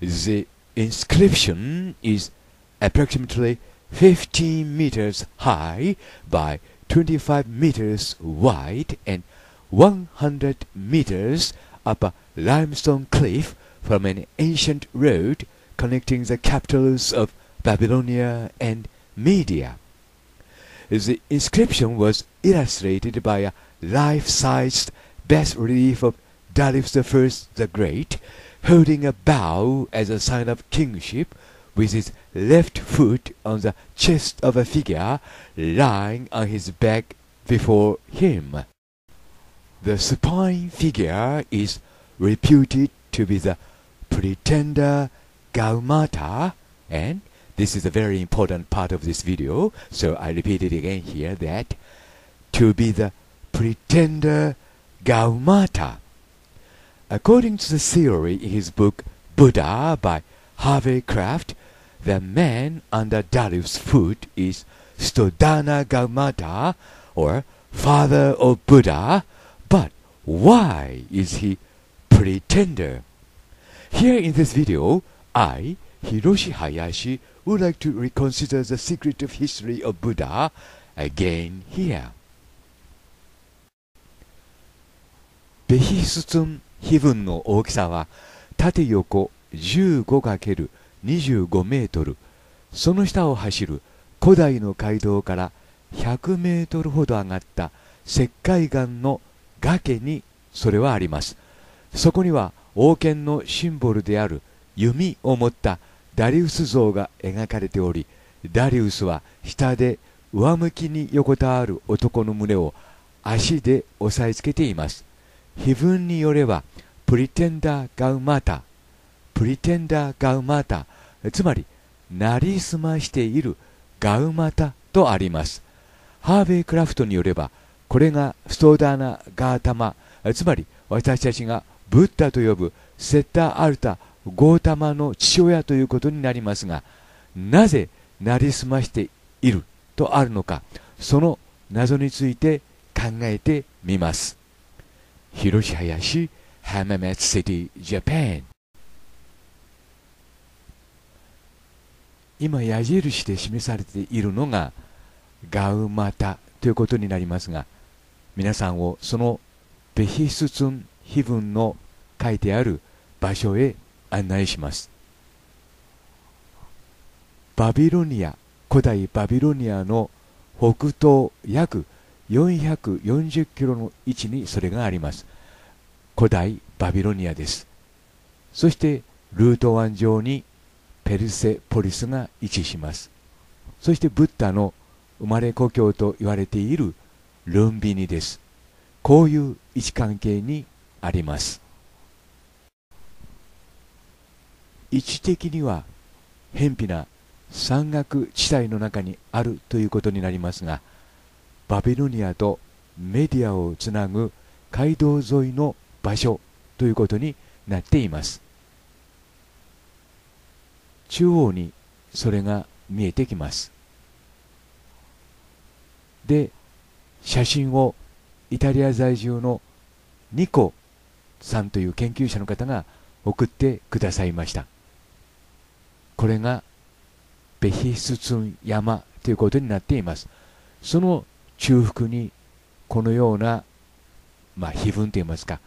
The inscription is approximately 15 meters high by 25 meters wide and 100 meters up a limestone cliff from an ancient road connecting the capitals of Babylonia and Media. The inscription was illustrated by a life-sized bas-relief of Darius I the Great, holding a bow as a sign of kingship, with his left foot on the chest of a figure lying on his back before him. The supine figure is reputed to be the pretender Gaumata, and this is a very important part of this video, so I repeat it again here that to be the pretender Gaumata. According to the theory in his book Buddha by Harvey Kraft, the man under Darius' foot is Stodanagamata, or father of Buddha, but why is he pretender? Here in this video, I, Hiroshi Hayashi, would like to reconsider the secret of history of Buddha again here. 碑文の大きさは縦横 15×25 メートル。その下を走る古代の街道から100メートルほど上がった石灰岩の崖にそれはあります。そこには王権のシンボルである弓を持ったダリウス像が描かれておりダリウスは下で上向きに横たわる男の胸を足で押さえつけています。碑文によればプリテンダー・ガウマタプリテンダー・ガウマタつまりなりすましているガウマタとあります。ハーベイ・クラフトによればこれがストーダーナ・ガータマ。つまり私たちがブッダと呼ぶセッター・アルタ・ゴータマの父親ということになりますがなぜなりすましているとあるのかその謎について考えてみます。広林浜松シティジャパン今矢印で示されているのがガウマタということになりますが皆さんをそのベヒスツン碑文の書いてある場所へ案内します。バビロニア古代バビロニアの北東約440キロの位置にそれがあります。古代バビロニアです。そしてルート湾上にペルセポリスが位置します。そしてブッダの生まれ故郷と言われているルンビニです。こういう位置関係にあります。位置的には偏僻な山岳地帯の中にあるということになりますがバビロニアとメディアをつなぐ街道沿いの場所ということになっています。中央にそれが見えてきます。で写真をイタリア在住のニコさんという研究者の方が送ってくださいました。これがベヒスツン山ということになっています。その中腹にこのような、まあ、碑文といいますか、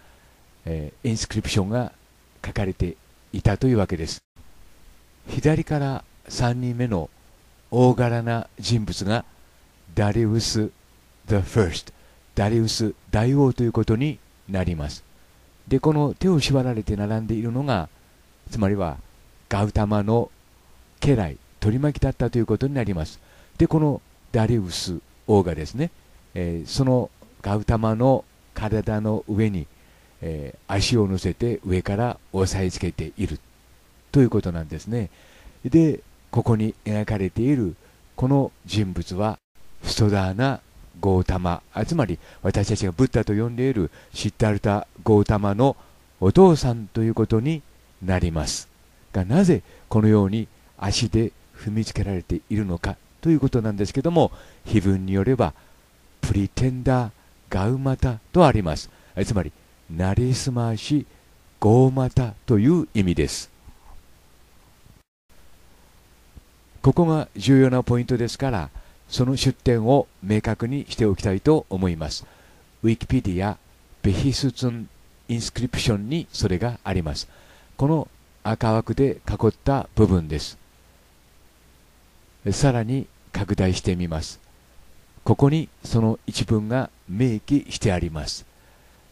えー、インスクリプションが書かれていたというわけです。左から3人目の大柄な人物がダリウス・ the first ダリウス大王ということになります。でこの手を縛られて並んでいるのがつまりはガウタマの家来取り巻きだったということになります。でこのダリウス王がですね、えー、そのガウタマの体の上に、えー、足を乗せて上から押さえつけている。ということなんですね。でここに描かれているこの人物はストダーナ・ゴータマ。つまり私たちがブッダと呼んでいるシッタルタ・ゴータマのお父さんということになります。がなぜこのように足で踏みつけられているのか。ということなんですけども碑文によればプリテンダーガウマタとあります。つまりなりすましゴーマタという意味です。ここが重要なポイントですからその出典を明確にしておきたいと思います。ウィキペディアベヒスツンインスクリプションにそれがあります。この赤枠で囲った部分です。さらに拡大してみます。ここにその一文が明記してあります、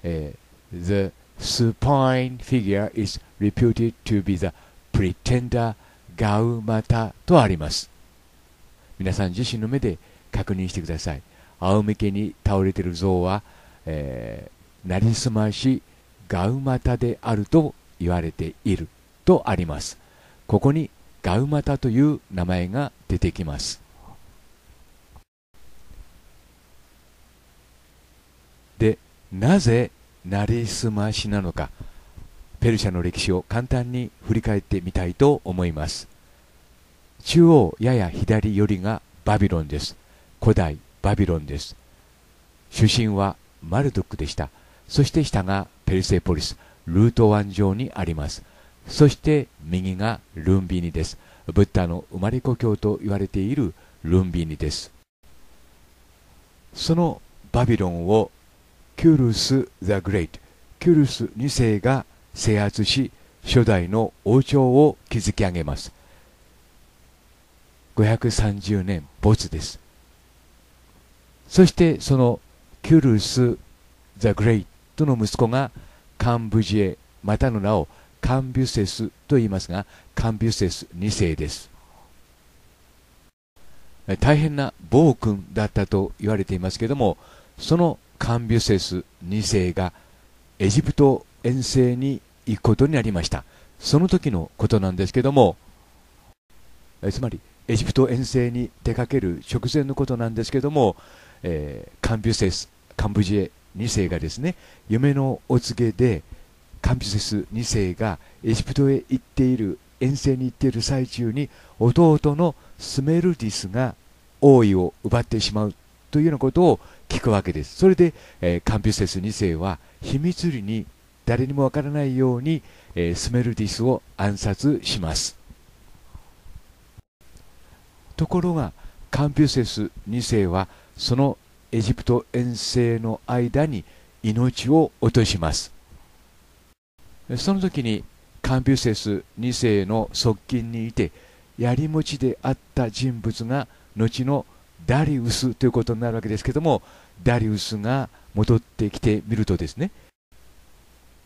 えー、The supine figure is reputed to be the pretender ガウマタとあります。皆さん自身の目で確認してください。仰向けに倒れている像は、えー、なりすましガウマタであると言われているとあります。ここにガウマタという名前が出てきますでなぜなりすましなのかペルシャの歴史を簡単に振り返ってみたいと思います。中央やや左寄りがバビロンです。古代バビロンです。主神はマルドックでした。そして下がペルセポリス。ルート湾上にあります。そして右がルンビニです。ブッダの生まれ故郷と言われているルンビニです。そのバビロンをキュルス・ザ・グレイトキュルス2世が制圧し初代の王朝を築き上げます。530年没です。そしてそのキュルス・ザ・グレイトの息子がカンブジエまたの名をカンビュセスと言いますがカンビュセス2世です。大変な暴君だったと言われていますけれどもそのカンビュセス2世がエジプト遠征に行くことになりました。その時のことなんですけどもつまりエジプト遠征に出かける直前のことなんですけども、えー、カンビュセスカンブジエ2世がですね夢のお告げでカンピセス2世がエジプトへ行っている遠征に行っている最中に弟のスメルディスが王位を奪ってしまうというようなことを聞くわけです。それで、えー、カンピュセス2世は秘密裏に誰にもわからないように、えー、スメルディスを暗殺します。ところがカンピュセス2世はそのエジプト遠征の間に命を落とします。その時にカンピュセス2世の側近にいて槍持ちであった人物が後のダリウスということになるわけですけどもダリウスが戻ってきてみるとですね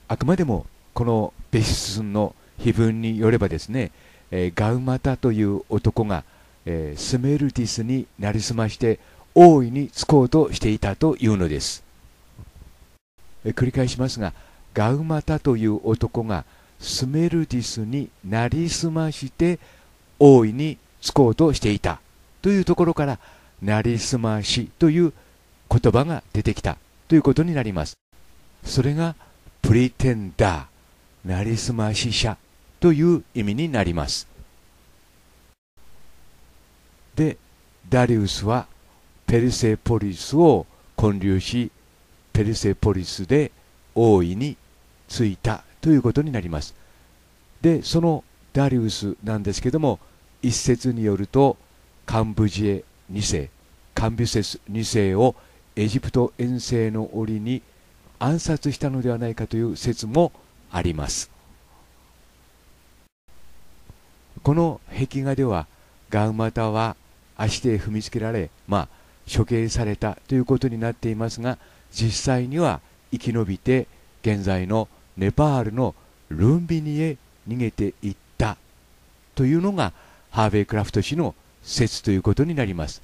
あくまでもこのベシスの碑文によればですね、えー、ガウマタという男が、えー、スメルティスになりすまして大いにつこうとしていたというのです、えー、繰り返しますがガウマタという男がスメルディスになりすまして大いにつこうとしていたというところからなりすましという言葉が出てきたということになります。それがプリテンダーなりすまし者という意味になります。でダリウスはペルセポリスを建立しペルセポリスで大いについたということになります。でそのダリウスなんですけども一説によるとカンブジエ2世カンビュセス2世をエジプト遠征の折に暗殺したのではないかという説もあります。この壁画ではガウマタは足で踏みつけられまあ処刑されたということになっていますが実際には生き延びて現在のネパールのルンビニへ逃げていったというのがハーベイ・クラフト氏の説ということになります。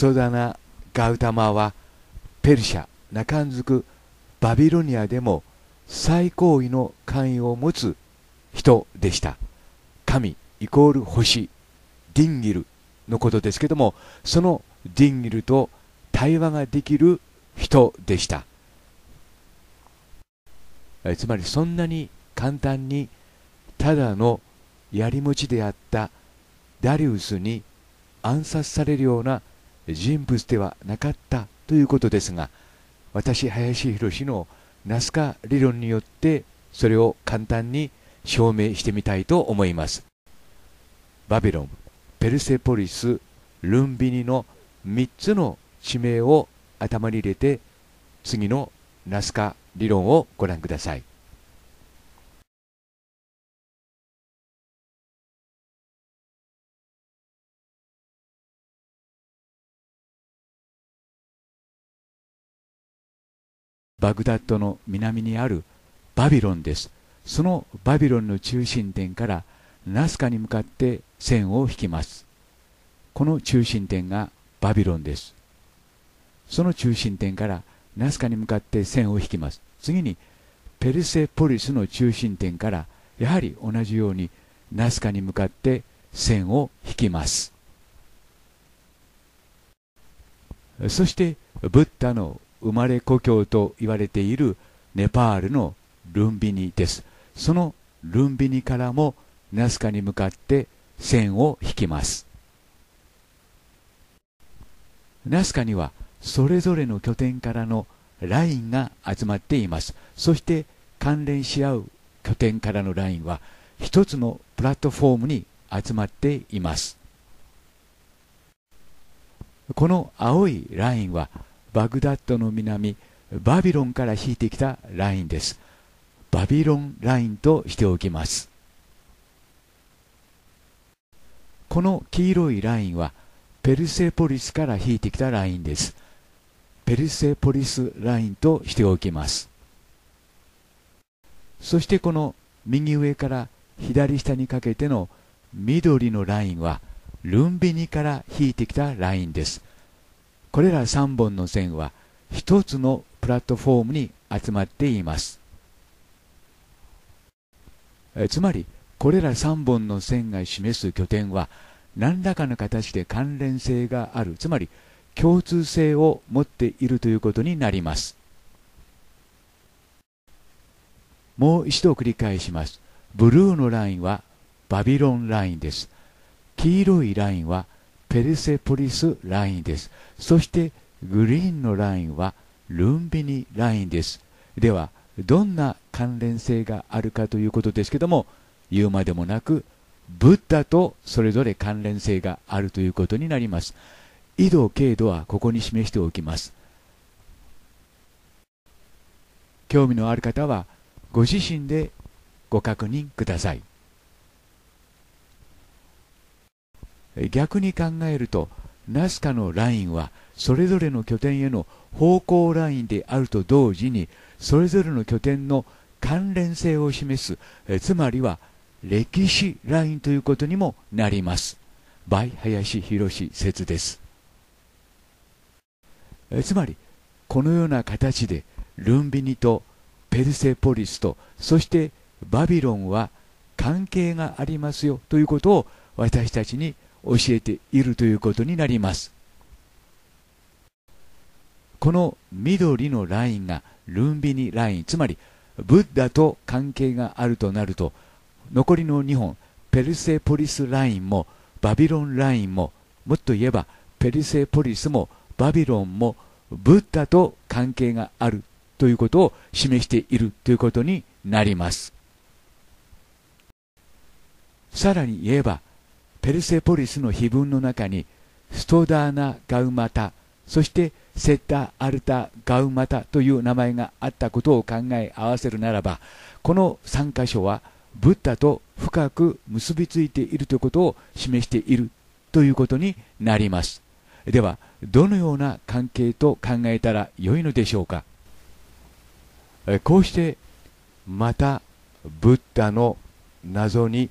ソダナ・ガウタマはペルシャ中んずくバビロニアでも最高位の関与を持つ人でした。神イコール星ディンギルのことですけどもそのディンギルと対話ができる人でした。つまりそんなに簡単にただの槍持ちであったダリウスに暗殺されるような人物ではなかったということですが私林博のナスカ理論によってそれを簡単に証明してみたいと思います。バビロンペルセポリスルンビニの3つの地名を頭に入れて次のナスカ理論をご覧ください。バグダッドの南にあるバビロンです。そのバビロンの中心点からナスカに向かって線を引きます。この中心点がバビロンです。その中心点からナスカに向かって線を引きます。次にペルセポリスの中心点からやはり同じようにナスカに向かって線を引きます。そしてブッダの生まれ故郷と言われているネパールのルンビニです。そのルンビニからもナスカに向かって線を引きます。ナスカにはそれぞれの拠点からのラインが集まっています。そして関連し合う拠点からのラインは一つのプラットフォームに集まっています。この青いラインはバグダッドの南バビロンから引いてきたラインです。バビロンラインとしておきます。この黄色いラインはペルセポリスから引いてきたラインです。ペルセポリスラインとしておきます。そしてこの右上から左下にかけての緑のラインはルンビニから引いてきたラインです。これら3本の線は1つのプラットフォームに集まっています。つまりこれら3本の線が示す拠点は何らかの形で関連性がある。つまり共通性を持っているということになります。もう一度繰り返します。ブルーのラインはバビロンラインです。黄色いラインはペルセポリスラインです。そしてグリーンのラインはルンビニラインです。では、どんな関連性があるかということですけども、言うまでもなく、ブッダとそれぞれ関連性があるということになります。緯度、経度はここに示しておきます。興味のある方は、ご自身でご確認ください。逆に考えるとナスカのラインはそれぞれの拠点への方向ラインであると同時にそれぞれの拠点の関連性を示すえつまりは歴史ラインということにもなります。倍林博説です。えつまりこのような形でルンビニとペルセポリスとそしてバビロンは関係がありますよということを私たちに教えているということになります。この緑のラインがルンビニラインつまりブッダと関係があるとなると残りの2本ペルセポリスラインもバビロンラインももっと言えばペルセポリスもバビロンもブッダと関係があるということを示しているということになります。さらに言えばペルセポリスの碑文の中にストダーナ・ガウマタそしてセッタ・アルタ・ガウマタという名前があったことを考え合わせるならばこの3箇所はブッダと深く結びついているということを示しているということになります。ではどのような関係と考えたらよいのでしょうか？こうしてまたブッダの謎に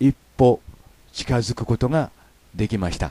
一歩近づくことができました。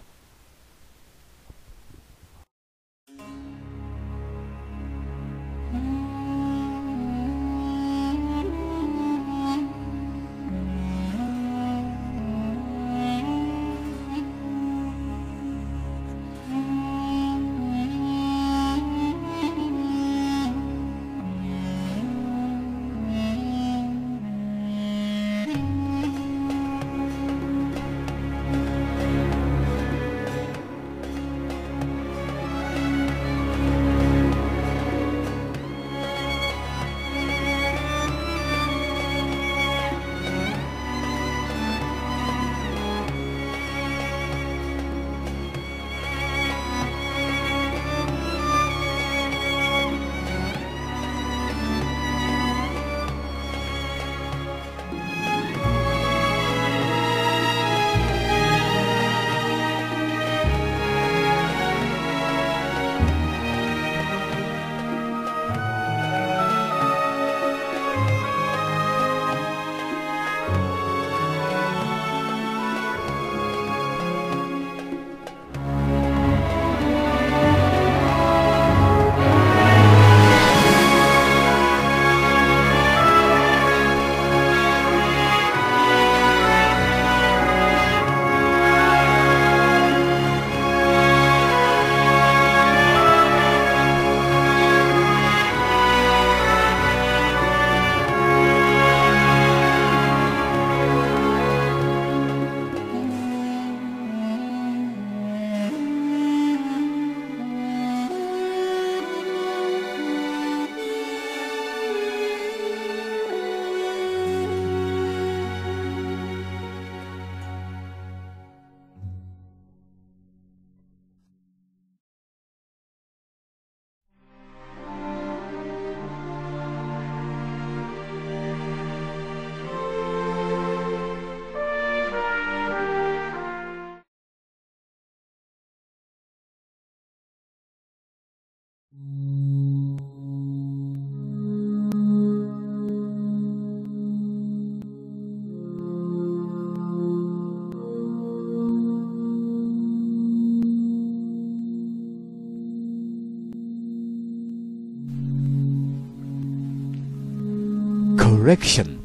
Direction.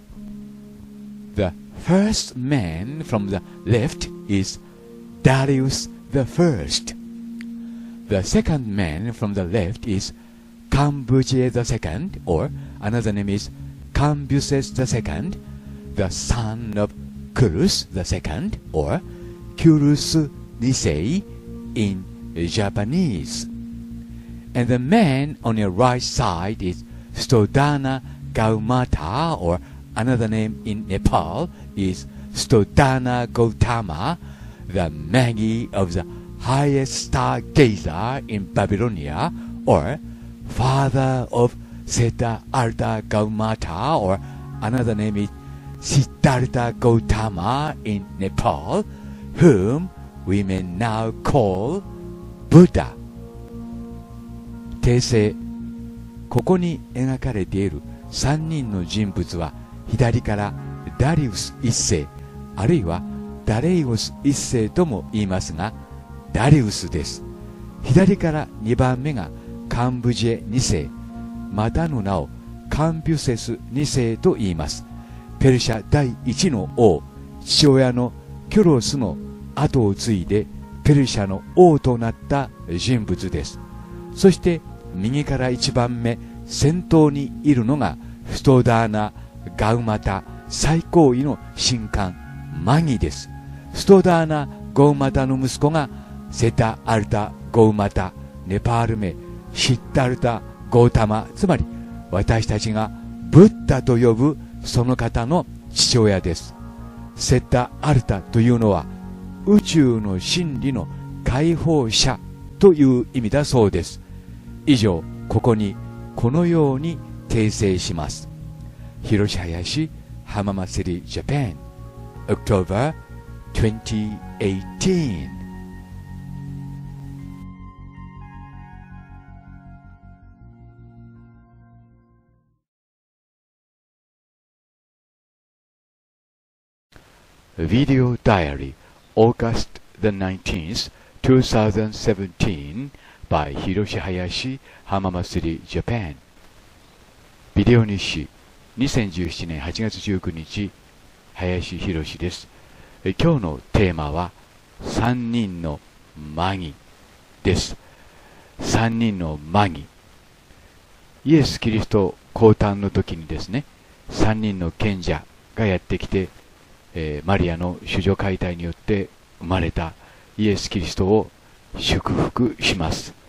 The first man from the left is Darius the first. The second man from the left is Cambyses the second, or another name is Cambuses the second, the son of Kurus the second, or Kurus Nisei in Japanese. And the man on your right side is Stodana Gaumata, or another name in Nepal is Stodana Gautama, the Magi of the highest stargazer in Babylonia, or father of Siddhartha Gaumata, or another name is Siddhartha Gautama in Nepal, whom we may now call Buddha. 訂正ここに描かれている 3人の人物は左からダリウス一世あるいはダレイオス一世とも言いますがダリウスです。左から2番目がカンブジェ2世またの名をカンピュセス2世と言います。ペルシャ第1の王父親のキュロスの後を継いでペルシャの王となった人物です。そして右から1番目先頭にいるのがストダーナ・ガウマタ最高位の神官マギです。ストダーナ・ゴウマタの息子がセタ・アルタ・ゴウマタネパール名シッタルタ・ゴータマつまり私たちがブッダと呼ぶその方の父親です。セッタ・アルタというのは宇宙の真理の解放者という意味だそうです。以上ここにこのように訂正します。広林浜祭りジャパン October 2018ビデオダイアリー August the 19th 2017 by Hiroshi Hayashi 浜祭り Japan ビデオ日誌2017年8月19日林博です。今日のテーマは3人のマギです。3人のマギ。イエス・キリスト降誕の時にですね3人の賢者がやってきて、えー、マリアの主女解体によって生まれたイエス・キリストを祝福します。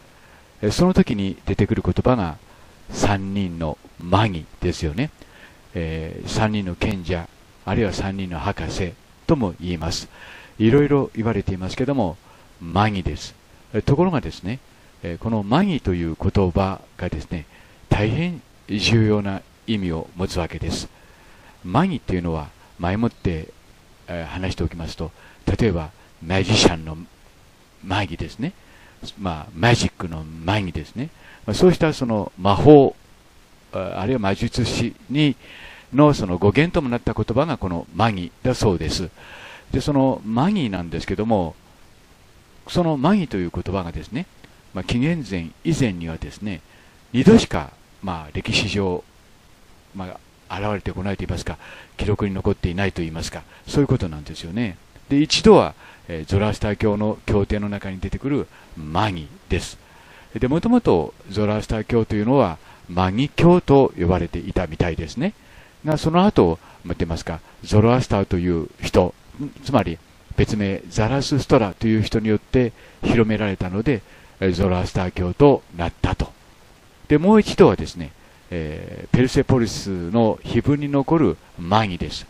その時に出てくる言葉が3人のマギですよね、えー、3人の賢者あるいは3人の博士とも言います。いろいろ言われていますけどもマギです。ところがですねこのマギという言葉がですね大変重要な意味を持つわけです。マギっていうのは前もって話しておきますと例えばマジシャンのマギですね。まあ、マジックの前にですね、ま、そうしたその魔法、あるいは魔術師にのその語源ともなった言葉がこのマギだそうです。で、そのマギなんですけども、そのマギという言葉がですね、まあ、紀元前以前にはですね、2度しか、まあ、歴史上、まあ、現れてこないといいますか、記録に残っていないといいますか、そういうことなんですよね。で、一度は、えゾラスター教の経典の中に出てくるマギです。で、もともとゾラスター教というのはマギ教と呼ばれていたみたいですね。が、その後、待ってますか、ゾロアスターという人、つまり別名ザラスストラという人によって広められたので、ゾロアスター教となったと。で、もう一度はですね、えー、ペルセポリスの碑文に残るマギです。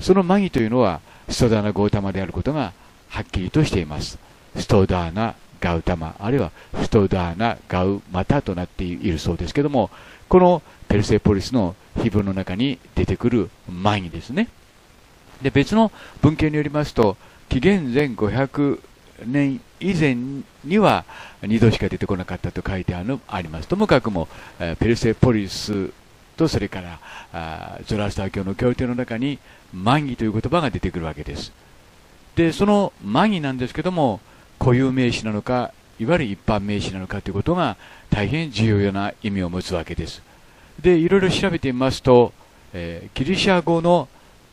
そのマギというのは、ストダナ・ゴータマであることがはっきりとしています。ストダーナ・ガウタマ、あるいはストダーナ・ガウマタとなっているそうですけども、このペルセポリスの碑文の中に出てくる前にですね。で、別の文献によりますと、紀元前500年以前には2度しか出てこなかったと書いてあるあります。ともかくも、ペルセポリスとそれからあゾラスター教の教典の中にマギという言葉が出てくるわけです。で、そのマギなんですけども、固有名詞なのか、いわゆる一般名詞なのかということが大変重要な意味を持つわけです。で、いろいろ調べてみますと、えー、ギリシャ語の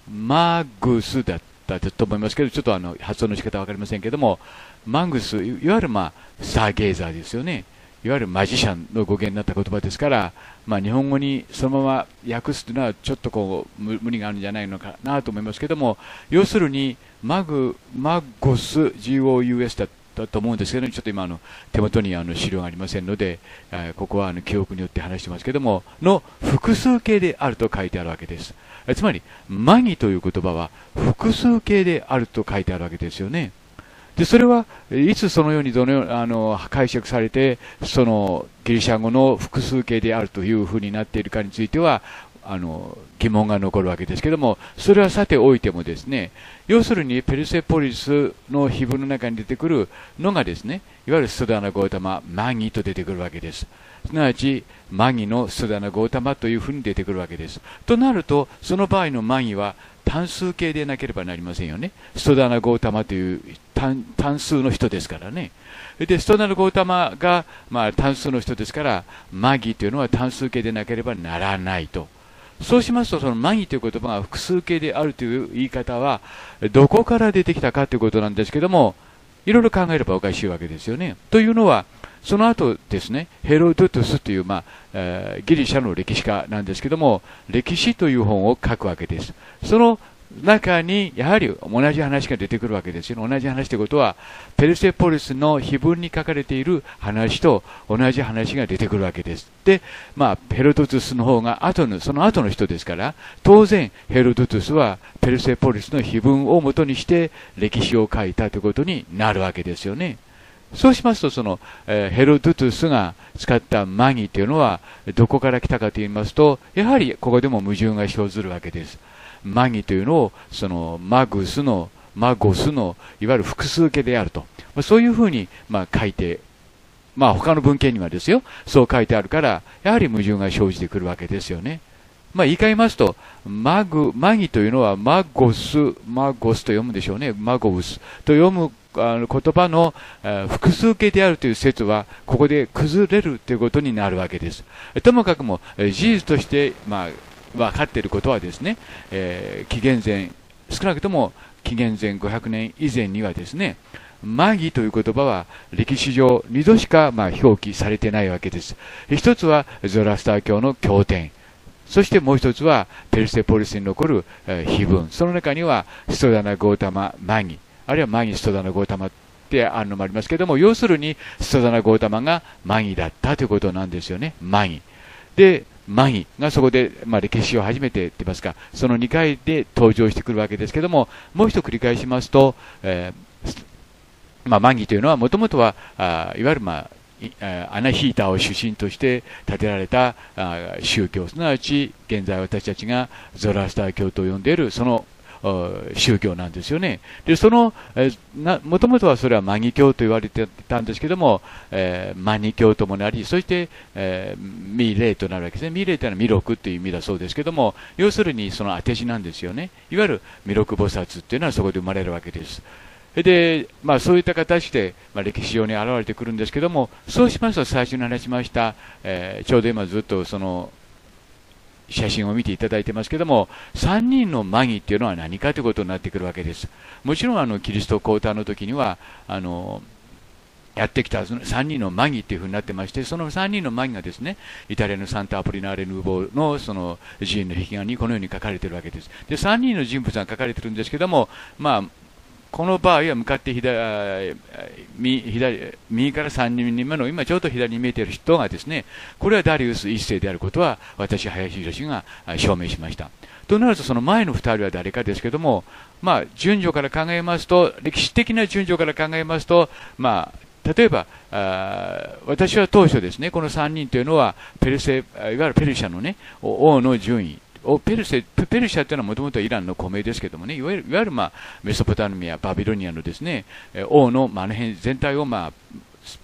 マグスだったと思いますけど、ちょっとあの発音の仕方わかりませんけども、マグス、いわゆるまあ、スターゲーザーですよね。いわゆるマジシャンの語源になった言葉ですから、まあ、日本語にそのまま訳すというのはちょっとこう無理があるんじゃないのかなと思いますけども、要するにマグ、マゴス、GOUS だったと思うんですけど、ちょっと今あの手元にあの資料がありませんので、えここはあの記憶によって話してますけども、の複数形であると書いてあるわけです。つまり、マギという言葉は複数形であると書いてあるわけですよね。で、それはいつそのようにどのようあの解釈されて、そのギリシャ語の複数形であるというふうになっているかについては、あの疑問が残るわけですけども、それはさておいてもですね、要するにペルセポリスの碑文の中に出てくるのがですね、いわゆるスダナゴータマ、マギと出てくるわけです。すなわち、マギのスダナゴータマというふうに出てくるわけです。となると、その場合のマギは単数形でなければなりませんよね。ストダナ・ゴータマという単数の人ですからね。で、ストダナ・ゴータマが、まあ、単数の人ですから、マギというのは単数形でなければならないと。そうしますと、そのマギという言葉が複数形であるという言い方は、どこから出てきたかということなんですけども、いろいろ考えればおかしいわけですよね。というのは、その後ですね、ヘロドゥトゥスという、まあえー、ギリシャの歴史家なんですけども、歴史という本を書くわけです。その中にやはり同じ話が出てくるわけですよ。ね同じ話ということは、ペルセポリスの碑文に書かれている話と同じ話が出てくるわけです。で、まあ、ヘロドトゥスの方が後の、その後の人ですから、当然ヘロドトゥスはペルセポリスの碑文をもとにして歴史を書いたということになるわけですよね。そうしますと、その、えー、ヘロドゥトゥスが使ったマギというのは、どこから来たかと言いますと、やはりここでも矛盾が生ずるわけです。マギというのを、その、マグスの、マゴスの、いわゆる複数形であると。まあ、そういうふうに、まあ、書いて、まあ、他の文献にはですよ、そう書いてあるから、やはり矛盾が生じてくるわけですよね。まあ、言い換えますと、マグ、マギというのはマゴス、マゴスと読むでしょうね。マゴウスと読むあの言葉の複数形であるという説は、ここで崩れるということになるわけです。ともかくも、事実として、まあ、分かっていることはですね、えー、紀元前、少なくとも紀元前500年以前にはですね、マギという言葉は歴史上2度しかま表記されていないわけです。一つはゾラスター教の経典。そしてもう一つはペルセポリスに残る碑文。その中にはストダナ・ゴータマ・マギ。あるいはマギ・ストダナ・ゴータマってあるのもありますけども、要するにストダナ・ゴータマがマギだったということなんですよね。マギ。で、マギがそこで、まあ、歴史を初めてと言いますか、その2回で登場してくるわけですけども、もう一度繰り返しますと、えー、まあ、マギというのはもともとは、あいわゆる、まあ、アナヒーターを主神として建てられた宗教、すなわち現在私たちがゾラスター教と呼んでいるその宗教なんですよね。で、その、もともとはそれはマギ教と言われてたんですけども、えー、マニ教ともなり、そして、えー、ミレイとなるわけですね。ミレイというのは弥勒という意味だそうですけども、要するにその当て字なんですよね。いわゆる弥勒菩薩っていうのはそこで生まれるわけです。で、まあ、そういった形で、まあ、歴史上に現れてくるんですけども、そうしますと最初に話しました、えー、ちょうど今ずっとその写真を見ていただいてますけども、3人のマギっていうのは何かということになってくるわけです。もちろんあのキリスト交代の時にはあのやってきたその3人のマギっていうふうになってまして、その3人のマギがですね、イタリアのサンタアポリナーレ・ヌーボーのその寺院の壁画にこのように書かれているわけです。で、3人の人物が書かれてるんですけども、まあ、この場合は向かって左左右から3人目の今ちょうど左に見えている人がですねこれはダリウス1世であることは私、林宏が証明しました。となるとその前の2人は誰かですけども、まあ、順序から考えますと歴史的な順序から考えますと、まあ、例えばあ私は当初ですねこの3人というのはペルセいわゆるペルシャの、ね、王の順位ペルセペルシャというのはもともとイランの古名ですけどもね、いわゆるいわゆる、まあ、メソポタミア、バビロニアのですね王の、まあ、の辺全体を、まあ、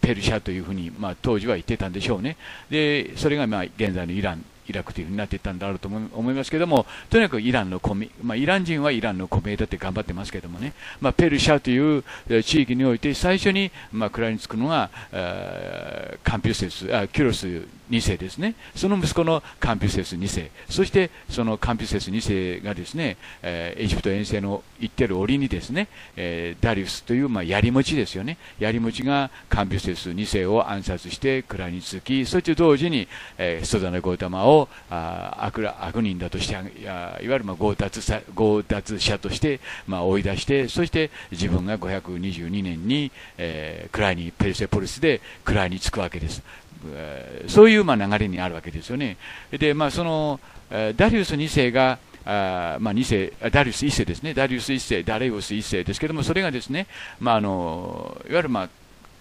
ペルシャというふうに、まあ、当時は言ってたんでしょうね。でそれが、まあ、現在のイランイラクというふうになっていったんだろうと思いますけども、とにかくイランの米、まあ、イラン人はイランの米だって頑張ってますけどもね、まあ、ペルシャという地域において最初に、まあ、食らいにつくのが、カンピュセスあキュロス2世ですね。その息子のカンピュセス2世。そしてそのカンピュセス2世がですね、えー、エジプト遠征の行ってる折にですね、えー、ダリウスという、まあ、槍持ちですよね。槍持ちがカンピュセス2世を暗殺して蔵につき、そして同時に、えー、ストダナ・ゴータマをあ悪悪人だとして、いわゆるまあ強奪者強奪者として、まあ、追い出して、そして自分が522年に、えー、クライに、ペルセポリスでクライにつくわけです。そういうまあ流れにあるわけですよね。で、まあ、そのダリウス2世があまあ、2世ダリウス1世ですね、ダリウス1世、ダレウス1世ですけども、それがですね、まあ、あのいわゆる、まあ、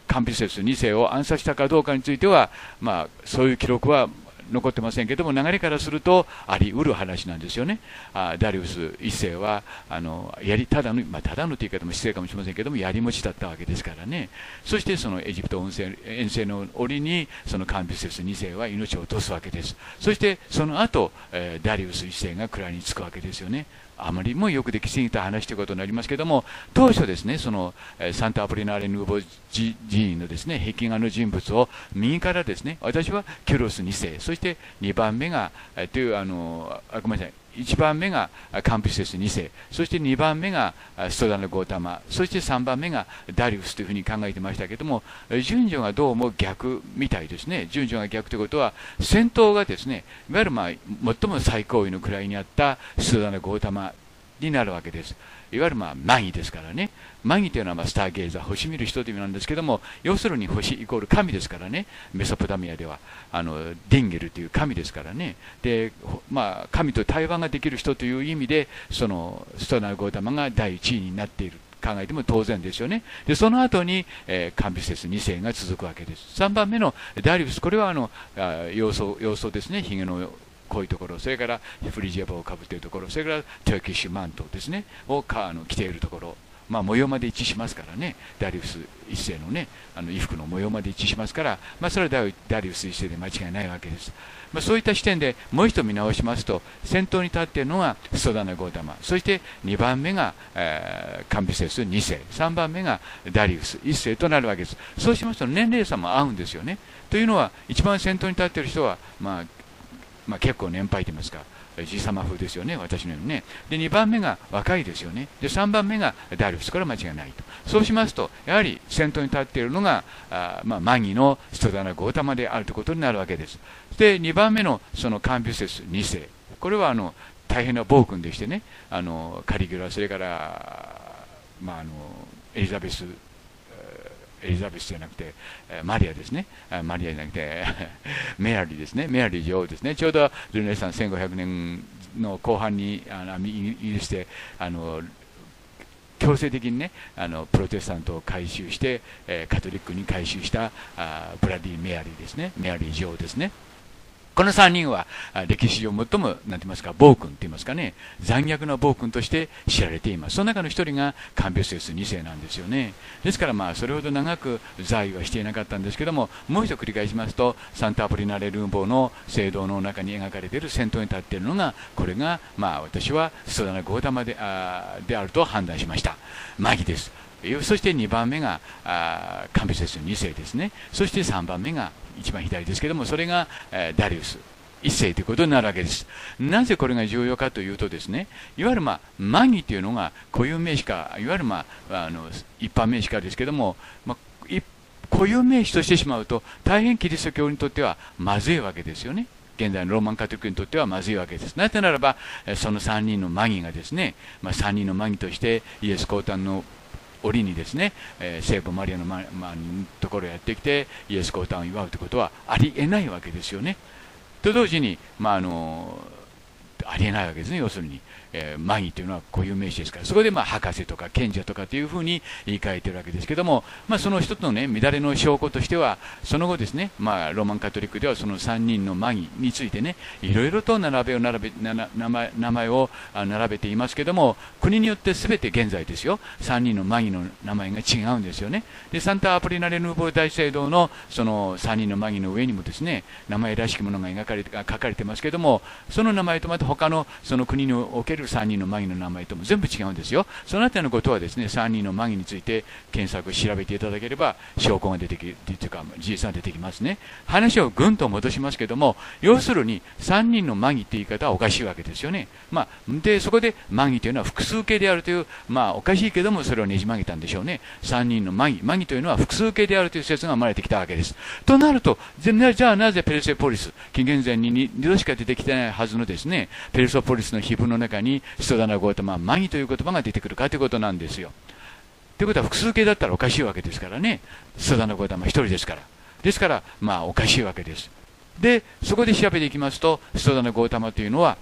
カンピセス2世を暗殺したかどうかについては、まあ、そういう記録は残ってませんけども、流れからするとあり得る話なんですよね。あダリウス1世は、あのやりただの、まあ、ただのという言い方も失礼かもしれませんけども、やり持ちだったわけですからね。そしてそのエジプト遠征の折に、そのカンビセス2世は命を落とすわけです。そしてその後、えー、ダリウス1世が蔵につくわけですよね。あまりもよくできすぎた話ということになりますけれども、当初ですね、そのサンタアプリナーレ・ヌーボ寺院のですね、壁画の人物を右からですね、私はキュロス2世、そして2番目が、という、あの、あごめんなさい、1番目がカンピセス2世、そして2番目がストダナ・ゴータマ、そして3番目がダリウスというふうに考えてましたけれども、順序がどうも逆みたいですね。順序が逆ということは、戦闘がですね、いわゆるまあ最も最高位の位にあったストダナ・ゴータマになるわけです。いわゆるまあマギですからね。マギというのはまあスターゲイザー、星見る人という意味なんですけども、要するに星イコール神ですからね。メソポタミアでは。あのデンゲルという神ですからね。で、まあ、神と対話ができる人という意味で、そのストナー・ゴータマが第1位になっている。考えても当然ですよね。で、その後に、えー、カンビセス2世が続くわけです。3番目のダリウス、これはあの、あ要素、要素ですね。ヒゲのこういうところ、それからフリージアバをかぶっているところ、それからトゥーキッシュマントですね、をあの着ているところ、まあ、模様まで一致しますからね、ダリウス一世のね、あの衣服の模様まで一致しますから、まあ、それはダリウス一世で間違いないわけです。まあ、そういった視点でもう一度見直しますと、先頭に立っているのがストダナ・ゴータマ、そして2番目が、えー、カンビセス2世、3番目がダリウス1世となるわけです。そうしますと年齢差も合うんですよね。というのは、一番先頭に立っている人は、まあ、まあ、結構年配といいますか、じいさま風ですよね、私のようにね。で、2番目が若いですよね。で、3番目がダルフスから間違いないと。そうしますと、やはり先頭に立っているのが、あまあ、マギのストダナ・ゴータマであるということになるわけです。で、2番目のそのカンピュセス2世。これはあの大変な暴君でしてね、あのカリギュラ、それから、まあ、あのエリザベスエリザベスじゃなくて、マリアですね、マリアじゃなくて、メアリーですね、メアリー女王ですね、ちょうどルネさん1500年の後半にあのイギリスであの強制的にねあのプロテスタントを改宗して、えカトリックに改宗したあブラディ・メアリーですね、メアリー女王ですね。この3人は歴史上最も、なんて言いますか、暴君と言いますかね、残虐な暴君として知られています。その中の1人がカンビオセス2世なんですよね。ですからまあ、それほど長く在位はしていなかったんですけども、もう一度繰り返しますと、サンタアプリナレルンボの聖堂の中に描かれている先頭に立っているのが、これが、まあ、私はストダナ・ゴータマであであると判断しました。マギです。そして2番目がカンビセス2世ですね。そして3番目が一番左ですけども、それが、えダリウス。一世ということになるわけです。なぜこれが重要かというとですね、いわゆるまあ、マギというのが固有名詞か、いわゆるまあ、あの一般名詞かですけども、まあ、固有名詞としてしまうと、大変キリスト教にとってはまずいわけですよね。現在のローマンカトリックにとってはまずいわけです。なぜならば、その3人のマギがですね、まあ、3人のマギとしてイエス降誕の折にですね、えー、聖母マリアの、ままあ、ところへやってきてイエス降誕を祝うということはありえないわけですよね。と同時に、まあ、あのありえないわけですね、要するに。えー、マギというのは固有名詞ですから、そこでまあ博士とか賢者とかというふうに言い換えているわけですけども、まあ、その一つの、ね、乱れの証拠としては、その後ですね、まあ、ローマンカトリックではその3人のマギについてね、いろいろと並べを並べ名前名前を並べていますけども、国によってすべて現在ですよ、3人のマギの名前が違うんですよね。で、サンタアプリナレ・ヌーボー大聖堂のその3人のマギの上にもですね、名前らしきものが描かれて書かれてますけども、その名前とまた他のその国における3人のマギの名前とも全部違うんですよ。そのあたりのことはですね、3人のマギについて検索、調べていただければ、証拠が出てきる、というか、事実が出てきますね。話をぐんと戻しますけども、要するに、3人のマギって言い方はおかしいわけですよね。まあ、で、そこでマギというのは複数形であるという、まあ、おかしいけども、それをねじ曲げたんでしょうね。3人のマギ、マギというのは複数形であるという説が生まれてきたわけです。となると、じゃあなぜペルセポリス、紀元前に2度しか出てきてないはずのですね、ペルソポリスの皮膚の中に、に人だなゴータマ、マギという言葉が出てくるかということなんですよ。ということは複数形だったらおかしいわけですからね。ストダナゴータマ1人ですから。ですから、まあおかしいわけです。で、そこで調べていきますと、ストダナゴータマというのは、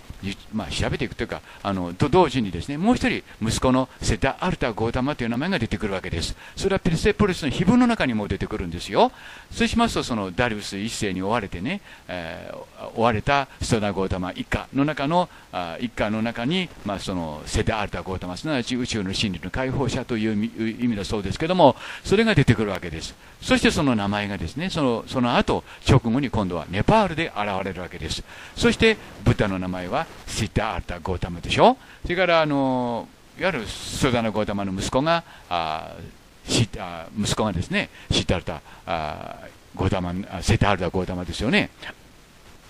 まあ、調べていくというか、あの、と同時にですね、もう一人、息子のセタ・アルタ・ゴータマという名前が出てくるわけです。それはペルセポリスの碑文の中にも出てくるんですよ。そうしますと、そのダリウス一世に追われてね、えー、追われたストダナゴータマ一家の中の、あ一家の中に、まあ、そのセタ・アルタ・ゴータマ、すなわち宇宙の真理の解放者という意味だそうですけども、それが出てくるわけです。そしてその名前がですね、その、その後、直後に今度はネパールで現れるわけです。そして、ブッダの名前はシッタールタ・ゴータマでしょ？それから、あの、いわゆるソダナ・ゴータマの息子が、あシあ息子がですね、シッタールタ・あゴータマ、セタールタ・ゴータマですよね。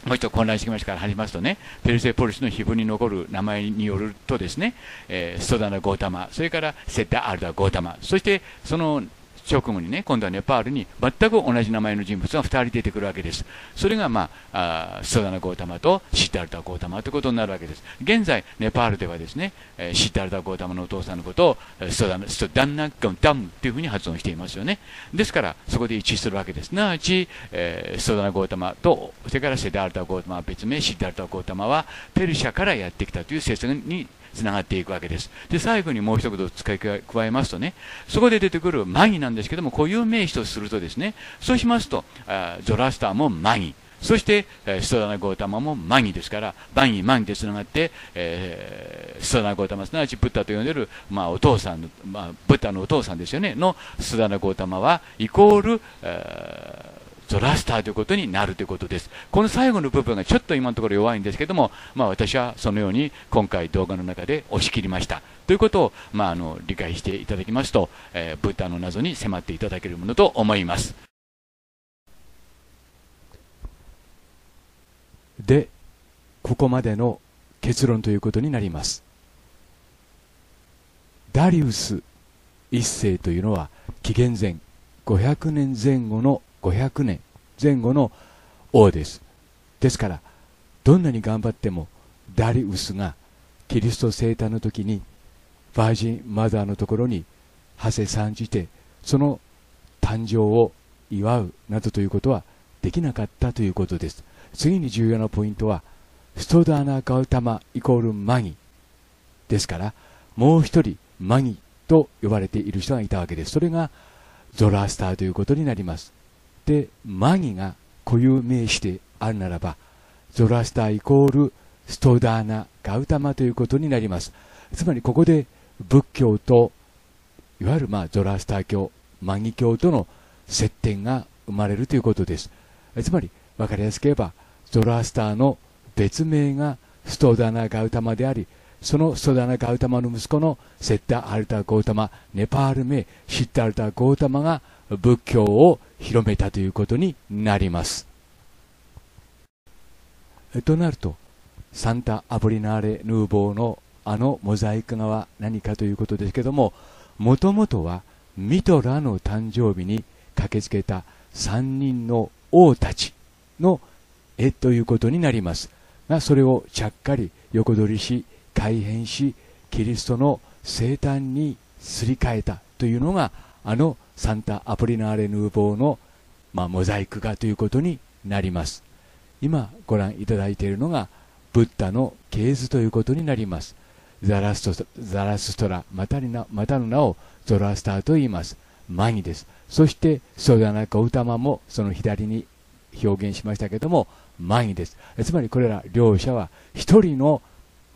もう一度混乱してきましたから始めますとね、ペルセポリスの碑文に残る名前によるとですね、えー、ストダナ・ゴータマ、それからセッタ・アルダ・ゴータマ、そしてその直後にね、今度はネパールに全く同じ名前の人物が2人出てくるわけです。それが、まあ、あストダナ・ゴータマとシッタルタ・ゴータマということになるわけです。現在、ネパールではですね、え、シッタルタ・ゴータマのお父さんのことをストダナ、ストダンナ・ゴンタムというふうに発音していますよね。ですから、そこで一致するわけです。すなわち、えー、ストダナ・ゴータマと、それからセダルタ・ゴータマは別名、シッタルタ・ゴータマはペルシャからやってきたという説につながっていくわけです。で、最後にもう一言付け加えますとね、そこで出てくるマギなんですけども、固有名詞とするとですね、そうしますと、あゾラスターもマギ。そして、えー、ストダナ・ゴータマもマギですから、バギ、マギでつながって、えー、ストダナ・ゴータマ、すなわちブッダと呼んでる、まあ、お父さん、まあ、ブッダのお父さんですよね、のストダナ・ゴータマは、イコール、えーゾラスターということになるということです。この最後の部分がちょっと今のところ弱いんですけども、まあ私はそのように今回動画の中で押し切りました。ということを、まああの、理解していただきますと、えー、ブッダの謎に迫っていただけるものと思います。で、ここまでの結論ということになります。ダリウス一世というのは紀元前500年前後の500年前後の王です。ですから、どんなに頑張っても、ダリウスがキリスト生誕の時に、バージンマザーのところに、馳せ参じて、その誕生を祝うなどということはできなかったということです。次に重要なポイントは、ストダーナ・ガウタマイコールマギですから、もう一人マギと呼ばれている人がいたわけです。それがゾラスターということになります。でマギが固有名詞であるならばゾラスターイコールストダーナガウタマということになります。つまりここで仏教といわゆるまあゾラスター教マギ教との接点が生まれるということです。つまり分かりやすく言えばゾラスターの別名がストダーナガウタマでありそのストダーナガウタマの息子のセッタ・アルタ・ゴータマネパール名シッタ・アルタ・ゴータマが仏教を広めたということになります。となると、サンタ・アブリナーレ・ヌーボーのあのモザイク画は何かということですけども、もともとはミトラの誕生日に駆けつけた3人の王たちの絵ということになりますが、それをちゃっかり横取りし、改変し、キリストの生誕にすり替えたというのが、あのサンタ・アプリナーレ・ヌーボーの、まあ、モザイク画ということになります今ご覧いただいているのがブッダの系図ということになりますザラストザラストラまたなまたの名をゾラスターと言いますマギですそしてソダナカウタマもその左に表現しましたけどもマギですつまりこれら両者は一人の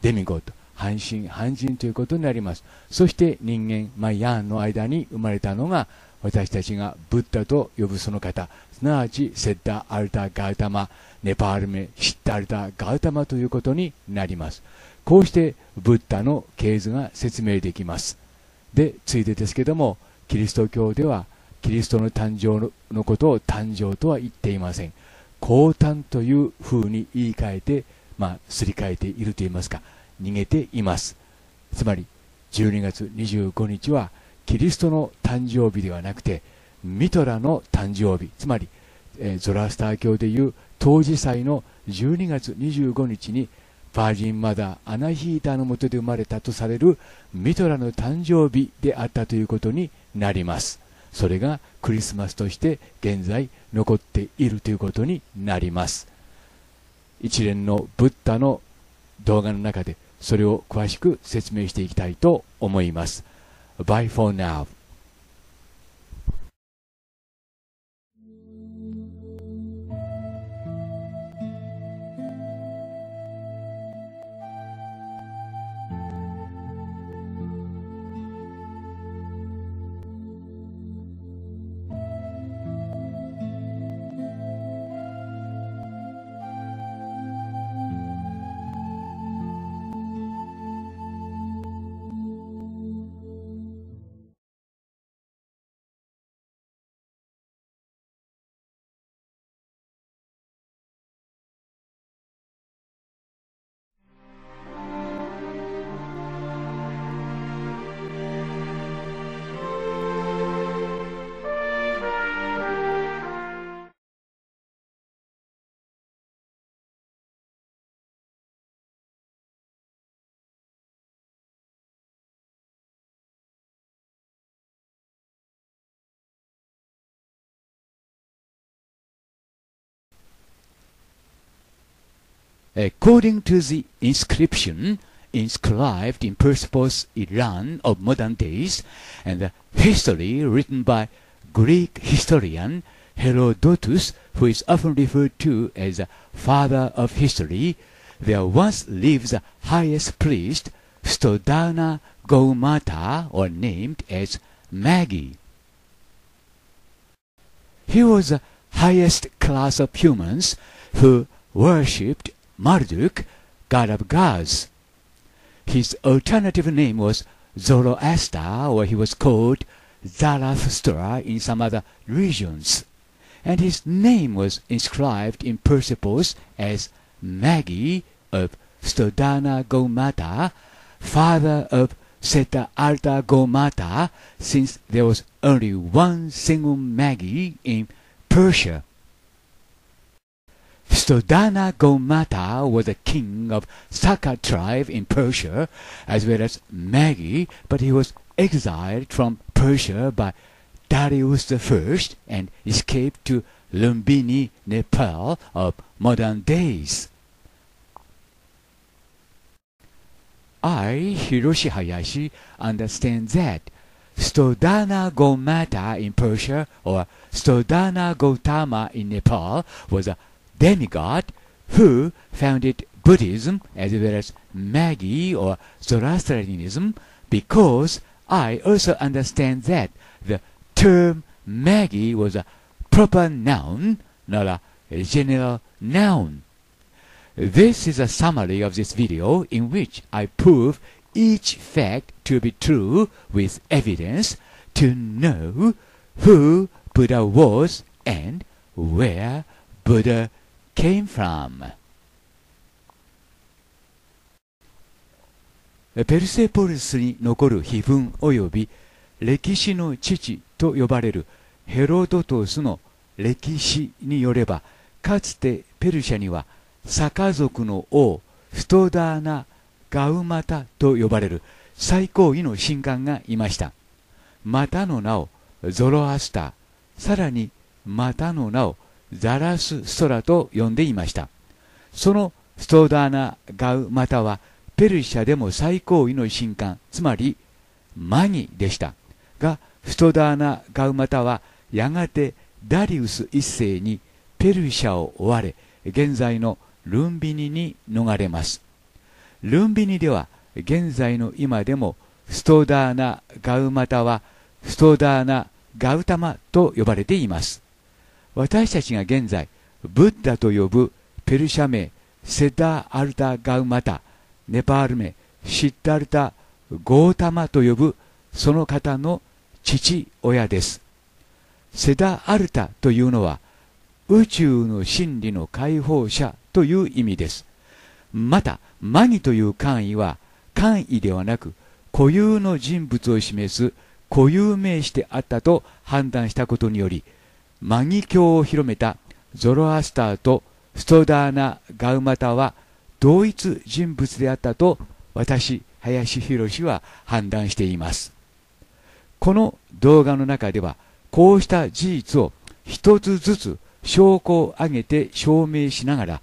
デミゴッド半身半人ということになりますそして人間、まあ、ヤーンの間に生まれたのが私たちがブッダと呼ぶその方、すなわちセッダ・アルタ・ガウタマ、ネパール名、シッダ・アルタ・ガウタマということになります。こうしてブッダの系図が説明できます。で、ついでですけども、キリスト教ではキリストの誕生のことを誕生とは言っていません。降誕という風に言い換えて、まあ、すり替えていると言いますか、逃げています。つまり、12月25日は、キリストの誕生日ではなくて、ミトラの誕生日、つまり、えー、ゾラスター教でいう当時祭の12月25日にバージンマダーアナヒーターのもとで生まれたとされるミトラの誕生日であったということになります。それがクリスマスとして現在残っているということになります。一連のブッダの動画の中でそれを詳しく説明していきたいと思います。Bye for now According to the inscription inscribed in Persepolis, Iran of modern days, and the history written by Greek historian Herodotus, who is often referred to as the father of history, there once lived the highest priest, Stodana Gaumata, or named as Magi. He was the highest class of humans who worshipped Marduk, god of gods. His alternative name was Zoroaster, or he was called Zarathustra in some other regions. And his name was inscribed in Persepolis as Magi of Stodana Gomata, father of Seta Alta Gomata, since there was only one single Magi in Persia. Stodana Gomata was a king of Saka tribe in Persia, as well as Magi, but he was exiled from Persia by Darius I and escaped to Lumbini, Nepal of modern days. I, Hiroshi Hayashi, understand that Stodana Gomata in Persia or Stodana Gautama in Nepal was a demigod who founded Buddhism as well as Magi or Zoroastrianism because I also understand that the term Magi was a proper noun, not a general noun. This is a summary of this video in which I prove each fact to be true with evidence to know who Buddha was and where Buddha came from? ペルセポリスに残る碑文及び歴史の父と呼ばれるヘロドトスの歴史によればかつてペルシャにはサカ族の王ストダーナ・ガウマタと呼ばれる最高位の神官がいましたまたの名をゾロアスターさらにまたの名をザラス・ストラと呼んでいました。そのストーダーナ・ガウマタはペルシャでも最高位の神官、つまりマニでした。が、ストダーナ・ガウマタはやがてダリウス一世にペルシャを追われ、現在のルンビニに逃れます。ルンビニでは現在の今でもストダーナ・ガウマタはストダーナ・ガウタマと呼ばれています。私たちが現在、ブッダと呼ぶペルシャ名、セダアルタ・ガウマタ、ネパール名、シッダルタ・ゴータマと呼ぶその方の父親です。セダアルタというのは宇宙の真理の解放者という意味です。また、マギという簡易は簡易ではなく固有の人物を示す固有名詞であったと判断したことにより、マギ教を広めたゾロアスターとストダーナ・ガウマタは同一人物であったと私、林博は判断しています。この動画の中では、こうした事実を一つずつ証拠を挙げて証明しながら、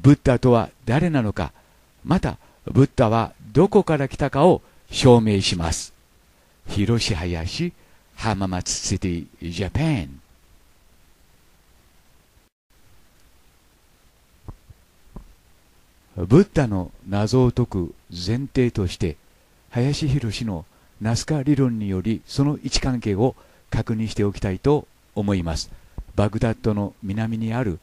ブッダとは誰なのか、また、ブッダはどこから来たかを証明します。広林浜松シティ、ジャパン。ブッダの謎を解く前提として林博のナスカ理論によりその位置関係を確認しておきたいと思います。バグダッドの南にある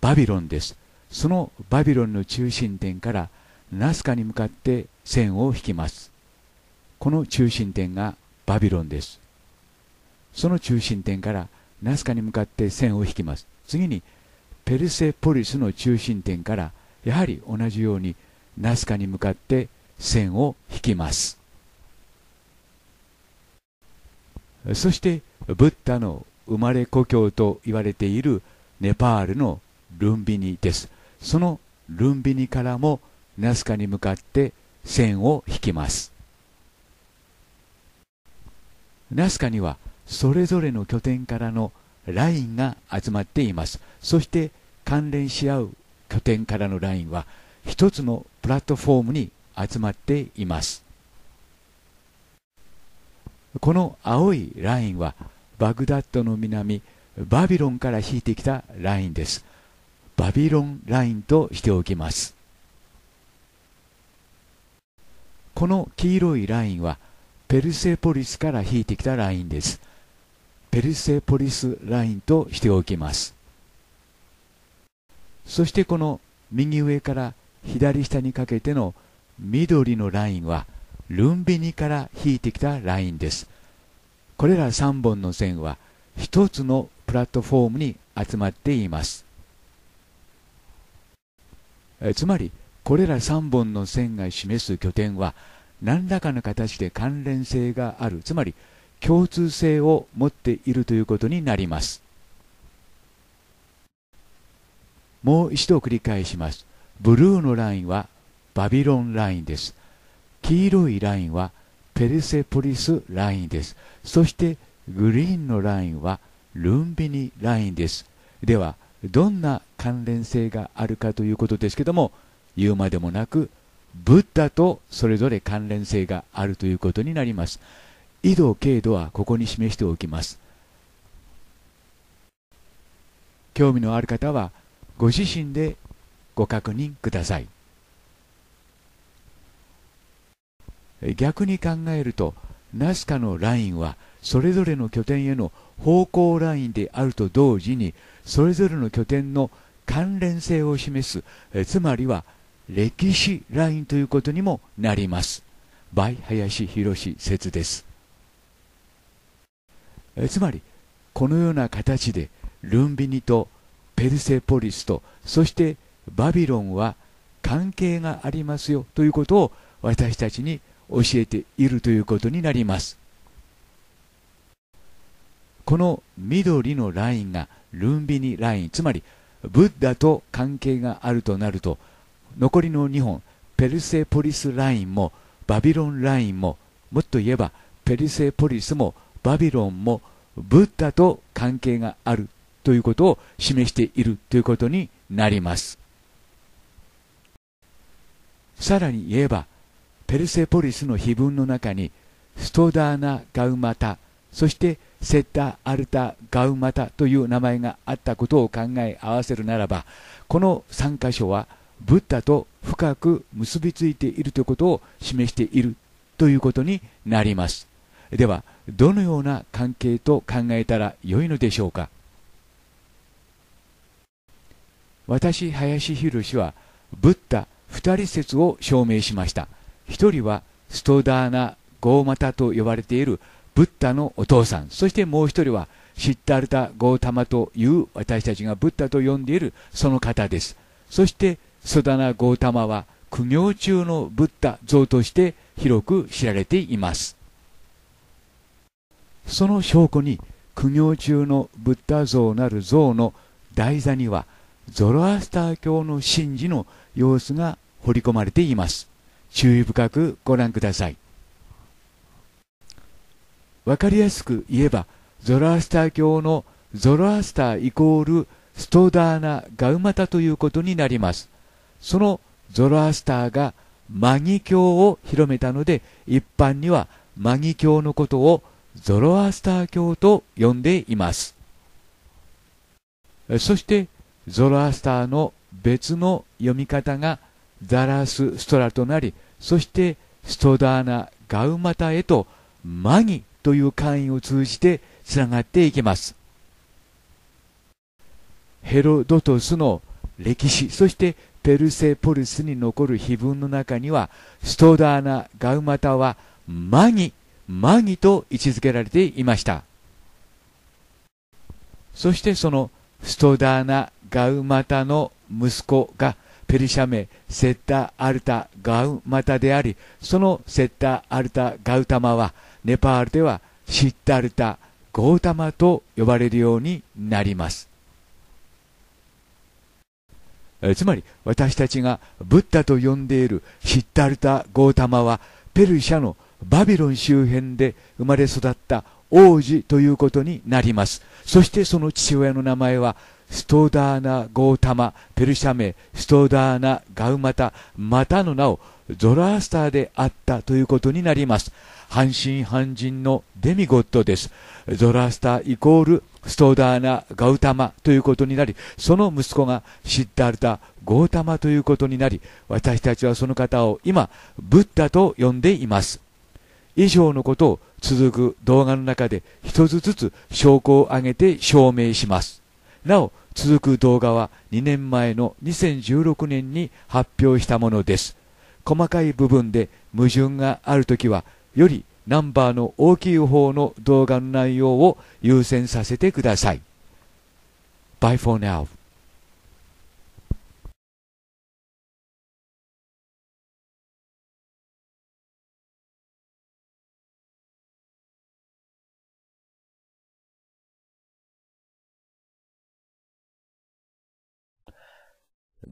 バビロンです。そのバビロンの中心点からナスカに向かって線を引きます。この中心点がバビロンです。その中心点からナスカに向かって線を引きます。次にペルセポリスの中心点からやはり同じようにナスカに向かって線を引きます。そしてブッダの生まれ故郷と言われているネパールのルンビニです。そのルンビニからもナスカに向かって線を引きます。ナスカにはそれぞれの拠点からのラインが集まっています。そして関連し合う拠点からのラインは一つのプラットフォームに集まっています。この青いラインはバグダッドの南バビロンから引いてきたラインです。バビロンラインとしておきます。この黄色いラインはペルセポリスから引いてきたラインです。ペルセポリスラインとしておきます。そしてこの右上から左下にかけての緑のラインはルンビニから引いてきたラインです。これら3本の線は1つのプラットフォームに集まっています。えつまりこれら3本の線が示す拠点は何らかの形で関連性がある。つまり共通性を持っているということになります。もう一度繰り返します。ブルーのラインはバビロンラインです。黄色いラインはペルセポリスラインです。そしてグリーンのラインはルンビニラインです。では、どんな関連性があるかということですけども、言うまでもなく、ブッダとそれぞれ関連性があるということになります。緯度、経度はここに示しておきます。興味のある方は、ご自身でご確認ください。逆に考えるとナスカのラインはそれぞれの拠点への方向ラインであると同時にそれぞれの拠点の関連性を示すつまりは歴史ラインということにもなります。倍林博説です。つまりこのような形でルンビニとペルセポリスとそしてバビロンは関係がありますよということを私たちに教えているということになります。この緑のラインがルンビニラインつまりブッダと関係があるとなると残りの2本ペルセポリスラインもバビロンラインももっと言えばペルセポリスもバビロンもブッダと関係があるということを示しているということになります。さらに言えばペルセポリスの碑文の中にストダーナ・ガウマタそしてセッタ・アルタ・ガウマタという名前があったことを考え合わせるならばこの3箇所はブッダと深く結びついているということを示しているということになります。ではどのような関係と考えたらよいのでしょうか？私、林博士は、ブッダ二人説を証明しました。一人は、ストダーナ・ゴーマタと呼ばれているブッダのお父さん。そしてもう一人は、シッタルタ・ゴータマという私たちがブッダと呼んでいるその方です。そして、ストダナ・ゴータマは、苦行中のブッダ像として広く知られています。その証拠に、苦行中のブッダ像なる像の台座には、ゾロアスター教の神事の様子が彫り込まれています。注意深くご覧ください。わかりやすく言えば、ゾロアスター教のゾロアスターイコールストダーナ・ガウマタということになります。そのゾロアスターがマギ教を広めたので、一般にはマギ教のことをゾロアスター教と呼んでいます。そして、ゾロアスターの別の読み方がザラス・ストラとなり、そしてストダーナ・ガウマタへとマギという会員を通じてつながっていきます。ヘロドトスの歴史、そしてペルセポリスに残る碑文の中には、ストダーナ・ガウマタはマギ、マギと位置づけられていました。そしてそのストダーナ・ガウマタの息子がペルシャ名セッタ・アルタ・ガウマタであり、そのセッタ・アルタ・ガウタマはネパールではシッタルタ・ゴータマと呼ばれるようになります。つまり私たちがブッダと呼んでいるシッタルタ・ゴータマはペルシャのバビロン周辺で生まれ育った王子ということになります。そしてその父親の名前はストーダーナ・ゴータマ、ペルシャ名、ストーダーナ・ガウマタ、またの名をゾラースターであったということになります。半信半人のデミゴッドです。ゾラースターイコールストーダーナ・ガウタマということになり、その息子がシッダルタ・ゴータマということになり、私たちはその方を今、ブッダと呼んでいます。以上のことを続く動画の中で一つずつ証拠を挙げて証明します。なお、続く動画は2年前の2016年に発表したものです。細かい部分で矛盾がある時は、よりナンバーの大きい方の動画の内容を優先させてください。Bye for now.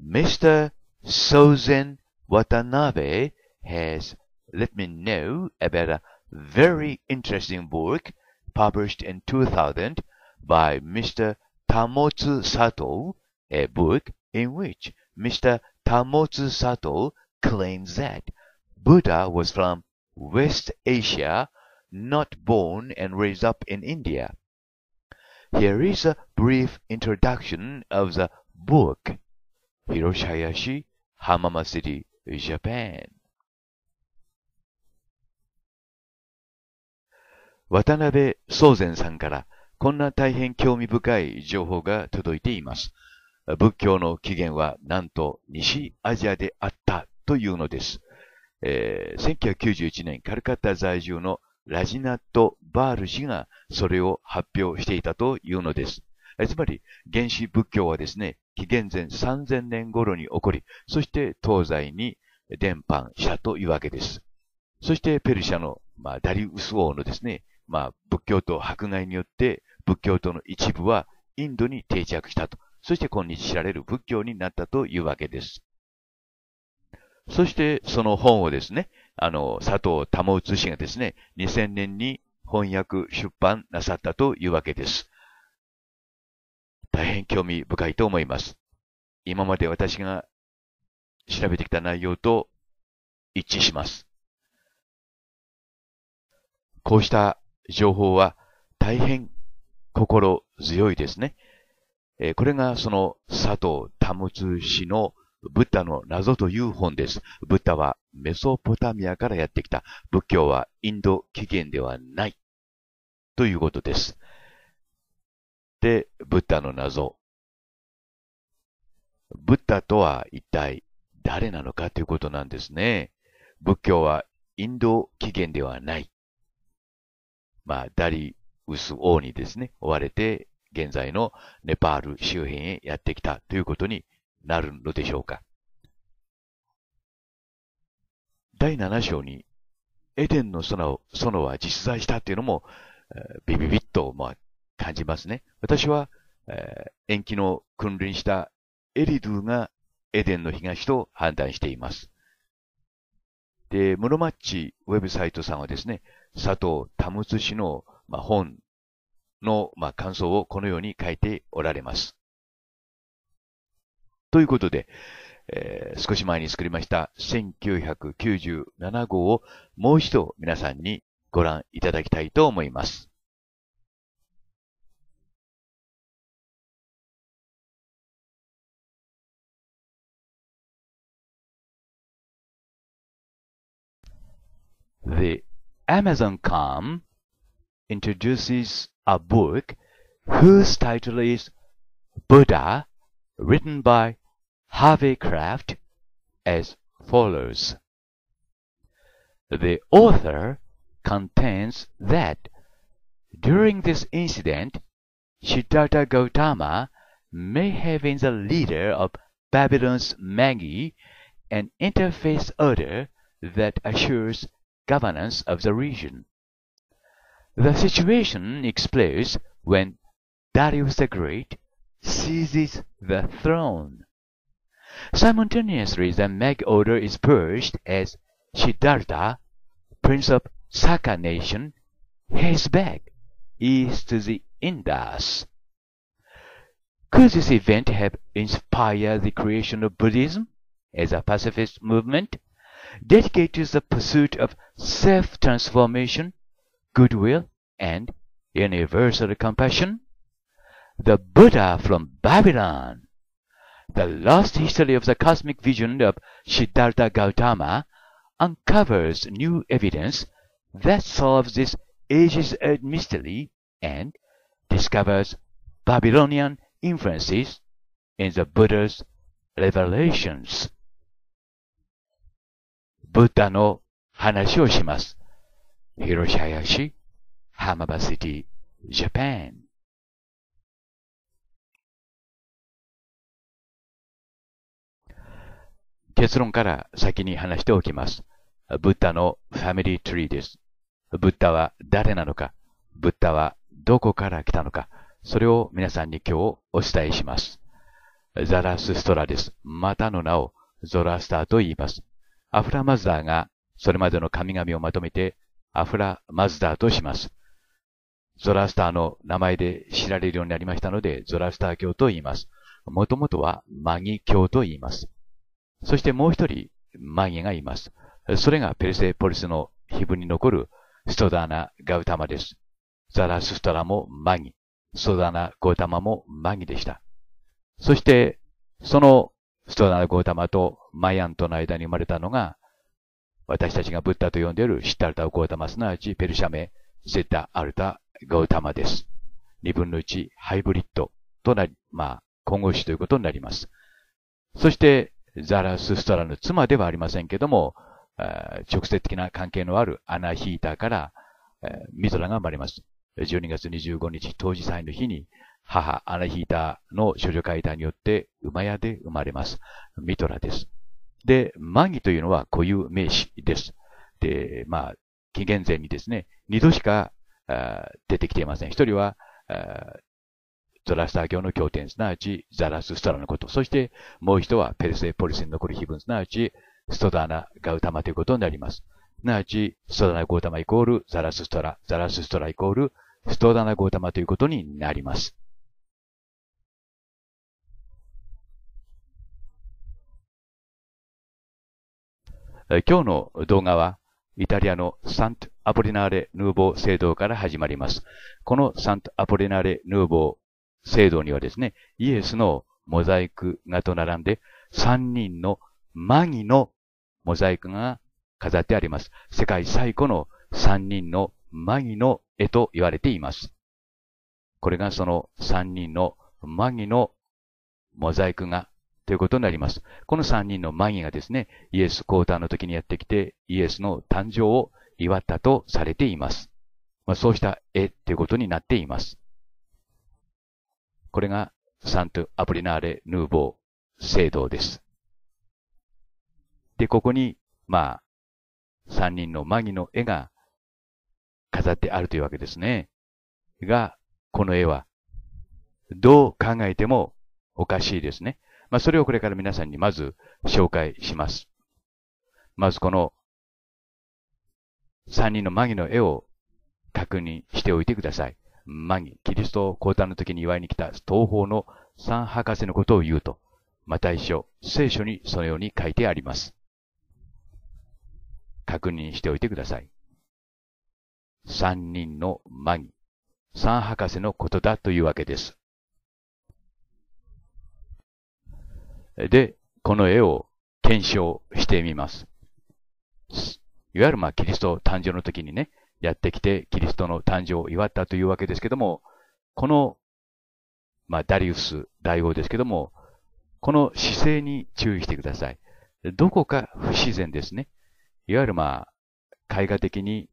Mr. Sozen Watanabe has let me know about a very interesting book published in 2000 by Mr. Tamotsu Sato, a book in which Mr. Tamotsu Sato claims that Buddha was from West Asia, not born and raised up in India. Here is a brief introduction of the book. Hiroshi Hamama City, Japan. 渡辺宗禅さんからこんな大変興味深い情報が届いています。仏教の起源はなんと西アジアであったというのです。えー、1991年カルカッタ在住のラジナット・バール氏がそれを発表していたというのです。つまり、原始仏教はですね、紀元前3000年頃に起こり、そして東西に伝播したというわけです。そしてペルシャの、まあ、ダリウス王のですね、まあ、仏教徒迫害によって仏教徒の一部はインドに定着したと。そして今日知られる仏教になったというわけです。そしてその本をですね、あの、佐藤玉内氏がですね、2000年に翻訳出版なさったというわけです。大変興味深いと思います。今まで私が調べてきた内容と一致します。こうした情報は大変心強いですね。これがその佐藤保氏のブッダの謎という本です。ブッダはメソポタミアからやってきた。仏教はインド起源ではない。ということです。で、ブッダの謎。ブッダとは一体誰なのかということなんですね。仏教はインド起源ではない。まあ、ダリウス王にですね、追われて、現在のネパール周辺へやってきたということになるのでしょうか。第7章に、エデンの園を園は実在したっていうのも、ビビビッと、まあ、感じますね。私は、えー、延期の君臨したエリドゥがエデンの東と判断しています。で、室マッチウェブサイトさんはですね、佐藤タムツ氏の、まあ、本の、まあ、感想をこのように書いておられます。ということで、えー、少し前に作りました1997号をもう一度皆さんにご覧いただきたいと思います。The Amazon.com introduces a book whose title is Buddha, written by Harvey Craft, as follows. The author contends that during this incident, Siddhartha Gautama may have been the leader of Babylon's Magi, an interface order that assures governance of the region. The situation explodes when Darius the Great seizes the throne. Simultaneously, the Meg order is purged as Siddhartha, prince of Saka nation, heads back east to the Indus. Could this event have inspired the creation of Buddhism as a pacifist movement? Dedicated to the pursuit of self-transformation, goodwill, and universal compassion? The Buddha from Babylon. The lost history of the cosmic vision of Siddhartha Gautama uncovers new evidence that solves this ages-old mystery and discovers Babylonian influences in the Buddha's revelations. ブッダの話をします。広島市、浜場シティ、ジャパン。結論から先に話しておきます。ブッダのファミリーツリーです。ブッダは誰なのか、ブッダはどこから来たのか、それを皆さんに今日お伝えします。ザラスストラです。またの名をゾラスターと言います。アフラマズダーがそれまでの神々をまとめてアフラマズダーとします。ゾラスターの名前で知られるようになりましたので、ゾラスター教と言います。もともとはマギ教と言います。そしてもう一人、マギがいます。それがペルセポリスの碑文に残るストダーナ・ガウタマです。ザラスストラもマギ、ストダーナ・ゴータマもマギでした。そして、そのストダー・ゴータマとマヤンとの間に生まれたのが、私たちがブッダと呼んでいるシッタルタ・ゴータマ、すなわちペルシャ名、セッタ・アルタ・ゴータマです。二分の一ハイブリッドとなり、まあ、混合子ということになります。そして、ザラスストラの妻ではありませんけども、直接的な関係のあるアナヒーターから、ミトラが生まれます。12月25日当時祭の日に、母、アナヒータの処女階段によって馬屋で生まれます。ミトラです。で、マギというのは固有名詞です。で、まあ、紀元前にですね、二度しか出てきていません。一人は、ゾラスター教の経典、すなわちザラスストラのこと。そしてもう一はペルセポリスに残る碑文、すなわちストダーナ・ガウタマということになります。すなわち、ストダーナ・ゴータマイコールザラスストラ、ザラスストライコールストダーナ・ゴータマということになります。今日の動画は、イタリアのサント・アポリナーレ・ヌーボー聖堂から始まります。このサント・アポリナーレ・ヌーボー聖堂にはですね、イエスのモザイク画と並んで、3人のマギのモザイクが飾ってあります。世界最古の3人のマギの絵と言われています。これがその3人のマギのモザイク画ということになります。この3人のマギがですね、イエス降誕の時にやってきて、イエスの誕生を祝ったとされています。まあ、そうした絵ということになっています。これがサント・アプリナーレ・ヌーボー聖堂です。で、ここに、まあ、三人のマギの絵が飾ってあるというわけですね。が、この絵は、どう考えてもおかしいですね。まあ、それをこれから皆さんにまず紹介します。まずこの三人のマギの絵を確認しておいてください。マギ、キリスト降誕の時に祝いに来た東方の三博士のことを言うと、また一緒、聖書にそのように書いてあります。確認しておいてください。三人のマギ、三博士のことだというわけです。で、この絵を検証してみます。いわゆるまあキリスト誕生の時にね、やってきてキリストの誕生を祝ったというわけですけども、この、まあダリウス大王ですけども、この姿勢に注意してください。どこか不自然ですね。いわゆるまあ、絵画的に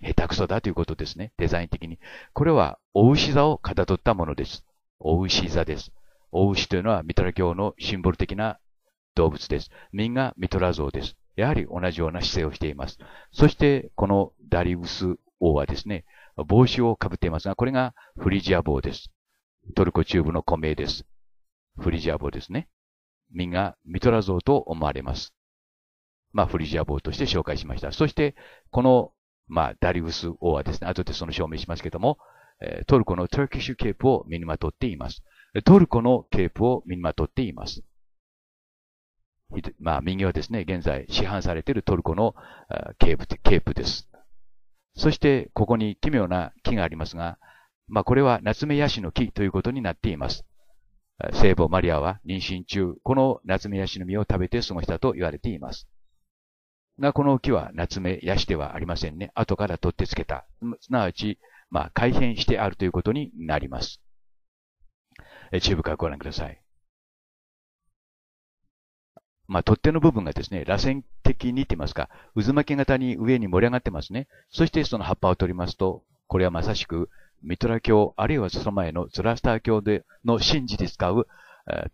下手くそだということですね。デザイン的に。これは、お牛座をかたどったものです。お牛座です。お牛というのはミトラ教のシンボル的な動物です。みんなミトラ像です。やはり同じような姿勢をしています。そして、このダリウス王はですね、帽子をかぶっていますが、これがフリジア帽です。トルコ中部の古名です。フリジア帽ですね。みんなミトラ像と思われます。まあ、フリジア帽として紹介しました。そして、この、まあ、ダリウス王はですね、後でその証明しますけども、トルコのトルキッシュケープを身にまとっています。トルコのケープを身にまとっています。まあ、右はですね、現在市販されているトルコのケープ、ケープです。そして、ここに奇妙な木がありますが、まあ、これはナツメヤシの木ということになっています。聖母マリアは妊娠中、このナツメヤシの実を食べて過ごしたと言われています。が、この木はナツメヤシではありませんね。後から取ってつけた。すなわち、まあ、改変してあるということになります。注意深くご覧ください。まあ、取っ手の部分がですね、螺旋的にって言いますか、渦巻き型に上に盛り上がってますね。そしてその葉っぱを取りますと、これはまさしく、ミトラ教、あるいはその前のズラスター教での神事で使う、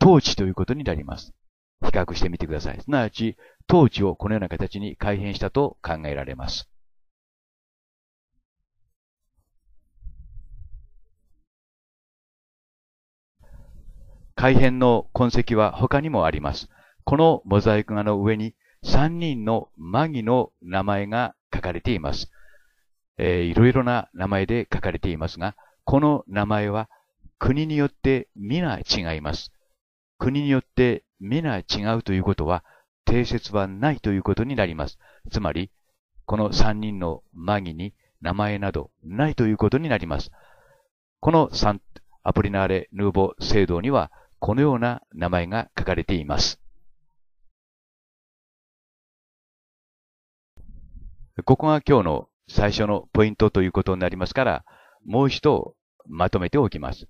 統治ということになります。比較してみてください。すなわち、統治をこのような形に改変したと考えられます。改変の痕跡は他にもあります。このモザイク画の上に3人のマギの名前が書かれています。えー、いろいろな名前で書かれていますが、この名前は国によって皆違います。国によって皆違うということは、定説はないということになります。つまり、この3人のマギに名前などないということになります。このサンアプリナーレ・ヌーボ制度には、このような名前が書かれています。ここが今日の最初のポイントということになりますから、もう一度まとめておきます。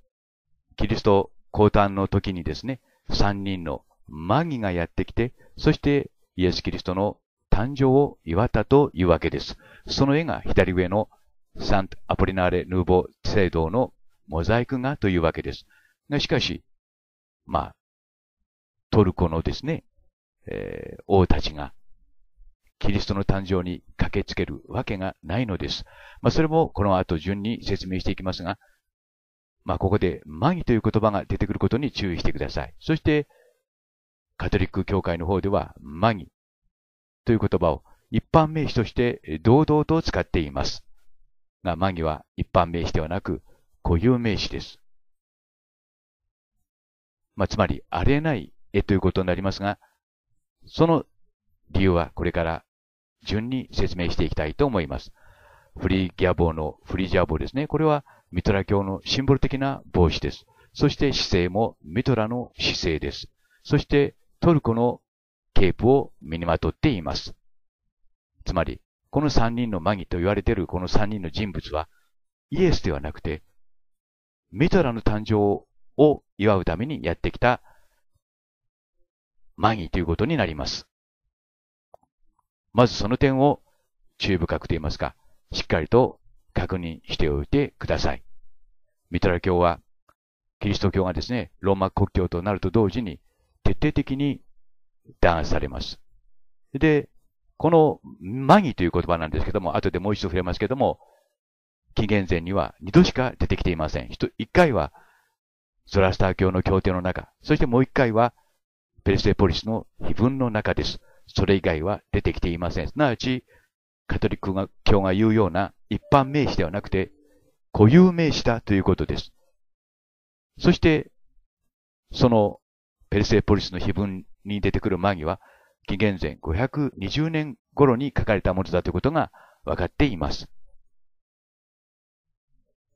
キリスト降誕の時にですね、三人のマギがやってきて、そしてイエス・キリストの誕生を祝ったというわけです。その絵が左上のサント・アポリナーレ・ヌーボー聖堂のモザイク画というわけです。が、しかし、まあ、トルコのですね、えー、王たちがキリストの誕生に駆けつけるわけがないのです。まあ、それもこの後順に説明していきますが、まあ、ここでマギという言葉が出てくることに注意してください。そして、カトリック教会の方ではマギという言葉を一般名詞として堂々と使っています。が、マギは一般名詞ではなく固有名詞です。まあ、つまり、ありえない絵ということになりますが、その理由はこれから順に説明していきたいと思います。フリーギャボーのフリージャーボーですね。これはミトラ教のシンボル的な帽子です。そして姿勢もミトラの姿勢です。そしてトルコのケープを身にまとっています。つまり、この三人のマギと言われているこの三人の人物は、イエスではなくて、ミトラの誕生をを祝うためにやってきたマギということになります。まずその点を注意深くと言いますか、しっかりと確認しておいてください。ミトラ教は、キリスト教がですね、ローマ国教となると同時に徹底的に弾圧されます。で、このマギという言葉なんですけども、後でもう一度触れますけども、紀元前には二度しか出てきていません。一回はゾラスター教の協定の中、そしてもう一回はペルセポリスの碑文の中です。それ以外は出てきていません。すなわち、カトリックが教が言うような一般名詞ではなくて、固有名詞だということです。そして、そのペルセポリスの碑文に出てくるマギは、紀元前520年頃に書かれたものだということが分かっています。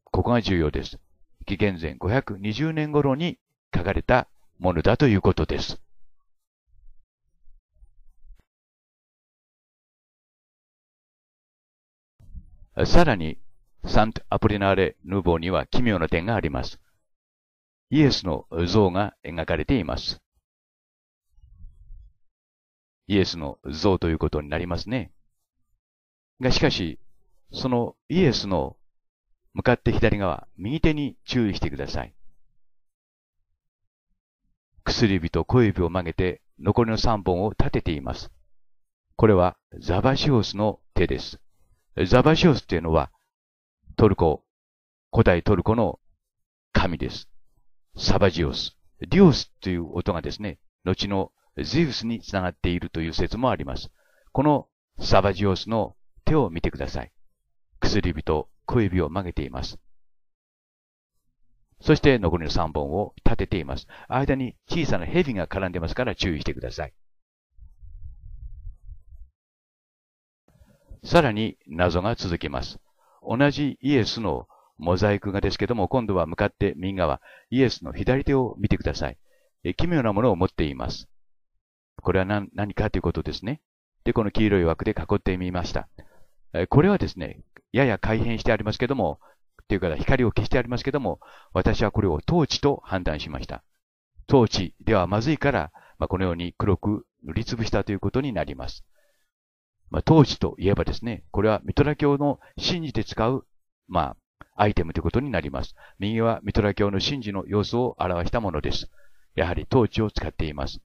ここが重要です。紀元前520年頃に書かれたものだということです。さらに、サント・アプリナーレ・ヌーボーには奇妙な点があります。イエスの像が描かれています。イエスの像ということになりますね。がしかし、そのイエスの向かって左側、右手に注意してください。薬指と小指を曲げて残りの3本を立てています。これはザバシオスの手です。ザバシオスっていうのはトルコ、古代トルコの神です。サバジオス。ディオスという音がですね、後のゼウスにつながっているという説もあります。このサバジオスの手を見てください。薬指と小指を曲げています。そして残りの3本を立てています。間に小さな蛇が絡んでますから注意してください。さらに謎が続きます。同じイエスのモザイク画ですけども、今度は向かって右側、イエスの左手を見てください。奇妙なものを持っています。これは何何かということですね。で、この黄色い枠で囲ってみました。これはですね、やや改変してありますけども、というか光を消してありますけども、私はこれをトーチと判断しました。トーチではまずいから、まあ、このように黒く塗りつぶしたということになります。まあ、トーチといえばですね、これはミトラ教の信じて使う、まあ、アイテムということになります。右はミトラ教の神事の様子を表したものです。やはりトーチを使っています。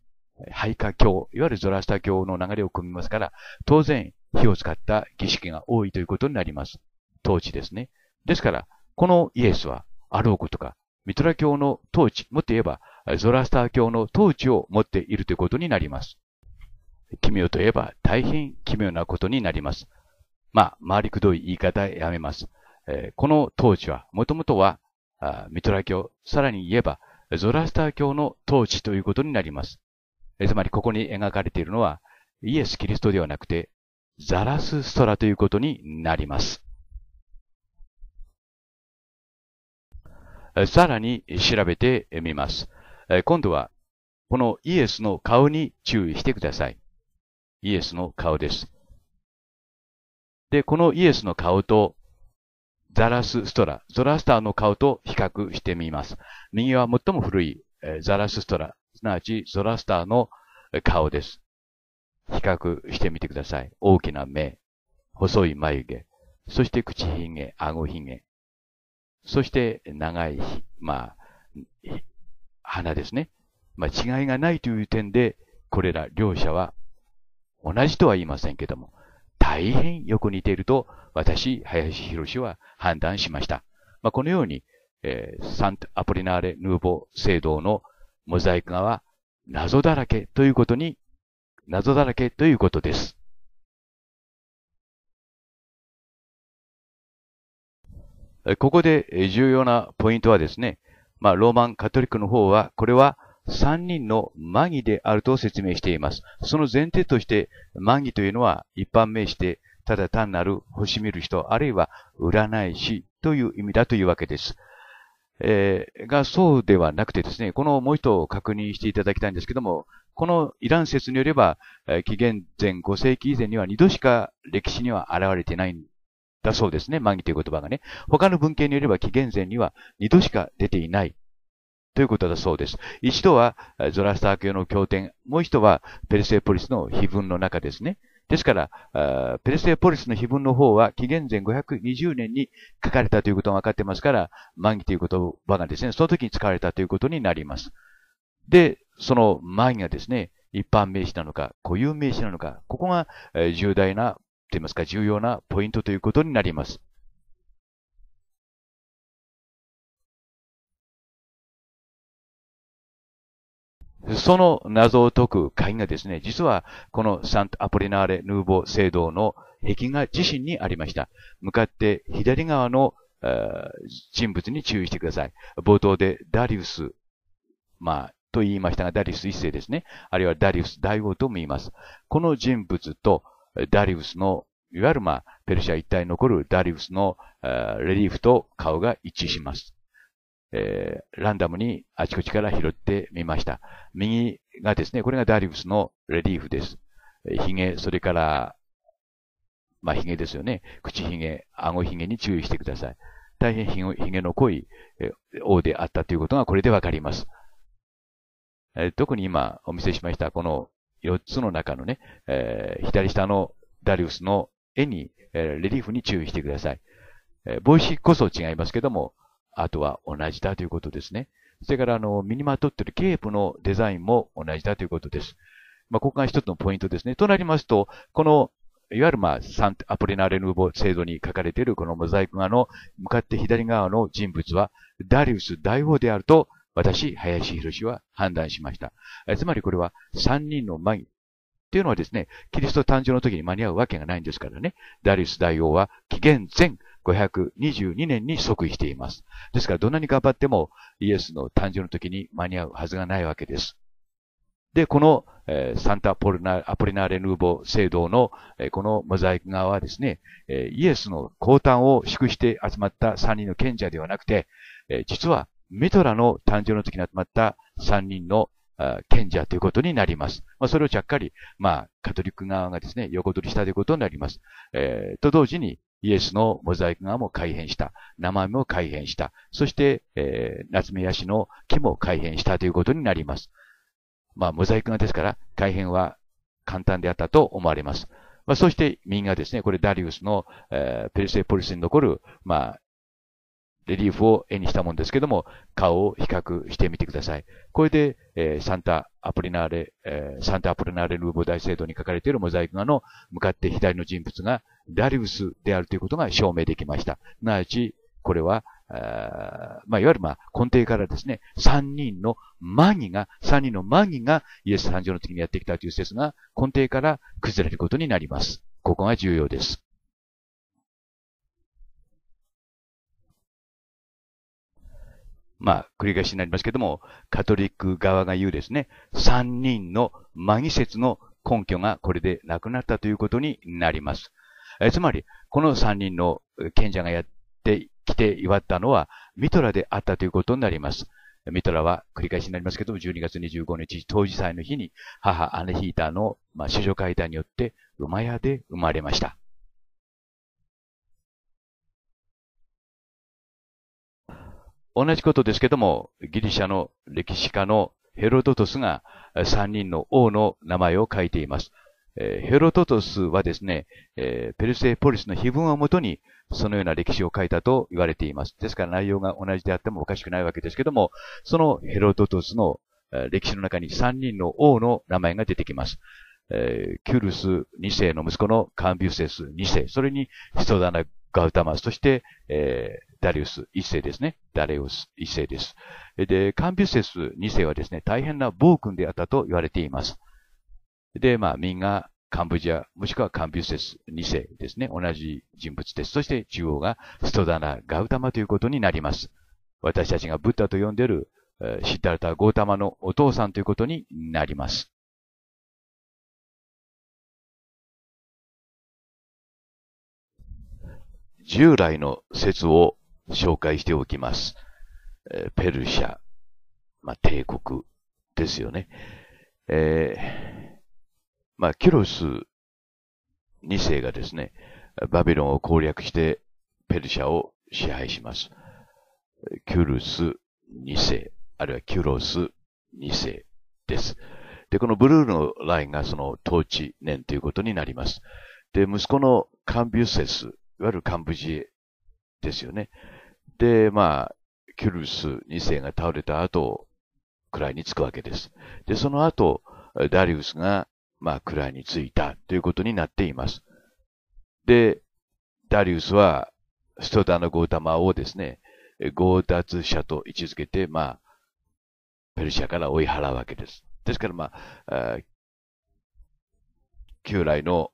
廃化教、いわゆるゾラスタ教の流れを組みますから、当然火を使った儀式が多いということになります。統治ですね。ですから、このイエスは、あろうことか、ミトラ教の統治、もっと言えば、ゾラスター教の統治を持っているということになります。奇妙といえば、大変奇妙なことになります。まあ、回りくどい言い方やめます。えー、この統治は、もともとは、ミトラ教、さらに言えば、ゾラスター教の統治ということになります。つまり、ここに描かれているのは、イエス・キリストではなくて、ザラスストラということになります。さらに調べてみます。今度は、このイエスの顔に注意してください。イエスの顔です。で、このイエスの顔とザラスストラ、ゾラスターの顔と比較してみます。右は最も古いザラスストラ、すなわちゾラスターの顔です。比較してみてください。大きな目、細い眉毛、そして口ひげ、顎ひげ、そして長い、まあ、鼻ですね。まあ、違いがないという点で、これら両者は同じとは言いませんけども、大変よく似ていると私、林博は判断しました。まあ、このように、えー、サント・アポリナーレ・ヌーボー聖堂のモザイク画は謎だらけということに謎だらけということです。ここで重要なポイントはですね、まあ、ローマンカトリックの方は、これは3人のマギであると説明しています。その前提として、マギというのは一般名詞で、ただ単なる星見る人、あるいは占い師という意味だというわけです。えー、が、そうではなくてですね、このもう一度確認していただきたいんですけども、このイラン説によれば、え紀元前5世紀以前には2度しか歴史には現れてないんだそうですね。マギという言葉がね。他の文献によれば紀元前には2度しか出ていないということだそうです。一度はゾラスター教の経典、もう一度はペルセポリスの碑文の中ですね。ですから、ペルセポリスの碑文の方は紀元前520年に書かれたということが分かってますから、マギという言葉がですね、その時に使われたということになります。で、そのマギがですね、一般名詞なのか、固有名詞なのか、ここが重大な、と言いますか、重要なポイントということになります。その謎を解く鍵がですね、実はこのサント・アポリナーレ・ヌーボー聖堂の壁画自身にありました。向かって左側の人物に注意してください。冒頭でダリウス、まあ、と言いましたが、ダリウス一世ですね。あるいはダリウス大王とも言います。この人物とダリウスの、いわゆるまあ、ペルシャ一帯に残るダリウスのレリーフと顔が一致します。えー、ランダムにあちこちから拾ってみました。右がですね、これがダリウスのレリーフです。髭、それから、まあ、髭ですよね。口髭、顎髭に注意してください。大変髭の濃い王であったということがこれでわかります。え、特に今お見せしましたこの4つの中のね、えー、左下のダリウスの絵に、えー、レリーフに注意してください。えー、帽子こそ違いますけども、あとは同じだということですね。それから、あの、身にまとっているケープのデザインも同じだということです。まあ、ここが一つのポイントですね。となりますと、この、いわゆる、まあ、サンアポリナーレ・ヌーボ制度に書かれているこのモザイク画の向かって左側の人物は、ダリウス大王であると、私、林博士は判断しました。つまりこれは三人のマギ。っていうのはですね、キリスト誕生の時に間に合うわけがないんですからね。ダリウス大王は紀元前522年に即位しています。ですから、どんなに頑張ってもイエスの誕生の時に間に合うはずがないわけです。で、この、えー、サンタポルナアポリナーレ・ヌーボ聖堂の、えー、このモザイク側はですね、えー、イエスの降誕を祝して集まった3人の賢者ではなくて、え実はメトラの誕生の時に集まった3人の賢者ということになります。まあ、それをちゃっかり、まあ、カトリック側がですね、横取りしたということになります。え、と同時に、イエスのモザイク側も改変した。名前も改変した。そして、えー、夏目ヤシの木も改変したということになります。まあ、モザイク画ですから、改変は簡単であったと思われます。まあ、そして、右がですね、これダリウスの、えー、ペルセポリスに残る、まあ、レリーフを絵にしたもんですけども、顔を比較してみてください。これで、えー、サンタアプリナーレ、えー、サンタアプリナーレルーボ大聖堂に書かれているモザイク画の向かって左の人物がダリウスであるということが証明できました。すなわち、これは、あまあ、いわゆる、まあ、根底からですね、三人のマギが、三人のマギがイエス誕生の時にやってきたという説が根底から崩れることになります。ここが重要です。まあ、繰り返しになりますけども、カトリック側が言うですね、三人のマギ説の根拠がこれでなくなったということになります。えつまり、この三人の賢者がやってきて祝ったのは、ミトラであったということになります。ミトラは繰り返しになりますけども、12月25日、当時祭の日に、母アネヒーターの、まあ、主女会談によって、馬屋で生まれました。同じことですけども、ギリシャの歴史家のヘロドトスが3人の王の名前を書いています。ヘロドトスはですね、ペルセポリスの碑文をもとにそのような歴史を書いたと言われています。ですから内容が同じであってもおかしくないわけですけども、そのヘロドトスの歴史の中に3人の王の名前が出てきます。キュルス2世の息子のカンビュセス2世、それにヒトダナ・ガウタマス、そして、えー、ダリウス1世ですね。ダレウス1世です。で、カンビュセス2世はですね、大変な暴君であったと言われています。で、まあ、みんなカンブジア、もしくはカンビュセス2世ですね。同じ人物です。そして中央がストダナ・ガウタマということになります。私たちがブッダと呼んでいるシッダルタ・ゴータマのお父さんということになります。従来の説を紹介しておきます。えー、ペルシャ、まあ、帝国ですよね。えー、まあ、キュロス2世がですね、バビロンを攻略してペルシャを支配します。キュルス2世、あるいはキュロス2世です。で、このブルーのラインがその統治年ということになります。で、息子のカンビュセス、いわゆるカンブジエですよね。で、まあ、キュルス2世が倒れた後、位につくわけです。で、その後、ダリウスが、まあ、位についたということになっています。で、ダリウスは、ストダのゴータマをですね、強奪者と位置づけて、まあ、ペルシャから追い払うわけです。ですから、まあ、旧来の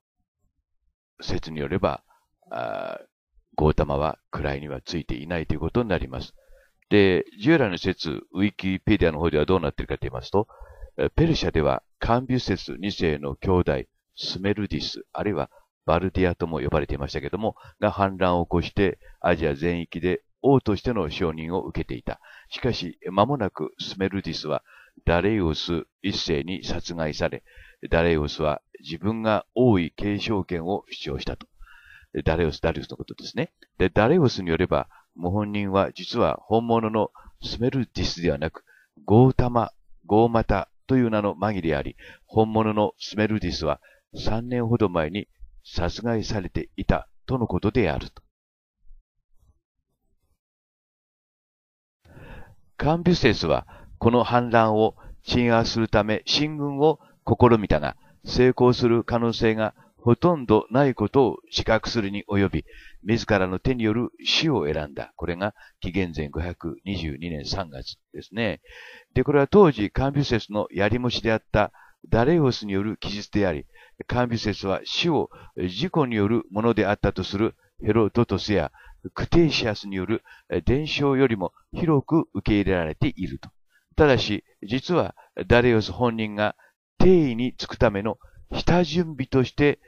説によれば、ゴータマは位にはついていないということになります。で、従来の説、ウィキペディアの方ではどうなっているかと言いますと、ペルシャではカンビュセス2世の兄弟、スメルディス、あるいはバルディアとも呼ばれていましたけども、が反乱を起こしてアジア全域で王としての承認を受けていた。しかし、間もなくスメルディスはダレイオス一世に殺害され、ダレイオスは自分が王位継承権を主張したと。ダレオス、ダリウスのことですね。で、ダレオスによれば、模本人は実は本物のスメルディスではなく、ゴータマ、ゴーマタという名の紛れあり、本物のスメルディスは3年ほど前に殺害されていたとのことであると。カンビュセスはこの反乱を鎮圧するため進軍を試みたが、成功する可能性がほとんどないことを自覚するに及び、自らの手による死を選んだ。これが紀元前522年3月ですね。で、これは当時カンビュセスのやりもしであったダレオスによる記述であり、カンビュセスは死を事故によるものであったとするヘロドトスやクテーシアスによる伝承よりも広く受け入れられていると。ただし、実はダレオス本人が定位につくための下準備として、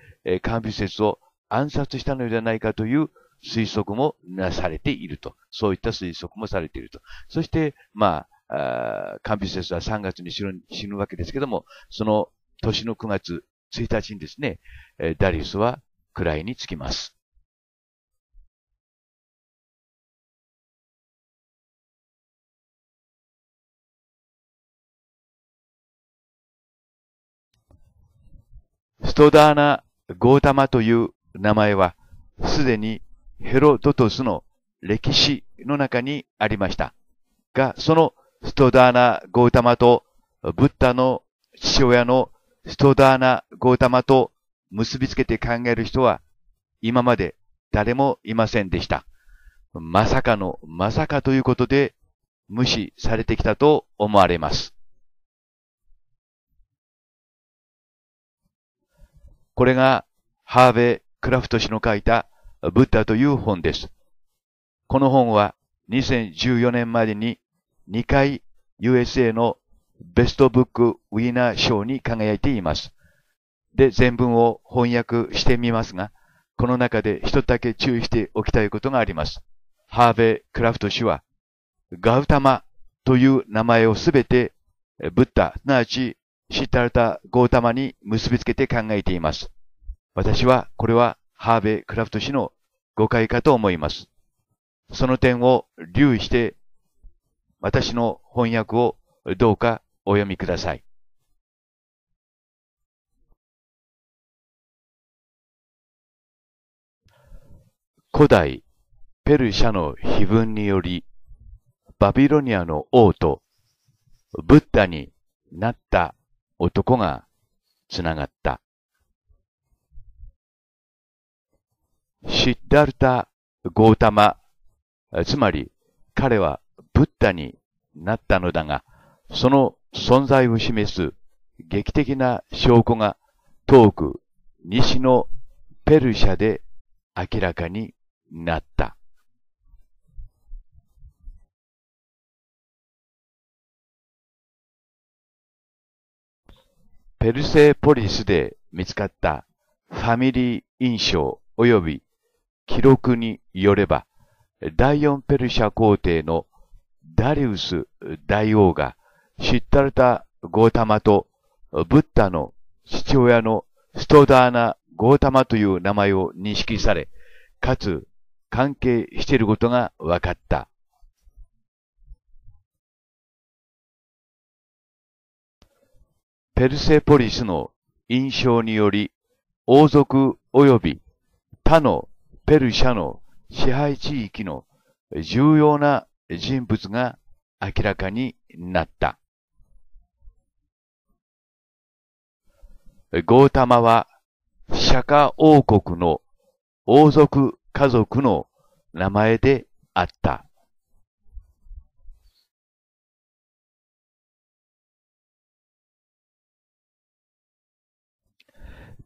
カンビュセスを暗殺したのではないかという推測もなされていると。そういった推測もされていると。そして、まあ、あカンビセスは3月に死ぬ死ぬわけですけども、その年の9月1日にですね、ダリウスは位につきます。ストダーナ・ゴータマという名前は、すでにヘロドトスの歴史の中にありました。が、そのストダーナ・ゴータマと、ブッダの父親のストダーナ・ゴータマと結びつけて考える人は、今まで誰もいませんでした。まさかのまさかということで無視されてきたと思われます。これがハーベイ・クラフト氏の書いたブッダという本です。この本は2014年までに2回 USA の Best Book Winner 賞に輝いています。で、全文を翻訳してみますが、この中で一つだけ注意しておきたいことがあります。ハーベイ・クラフト氏は、ガウタマという名前をすべてブッダ、すなわちシッタルタ・ゴータマに結びつけて考えています。私はこれはハーベイ・クラフト氏の誤解かと思います。その点を留意して私の翻訳をどうかお読みください。古代ペルシャの碑文によりバビロニアの王とブッダになった男がつながった。シッダルタ・ゴータマ、つまり彼はブッダになったのだが、その存在を示す劇的な証拠が遠く西のペルシャで明らかになった。ペルセポリスで見つかったファミリー印象及び記録によれば、第四ペルシャ皇帝のダリウス大王がシッタルタ・ゴータマとブッダの父親のストダーナ・ゴータマという名前を認識され、かつ関係していることが分かった。ペルセポリスの印象により、王族及び他のペルシャの支配地域の重要な人物が明らかになった。ゴータマは釈迦王国の王族家族の名前であった。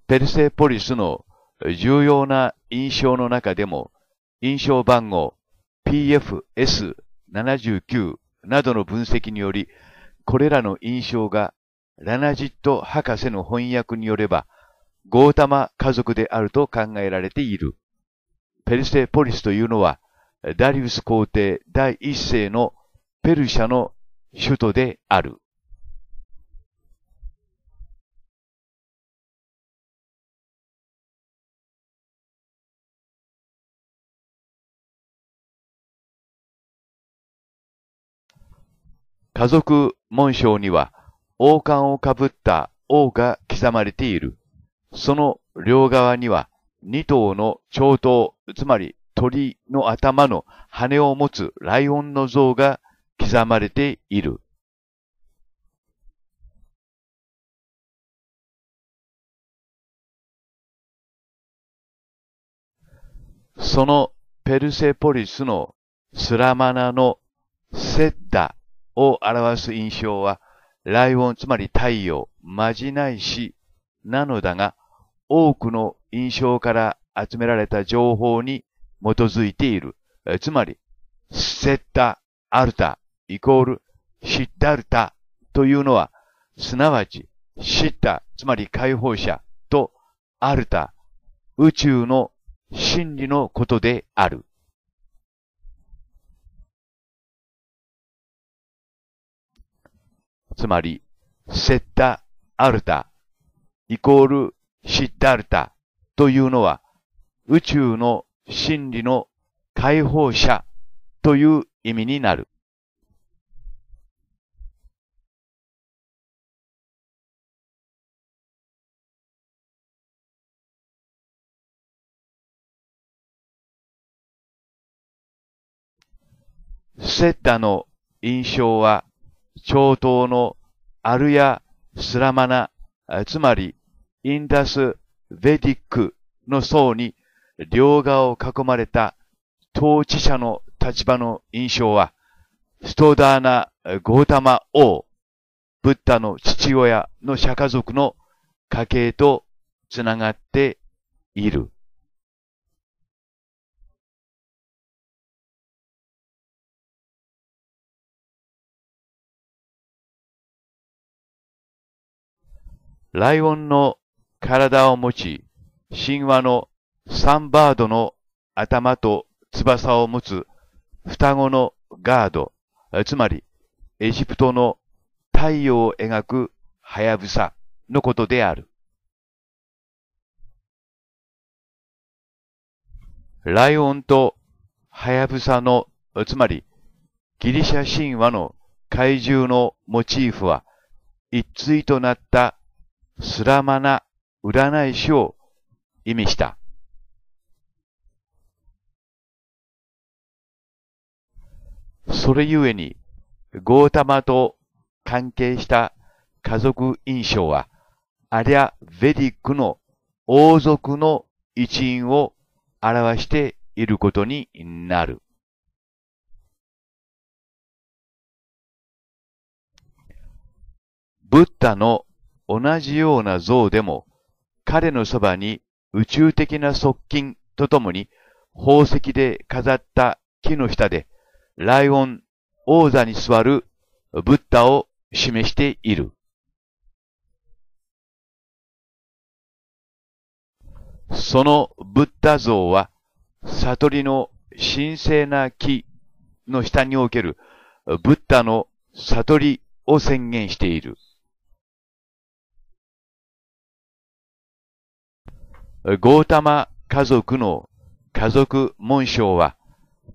ペルセポリスの重要な印象の中でも、印象番号 PFS79 などの分析により、これらの印象がラナジット博士の翻訳によれば、ゴータマ家族であると考えられている。ペルセポリスというのは、ダリウス皇帝第一世のペルシャの首都である。家族紋章には王冠をかぶった王が刻まれている。その両側には二頭の長頭、つまり鳥の頭の羽を持つライオンの像が刻まれている。そのペルセポリスのスラマナのセッダを表す印象は、ライオン、つまり太陽、まじないし、なのだが、多くの印象から集められた情報に基づいている。つまり、セッタ、アルタ、イコール、シッタルタというのは、すなわち、シッタ、つまり解放者と、アルタ、宇宙の真理のことである。つまり、セッタ・アルタ、イコールシッダルタというのは、宇宙の真理の解放者という意味になる。セッタの印象は長島のアルヤ・スラマナ、つまりインダス・ベディックの層に両側を囲まれた統治者の立場の印象は、ストーダーナ・ゴータマ王、ブッダの父親の釈迦族の家系とつながっている。ライオンの体を持ち、神話のサンバードの頭と翼を持つ双子のガード、つまりエジプトの太陽を描くハヤブサのことである。ライオンとハヤブサの、つまりギリシャ神話の怪獣のモチーフは一対となったスラマな占い師を意味した。それゆえに、ゴータマと関係した家族印象は、アリャ・ヴェディックの王族の一員を表していることになる。ブッダの同じような像でも、彼のそばに宇宙的な側近とともに宝石で飾った木の下で、ライオン王座に座るブッダを示している。そのブッダ像は、悟りの神聖な木の下におけるブッダの悟りを宣言している。ゴータマ家族の家族紋章は、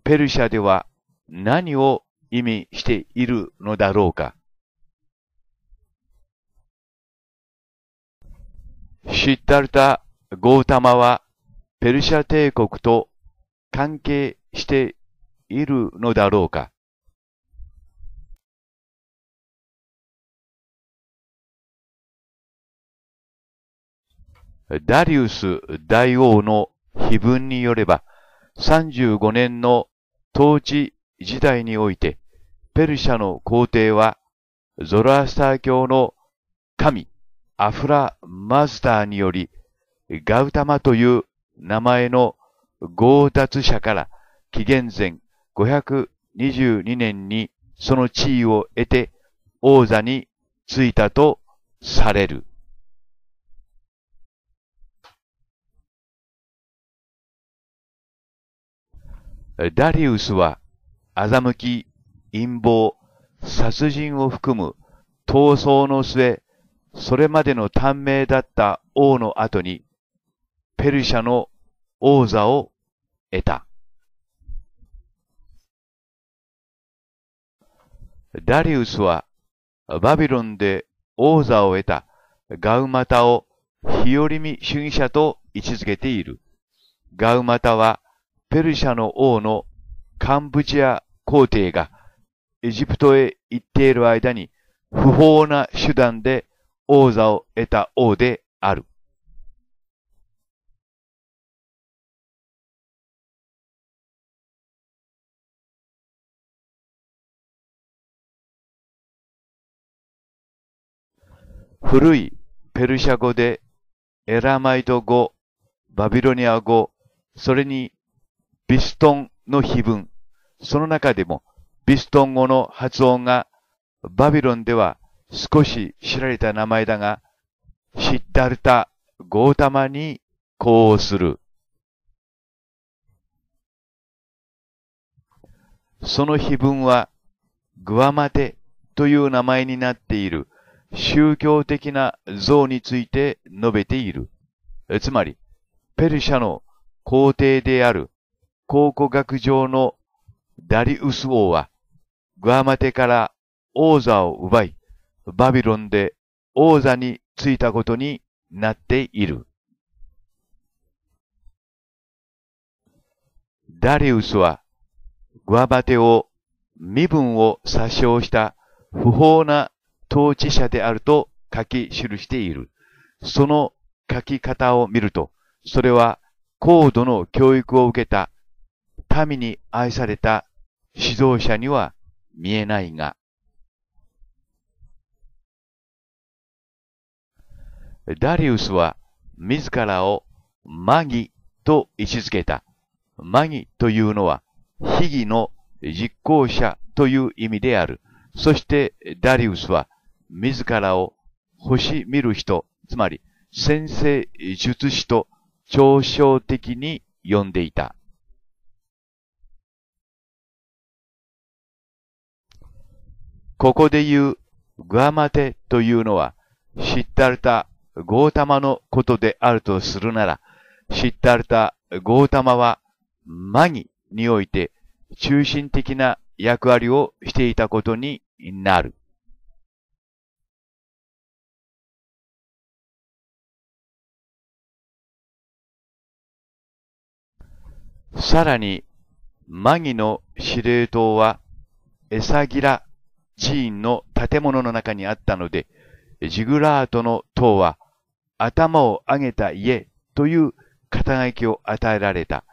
ペルシャでは何を意味しているのだろうか。シッタルタ・ゴータマはペルシャ帝国と関係しているのだろうか。ダリウス大王の碑文によれば、35年の統治時代において、ペルシャの皇帝は、ゾロアスター教の神、アフラ・マスターにより、ガウタマという名前の強奪者から紀元前522年にその地位を得て王座についたとされる。ダリウスは欺き、陰謀、殺人を含む闘争の末、それまでの短命だった王の後に、ペルシャの王座を得た。ダリウスはバビロンで王座を得たガウマタを日和見主義者と位置づけている。ガウマタはペルシャの王のカンブジア皇帝がエジプトへ行っている間に不法な手段で王座を得た王である。古いペルシャ語でエラマイド語、バビロニア語、それにビストンの碑文、その中でもビストン語の発音がバビロンでは少し知られた名前だが、シッダルタ・ゴータマに呼応する。その碑文はグアマテという名前になっている宗教的な像について述べている。つまり、ペルシャの皇帝である考古学上のダリウス王は、グアマテから王座を奪い、バビロンで王座についたことになっている。ダリウスは、グアマテを身分を詐称した不法な統治者であると書き記している。その書き方を見ると、それは高度の教育を受けた民に愛された指導者には見えないが、ダリウスは自らをマギと位置づけた。マギというのは、秘技の実行者という意味である。そしてダリウスは自らを星見る人、つまり先生術師と嘲笑的に呼んでいた。ここで言うグアマテというのは、シッタルタ・ゴータマのことであるとするなら、シッタルタ・ゴータマはマギにおいて中心的な役割をしていたことになる。さらに、マギの司令塔は、エサギラ寺院の建物の中にあったので、ジグラートの塔は、頭を上げた家という肩書きを与えられた。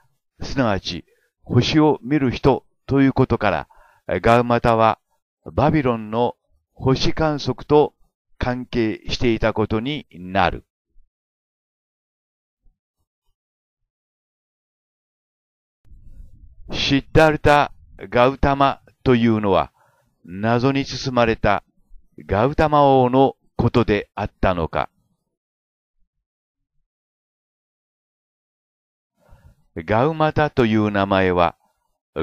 すなわち、星を見る人ということから、ガウマタはバビロンの星観測と関係していたことになる。シッダルタ・ガウタマというのは、謎に包まれたガウタマ王のことであったのか。ガウマタという名前は、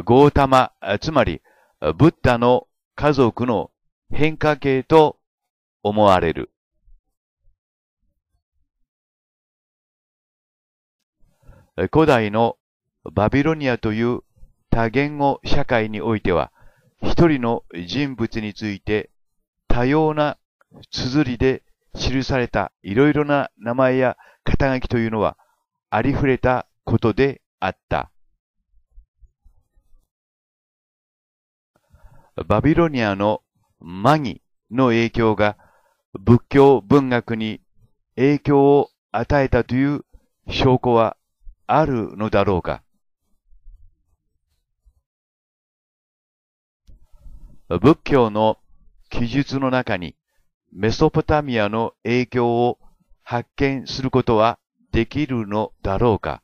ゴータマ、つまり、ブッダの家族の変化形と思われる。古代のバビロニアという多言語社会においては、一人の人物について多様な綴りで記されたいろいろな名前や肩書きというのはありふれたことであった。バビロニアのマギの影響が仏教文学に影響を与えたという証拠はあるのだろうか仏教の記述の中にメソポタミアの影響を発見することはできるのだろうか。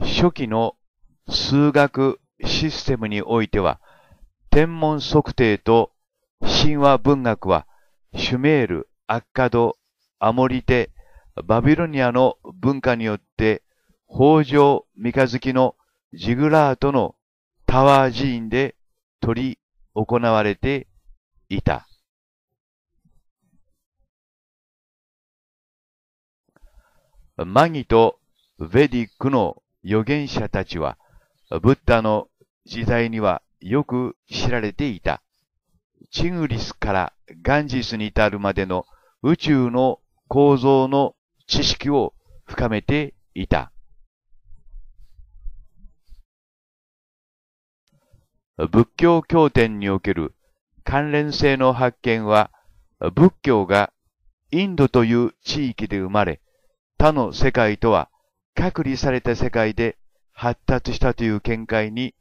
初期の数学システムにおいては、天文測定と神話文学は、シュメール、アッカド、アモリテ、バビロニアの文化によって、北条三日月のジグラートのタワー寺院で取り行われていた。マギとヴェディックの預言者たちは、ブッダの時代にはよく知られていた。チグリスからガンジスに至るまでの宇宙の構造の知識を深めていた。仏教経典における関連性の発見は、仏教がインドという地域で生まれ、他の世界とは隔離された世界で発達したという見解に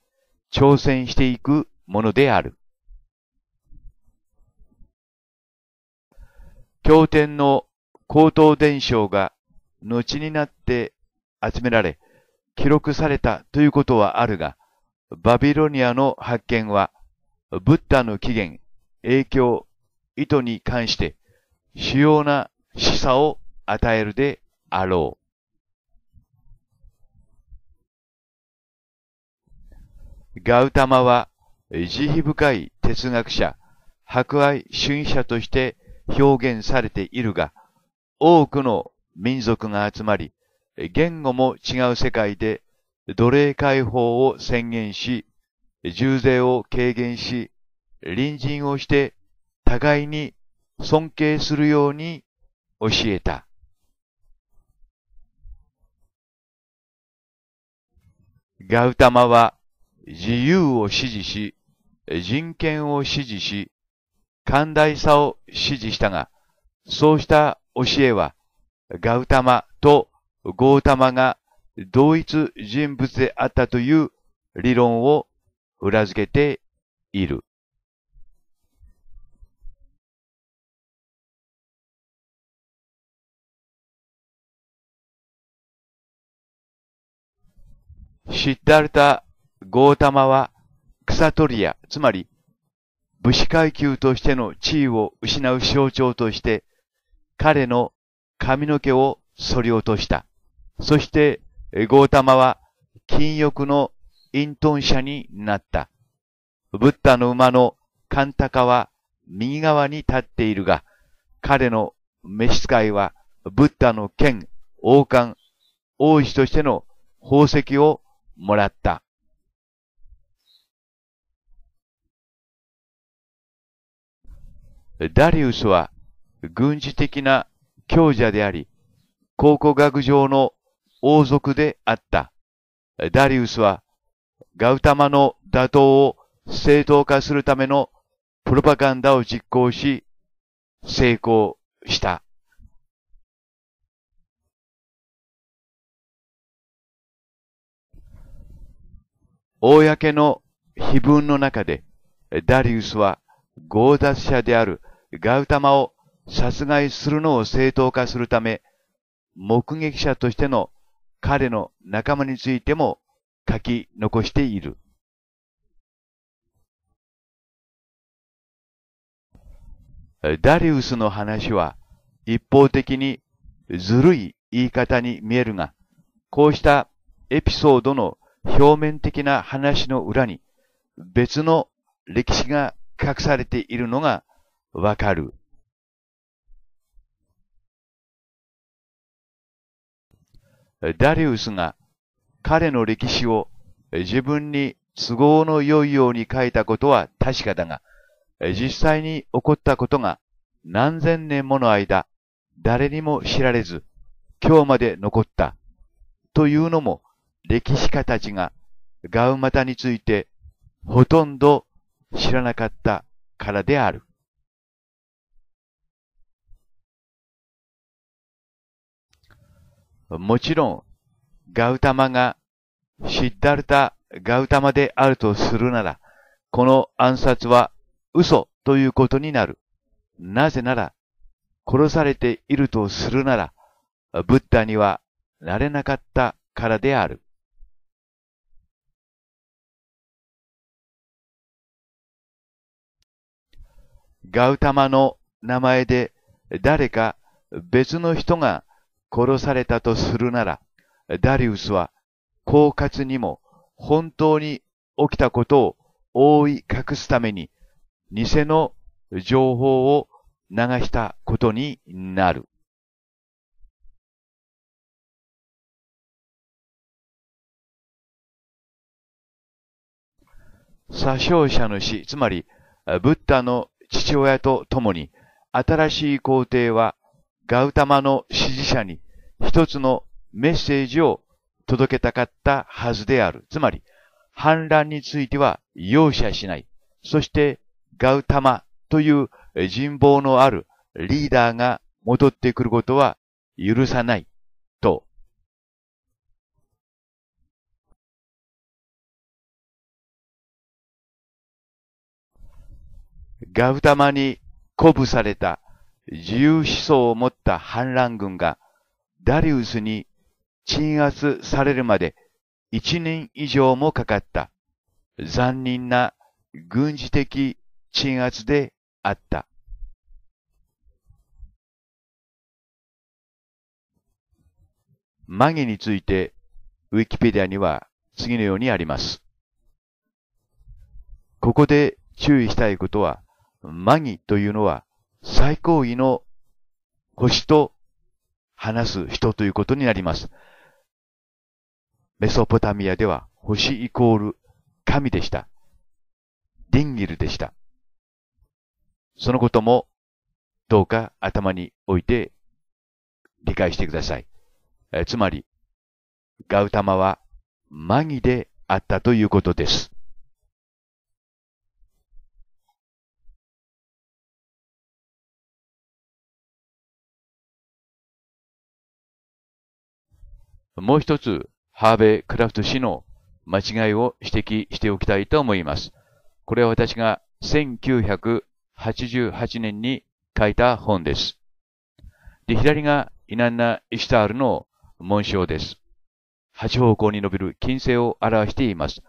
挑戦していくものである。経典の口頭伝承が後になって集められ、記録されたということはあるが、バビロニアの発見は、ブッダの起源、影響、意図に関して主要な示唆を与えるであろう。ガウタマは慈悲深い哲学者、博愛主義者として表現されているが、多くの民族が集まり、言語も違う世界で奴隷解放を宣言し、重税を軽減し、隣人をして互いに尊敬するように教えた。ガウタマは自由を支持し、人権を支持し、寛大さを支持したが、そうした教えは、ガウタマとゴータマが同一人物であったという理論を裏付けている。シッダルタ・ゴータマは草取り屋、つまり武士階級としての地位を失う象徴として、彼の髪の毛を剃り落とした。そしてゴータマは禁欲の隠遁者になった。ブッダの馬のカンタカは右側に立っているが、彼の召使いはブッダの剣、王冠、王子としての宝石をもらった。ダリウスは軍事的な強者であり、考古学上の王族であった。ダリウスはガウタマの打倒を正当化するためのプロパガンダを実行し、成功した。公の碑文の中で、ダリウスは強奪者であるガウタマを殺害するのを正当化するため、目撃者としての彼の仲間についても書き残している。ダリウスの話は一方的にずるい言い方に見えるが、こうしたエピソードの表面的な話の裏に別の歴史が隠されているのがわかる。ダリウスが彼の歴史を自分に都合の良いように書いたことは確かだが、実際に起こったことが何千年もの間、誰にも知られず、今日まで残ったというのも歴史家たちがガウマタについてほとんど知らなかったからである。もちろん、ガウタマがシッダルタ・ガウタマであるとするなら、この暗殺は嘘ということになる。なぜなら、殺されているとするなら、ブッダにはなれなかったからである。ガウタマの名前で誰か別の人が殺されたとするなら、ダリウスは狡猾にも本当に起きたことを覆い隠すために偽の情報を流したことになる。詐称者の死、つまり、ブッダの父親と共に、新しい皇帝は、ガウタマの支持者に一つのメッセージを届けたかったはずである。つまり、反乱については容赦しない。そして、ガウタマという人望のあるリーダーが戻ってくることは許さない。と。ガウタマに鼓舞された自由思想を持った反乱軍がダリウスに鎮圧されるまで一年以上もかかった残忍な軍事的鎮圧であった。マギについてウィキペディアには次のようにあります。ここで注意したいことは、マギというのは最高位の星と話す人ということになります。メソポタミアでは星イコール神でした。ディンギルでした。そのこともどうか頭に置いて理解してください。えつまり、ガウタマはマギであったということです。もう一つ、ハーベイ・クラフト氏の間違いを指摘しておきたいと思います。これは私が1988年に書いた本です。で、左がイナンナ・イシュタールの紋章です。八方向に伸びる金星を表しています。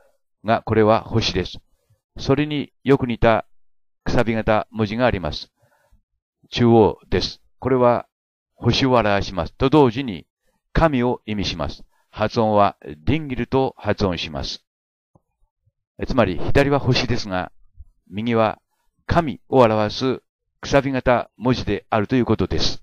が、これは星です。それによく似たくさび型文字があります。中央です。これは星を表します。と同時に神を意味します。発音はディンギルと発音します。つまり、左は星ですが、右は神を表すくさび型文字であるということです。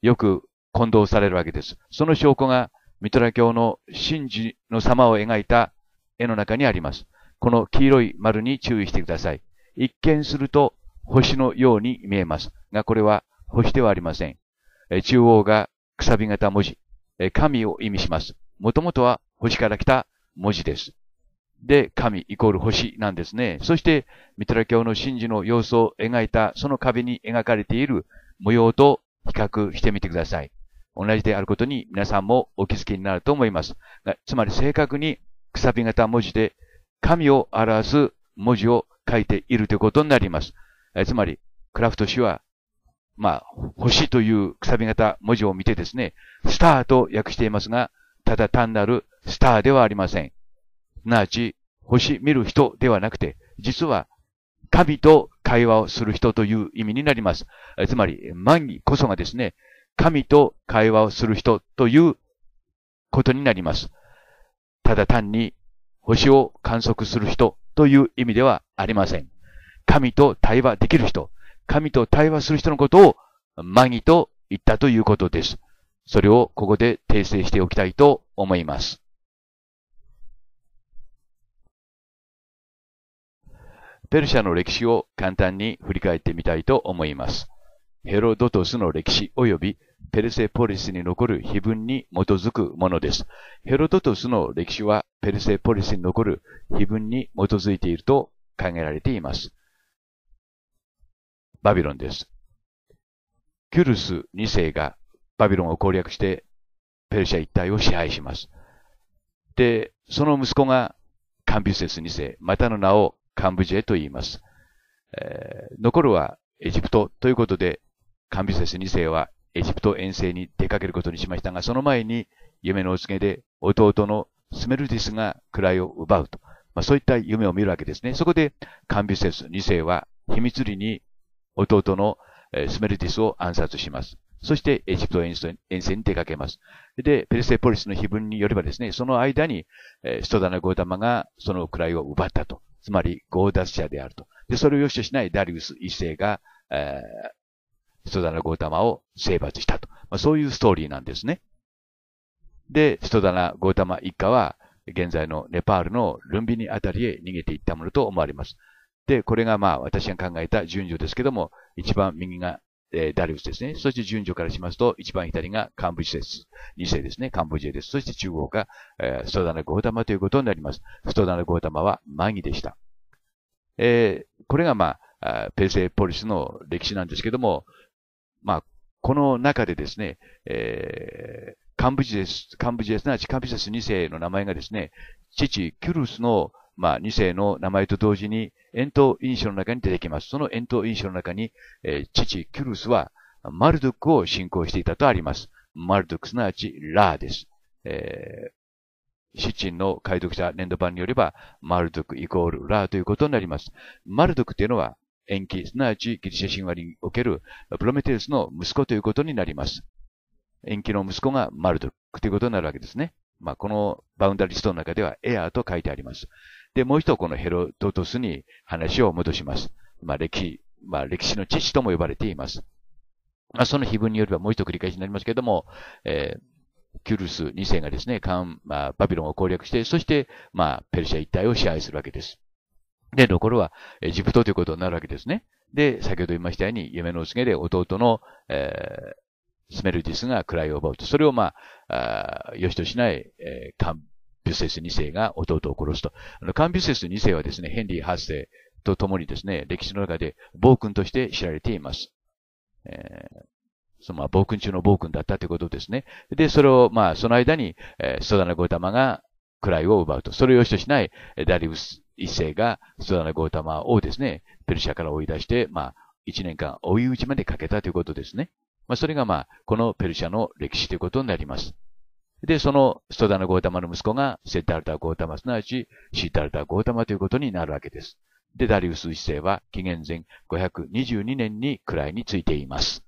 よく混同されるわけです。その証拠が、ミトラ教の神事の様を描いた絵の中にあります。この黄色い丸に注意してください。一見すると星のように見えます。が、これは星ではありません。中央がくさび型文字。神を意味します。もともとは星から来た文字です。で、神イコール星なんですね。そして、ミトラ教の神事の様子を描いたその壁に描かれている模様と比較してみてください。同じであることに皆さんもお気づきになると思います。つまり正確にくさび型文字で神を表す文字を書いているということになります。つまり、クラフト氏はまあ、星というくさび型文字を見てですね、スターと訳していますが、ただ単なるスターではありません。すなわち、星見る人ではなくて、実は神と会話をする人という意味になります。つまり、マギこそがですね、神と会話をする人ということになります。ただ単に星を観測する人という意味ではありません。神と対話できる人、神と対話する人のことをマギと言ったということです。それをここで訂正しておきたいと思います。ペルシャの歴史を簡単に振り返ってみたいと思います。ヘロドトスの歴史及びペルセポリスに残る碑文に基づくものです。ヘロドトスの歴史はペルセポリスに残る碑文に基づいていると考えられています。バビロンです。キュルス2世がバビロンを攻略してペルシャ一帯を支配します。で、その息子がカンビュセス2世、またの名をカンブジェと言います。えー残るはエジプトということで、カンビュセス2世はエジプト遠征に出かけることにしましたが、その前に夢のお告げで弟のスメルディスが位を奪うと。まあ、そういった夢を見るわけですね。そこでカンビュセス2世は秘密裏に弟のスメルディスを暗殺します。そしてエジプト遠征に出かけます。で、ペルセポリスの碑文によればですね、その間に、えーストダナ・ゴータマがその位を奪ったと。つまり、ゴーダス者であると。で、それを良しとしないダリウス一世が、えーストダナ・ゴータマを征伐したと。まあ、そういうストーリーなんですね。で、ストダナ・ゴータマ一家は、現在のネパールのルンビニあたりへ逃げていったものと思われます。で、これがまあ私が考えた順序ですけども、一番右が、えーダリウスですね。そして順序からしますと、一番左がカンブジェです。二世ですね。カンブジェです。そして中央が、えーストダナ・ゴータマということになります。ストダナ・ゴータマはマギでした。えーこれがまあ、ペルセポリスの歴史なんですけども、まあ、この中でですね、えーカンブジェス、カンブジェスなわちカンブジェス2世の名前がですね、父、キュルスの、まあ、2世の名前と同時に、円筒印象の中に出てきます。その円筒印象の中に、えー父、キュルスは、マルドックを信仰していたとあります。マルドックすなわち、ラーです。えー、シチンの解読者年度版によれば、マルドックイコールラーということになります。マルドックというのは、延期、すなわちギリシャ神話におけるプロメテウスの息子ということになります。延期の息子がマルドックということになるわけですね。まあ、このバウンダリストの中ではエアーと書いてあります。で、もう一度このヘロドトスに話を戻します。まあ、歴史、まあ、歴史の父とも呼ばれています。まあ、その碑文によればもう一度繰り返しになりますけれども、えーキュルス2世がですね、カン、まあ、バビロンを攻略して、そして、まあ、ペルシャ一帯を支配するわけです。で、残るはエジプトということになるわけですね。で、先ほど言いましたように、夢の告げで弟の、えースメルディスが位を奪うと。それをまあ、あー良しとしない、えーカンュセス2世が弟を殺すと。あのカンビュセス2世はですね、ヘンリー8世と共にですね、歴史の中で暴君として知られています。えーそのまあ暴君中の暴君だったということですね。で、それを、まあ、その間に、えーストダナ・ゴータマが位を奪うと。それを良しとしない、ダリウス一世がストダナ・ゴータマをですね、ペルシャから追い出して、まあ、一年間追い打ちまでかけたということですね。まあ、それがまあ、このペルシャの歴史ということになります。で、そのストダナ・ゴータマの息子がセッダルタ・ゴータマ、すなわちシータルタ・ゴータマということになるわけです。で、ダリウス一世は紀元前522年に位についています。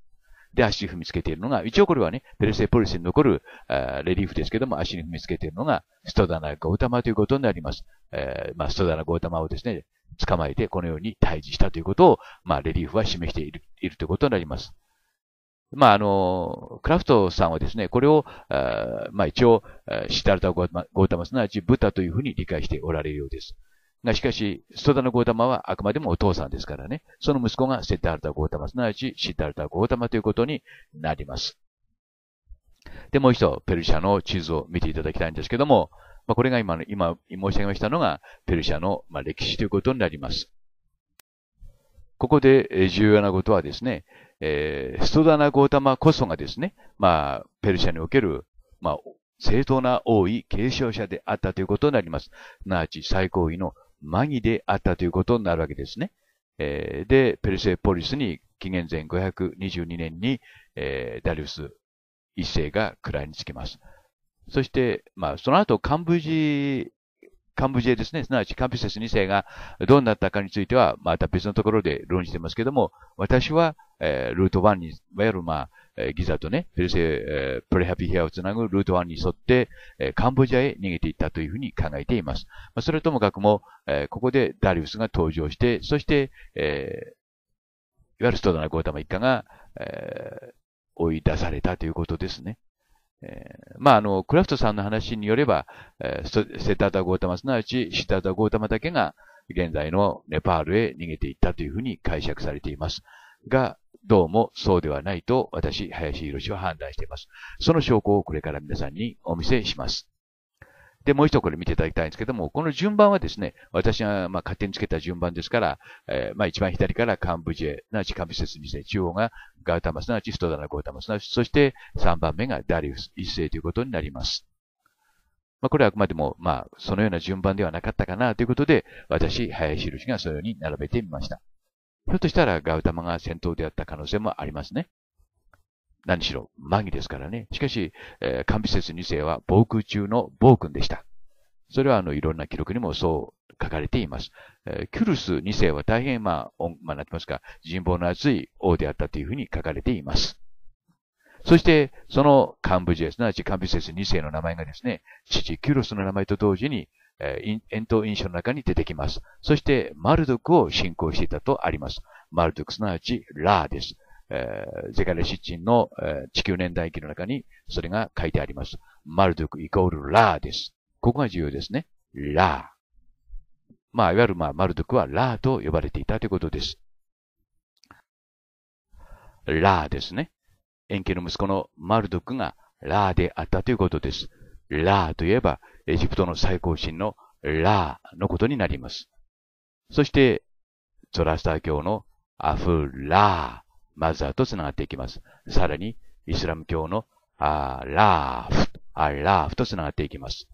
で、足踏みつけているのが、一応これはね、ペルセポリスに残るレリーフですけども、足に踏みつけているのが、ストダナ・ゴータマということになります。えーまあ、ストダナ・ゴータマをですね、捕まえてこのように退治したということを、まあ、レリーフは示している、いるということになります。まあ、あの、クラフトさんはですね、これを、あまあ、一応、シタルタ・ゴータマ、すなわちブタというふうに理解しておられるようです。が、しかし、ストダナ・ゴータマはあくまでもお父さんですからね。その息子がセッタルタ・ゴータマ、すなわちシタルタ・ゴータマということになります。で、もう一度、ペルシャの地図を見ていただきたいんですけども、まあ、これが今の、今申し上げましたのが、ペルシャの、まあ、歴史ということになります。ここで重要なことはですね、えーストダナ・ゴータマこそがですね、まあ、ペルシャにおける、まあ、正当な王位継承者であったということになります。すなわち最高位のマギであったということになるわけですね。えーで、ペルセポリスに紀元前522年に、えーダリウス一世が位につきます。そして、まあ、その後、カンブジ、カンブジエですね。すなわちカンピセス2世がどうなったかについては、また別のところで論じてますけども、私は、えールート1に、いわゆる、まあ、えギザとね、ペルセ、えープレハピヘアをつなぐルート1に沿って、えカンボジアへ逃げていったというふうに考えています。まあ、それともかくも、えここでダリウスが登場して、そして、えいわゆるストーダナ・ゴータマ一家が、え追い出されたということですね。えーまあ、あの、クラフトさんの話によれば、えーセタタ・ゴータマ、すなわちシタタ・ゴータマだけが、現在のネパールへ逃げていったというふうに解釈されています。が、どうもそうではないと私、林博士は判断しています。その証拠をこれから皆さんにお見せします。で、もう一度これ見ていただきたいんですけども、この順番はですね、私がまあ勝手につけた順番ですから、えー、まあ一番左からカンブジェ、なわちカンビセス2世、中央がガウタマ、すなわちストダナ・ゴータマ、すなち、そして3番目がダリウス1世ということになります。まあこれはあくまでも、まあそのような順番ではなかったかなということで、私、林印がそのように並べてみました。ひょっとしたらガウタマが先頭であった可能性もありますね。何しろ、マギですからね。しかし、えー、カンビセス2世は防空中の暴君でした。それは、あの、いろんな記録にもそう書かれています。えー、キュルス2世は大変、まあ、まあ、なってますか、人望の厚い王であったというふうに書かれています。そして、そのカンブジェ、すなわちカンビセス2世の名前がですね、父キュルスの名前と同時に、えー、遠投印象の中に出てきます。そして、マルドクを信仰していたとあります。マルドクすなわちラーです。えー、ゼカレシッチンの、えー、地球年代記の中にそれが書いてあります。マルドゥクイコールラーです。ここが重要ですね。ラー。まあ、いわゆる、まあ、マルドゥクはラーと呼ばれていたということです。ラーですね。円形の息子のマルドクがラーであったということです。ラーといえば、エジプトの最高神のラーのことになります。そして、ゾラスター教のアフラー、マザーと繋がっていきます。さらに、イスラム教のアラーフ、アラーフと繋がっていきます。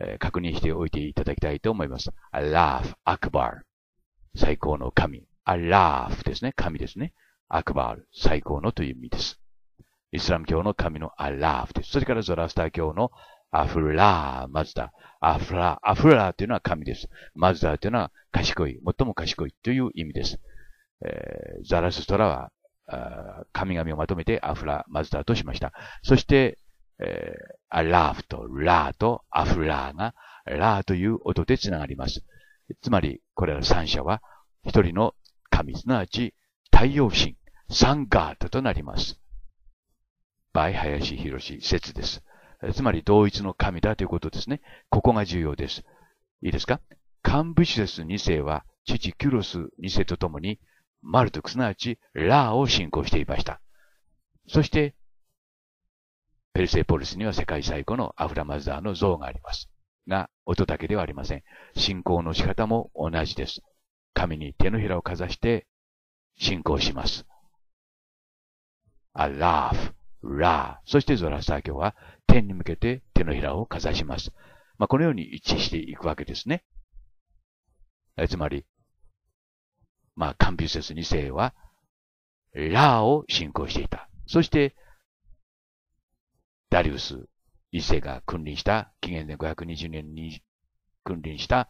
えー、確認しておいていただきたいと思います。アラーフ、アクバー。最高の神。アラーフですね。神ですね。アクバール。最高のという意味です。イスラム教の神のアラーフです。それからゾラスター教のアフラー、マズダ。アフラー、アフラーというのは神です。マズダというのは賢い、最も賢いという意味です。えー、ザラストラは神々をまとめてアフラ、マズダーとしました。そして、えー、アラーフとラーとアフラーがラーという音で繋がります。つまり、これら三者は一人の神、すなわち太陽神、サンガートとなります。バイ林博士説です。つまり同一の神だということですね。ここが重要です。いいですか？カンブシセス2世は父キュロス2世と共にマルトクすなわちラーを信仰していました。そして、ペルセポリスには世界最古のアフラマズダーの像があります。が、音だけではありません。信仰の仕方も同じです。神に手のひらをかざして信仰します。アラーフ、ラー、そしてゾラスター教は天に向けて手のひらをかざします。まあ、このように一致していくわけですね。つまり、まあ、カンピュセス2世は、ラーを信仰していた。そして、ダリウス1世が君臨した、紀元前520年に君臨した、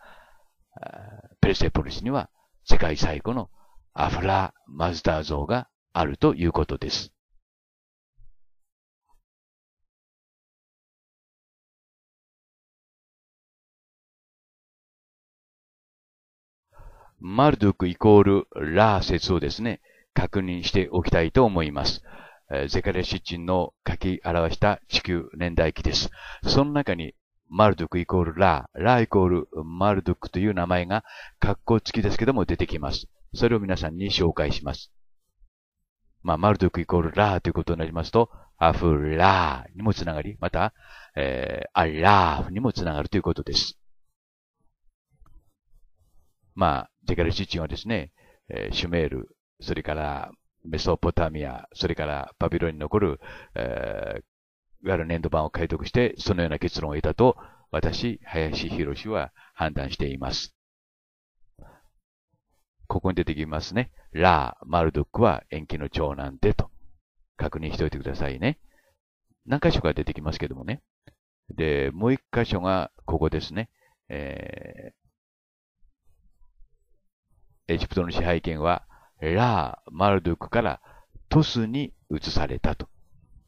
ペルセポリスには世界最古のアフラ・マズダー像があるということです。マルドゥクイコールラー説をですね、確認しておきたいと思います。ゼカレシッチンの書き表した地球年代記です。その中にマルドゥクイコールラー、ラーイコールマルドゥクという名前が格好付きですけども出てきます。それを皆さんに紹介します。まあ、マルドゥクイコールラーということになりますと、アフラーにもつながり、また、えー、アラーにもつながるということです。まあ、ゼカルシチンはですね、シュメール、それからメソポタミア、それからバビロンに残る、えー、いわゆる粘土板を解読して、そのような結論を得たと、私、林博士は判断しています。ここに出てきますね。ラー、マルドックは延期の長男でと。確認しておいてくださいね。何箇所か出てきますけどもね。で、もう一箇所がここですね。えエジプトの支配権は、ラー、マルドゥクからトスに移されたと。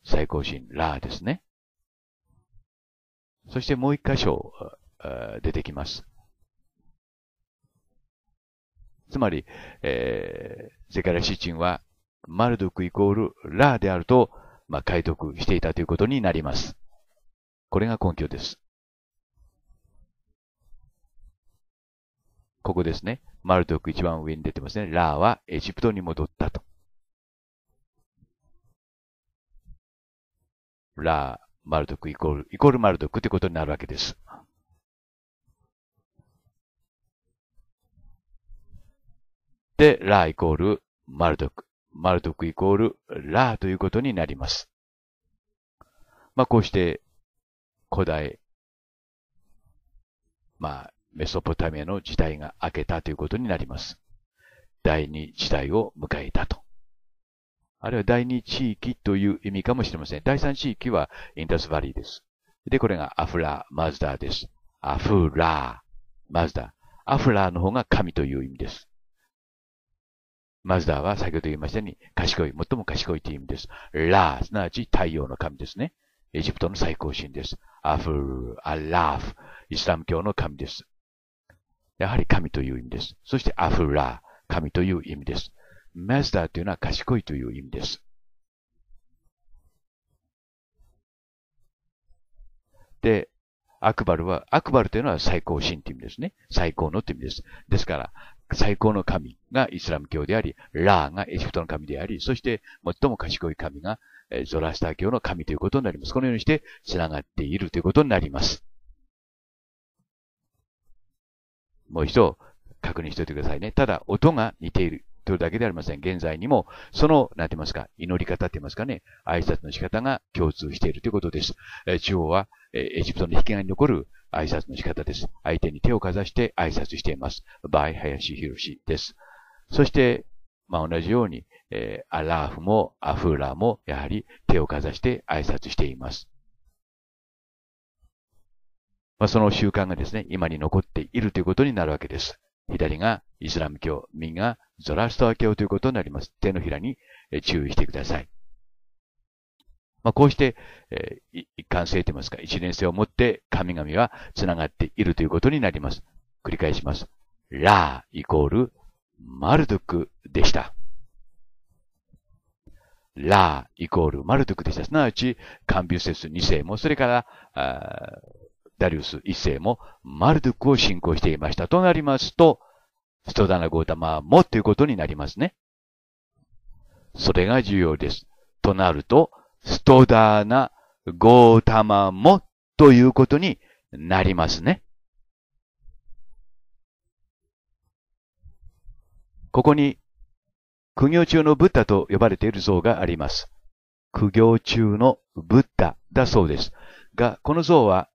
最高神、ラーですね。そしてもう一箇所、出てきます。つまり、えー、ゼカラシチンは、マルドゥクイコールラーであると、まあ、解読していたということになります。これが根拠です。ここですね。マルドク一番上に出てますね。ラーはエジプトに戻ったと。ラー、マルドクイコール、イコールマルドクってことになるわけです。で、ラーイコールマルドク。マルドクイコールラーということになります。まあ、こうして、古代、まあ、メソポタミアの時代が明けたということになります。第二時代を迎えたと。あるいは第二地域という意味かもしれません。第三地域はインダスバリーです。で、これがアフラー、マズダーです。アフラー、マズダー。アフラーの方が神という意味です。マズダーは先ほど言いましたように、賢い、最も賢いという意味です。ラー、すなわち太陽の神ですね。エジプトの最高神です。アフル、アラーフ、イスラム教の神です。やはり神という意味です。そしてアフラー、神という意味です。マズダーというのは賢いという意味です。で、アクバルは、アクバルというのは最高神という意味ですね。最高のという意味です。ですから、最高の神がイスラム教であり、ラーがエジプトの神であり、そして最も賢い神がゾラスター教の神ということになります。このようにして繋がっているということになります。もう一度確認しておいてくださいね。ただ、音が似ているというだけではありません。現在にも、その、なんて言いますか、祈り方って言いますかね、挨拶の仕方が共通しているということです。え中央は、えエジプトの引き金に残る挨拶の仕方です。相手に手をかざして挨拶しています。バイ・ハヤシ・ヒロシです。そして、まあ、同じように、えー、アラーフもアフーラーもやはり手をかざして挨拶しています。まあ、その習慣がですね、今に残っているということになるわけです。左がイスラム教、右がゾラストア教ということになります。手のひらに注意してください。まあ、こうして、えー、一貫性といいますか、一連性を持って神々は繋がっているということになります。繰り返します。ラーイコールマルドクでした。ラーイコールマルドクでした。すなわち、カンビュセス2世も、それから、ダリウス1世もマルドゥクを信仰していました。となりますと、ストダナゴータマもということになりますね。それが重要です。となると、ストダーナゴータマもということになりますね。ここに苦行中のブッダと呼ばれている像があります。苦行中のブッダだそうです。が、この像は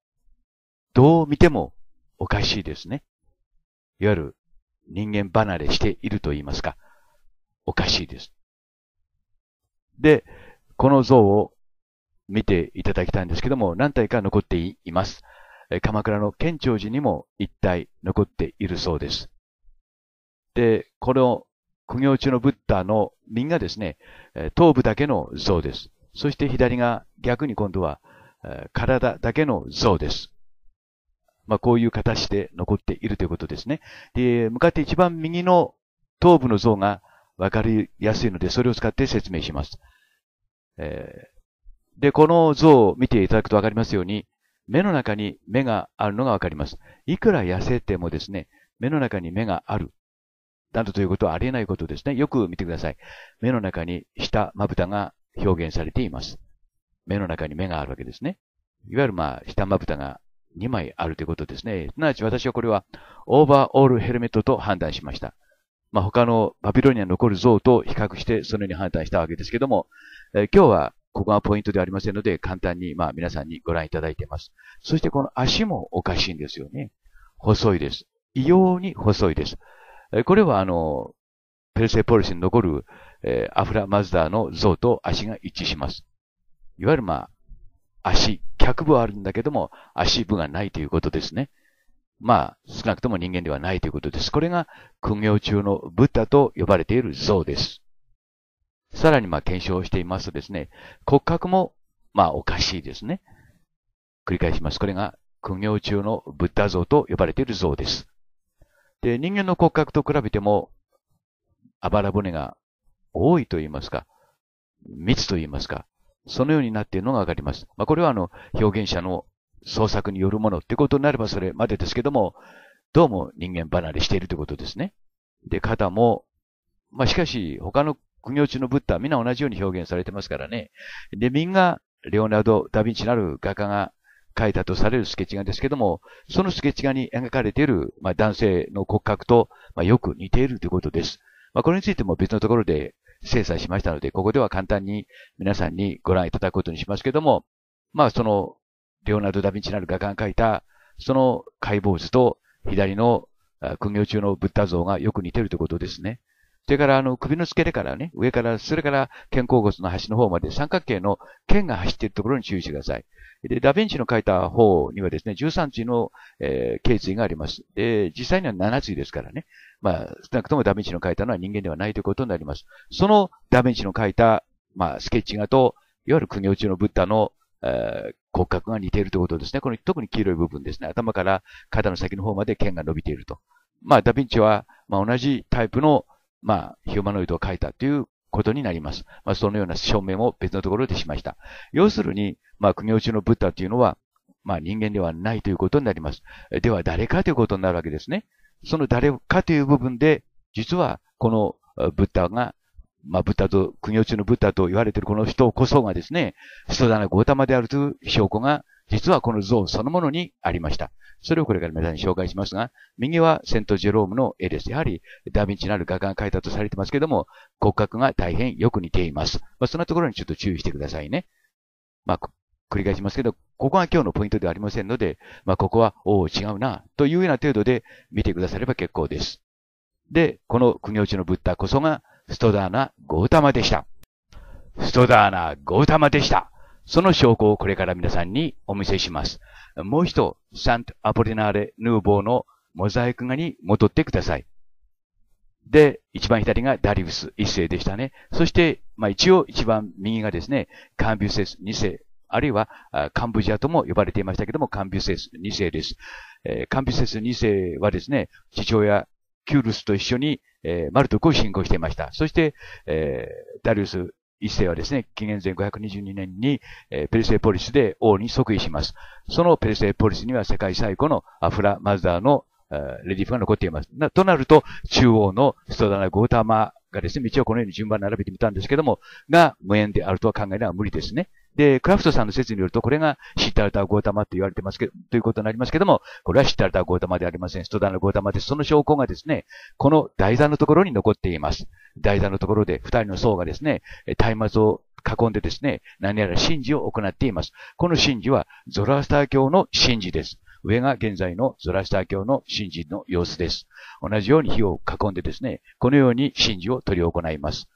どう見てもおかしいですね。いわゆる人間離れしていると言いますか。おかしいです。で、この像を見ていただきたいんですけども、何体か残っています。鎌倉の県庁寺にも一体残っているそうです。で、この苦行中のブッダの右がですね、頭部だけの像です。そして左が逆に今度は体だけの像です。まあ、こういう形で残っているということですね。で、向かって一番右の頭部の像がわかりやすいので、それを使って説明します。えー、で、この像を見ていただくとわかりますように、目の中に目があるのがわかります。いくら痩せてもですね、目の中に目がある。などということはありえないことですね。よく見てください。目の中に下まぶたが表現されています。目の中に目があるわけですね。いわゆるまあ、下まぶたが2枚あるということですね。すなわち私はこれはオーバーオールヘルメットと判断しました。まあ、他のバビロニアに残る像と比較してそのように判断したわけですけども、えー、今日はここがポイントではありませんので、簡単にまあ皆さんにご覧いただいています。そしてこの足もおかしいんですよね。細いです。異様に細いです。えー、これはあの、ペルセポリスに残る、えー、アフラマズダーの像と足が一致します。いわゆるまあ、足、脚部はあるんだけども、足部がないということですね。まあ、少なくとも人間ではないということです。これが苦行中のブッダと呼ばれている像です。さらにまあ検証していますとですね、骨格もまあおかしいですね。繰り返します。これが苦行中のブッダ像と呼ばれている像です。で、人間の骨格と比べても、あばら骨が多いと言いますか、密と言いますか、そのようになっているのがわかります。まあ、これはあの、表現者の創作によるものってことになればそれまでですけども、どうも人間離れしているということですね。で、肩も、まあしかし、他の苦行中のブッダはみんな同じように表現されてますからね。で、みんな、レオナルド・ダ・ヴィンチなる画家が描いたとされるスケッチ画ですけども、そのスケッチ画に描かれている、まあ、男性の骨格と、まあ、よく似ているということです。まあ、これについても別のところで精査しましたので、ここでは簡単に皆さんにご覧いただくことにしますけども、まあ、その、レオナルド・ダ・ヴィンチなる画家が描いた、その解剖図と左の苦行中のブッダ像がよく似てるということですね。それから、あの、首の付け根からね、上から、それから肩甲骨の端の方まで三角形の剣が走っているところに注意してください。で、ダヴィンチの書いた方にはですね、13対の、えー、頸椎があります。で、実際には7対ですからね。まあ、少なくともダヴィンチの書いたのは人間ではないということになります。そのダヴィンチの書いた、まあ、スケッチ画と、いわゆる苦行中のブッダの、えー、骨格が似ているということですね。この特に黄色い部分ですね。頭から肩の先の方まで剣が伸びていると。まあ、ダヴィンチは、まあ、同じタイプのまあ、ヒューマノイドを書いたということになります。まあ、そのような証明も別のところでしました。要するに、まあ、苦行中のブッダというのは、まあ、人間ではないということになります。では、誰かということになるわけですね。その誰かという部分で、実は、このブッダが、まあ、ブッダと、苦行中のブッダと言われているこの人こそがですね、ストダナ・ゴータマであるという証拠が、実はこの像そのものにありました。それをこれから皆さんに紹介しますが、右はセント・ジェロームの絵です。やはり、ダヴィンチなる画家が描いたとされてますけども、骨格が大変よく似ています。まあ、そんなところにちょっと注意してくださいね。まあ、繰り返しますけど、ここが今日のポイントではありませんので、まあ、ここは、おお、違うな、というような程度で見てくだされば結構です。で、この苦行地のブッダこそが、ストダーナ・ゴータマでした。ストダーナ・ゴータマでした。その証拠をこれから皆さんにお見せします。もう一度、サント・アポリナーレ・ヌーボーのモザイク画に戻ってください。で、一番左がダリウス一世でしたね。そして、まあ一応一番右がですね、カンビュセス二世、あるいはカンブジアとも呼ばれていましたけども、カンビュセス二世です。えー、カンビュセス二世はですね、父親キュールスと一緒に、えー、マルトクを信仰していました。そして、えー、ダリウス一世はですね、紀元前522年に、えー、ペルセポリスで王に即位します。そのペルセポリスには世界最古のアフラ・マザーの、ー、レディフが残っています。なとなると、中央のストダナ・ゴータマがですね、道をこのように順番に並べてみたんですけども、が無縁であるとは考えるのは無理ですね。で、クラフトさんの説によると、これがシッタルタ・ゴータマって言われてますけど、ということになりますけども、これはシッタルタ・ゴータマではありません。ストダナ・ゴータマです。その証拠がですね、この台座のところに残っています。台座のところで二人の僧がですね、松明を囲んでですね、何やら神事を行っています。この神事はゾラスター教の神事です。上が現在のゾラスター教の神事の様子です。同じように火を囲んでですね、このように神事を取り行います。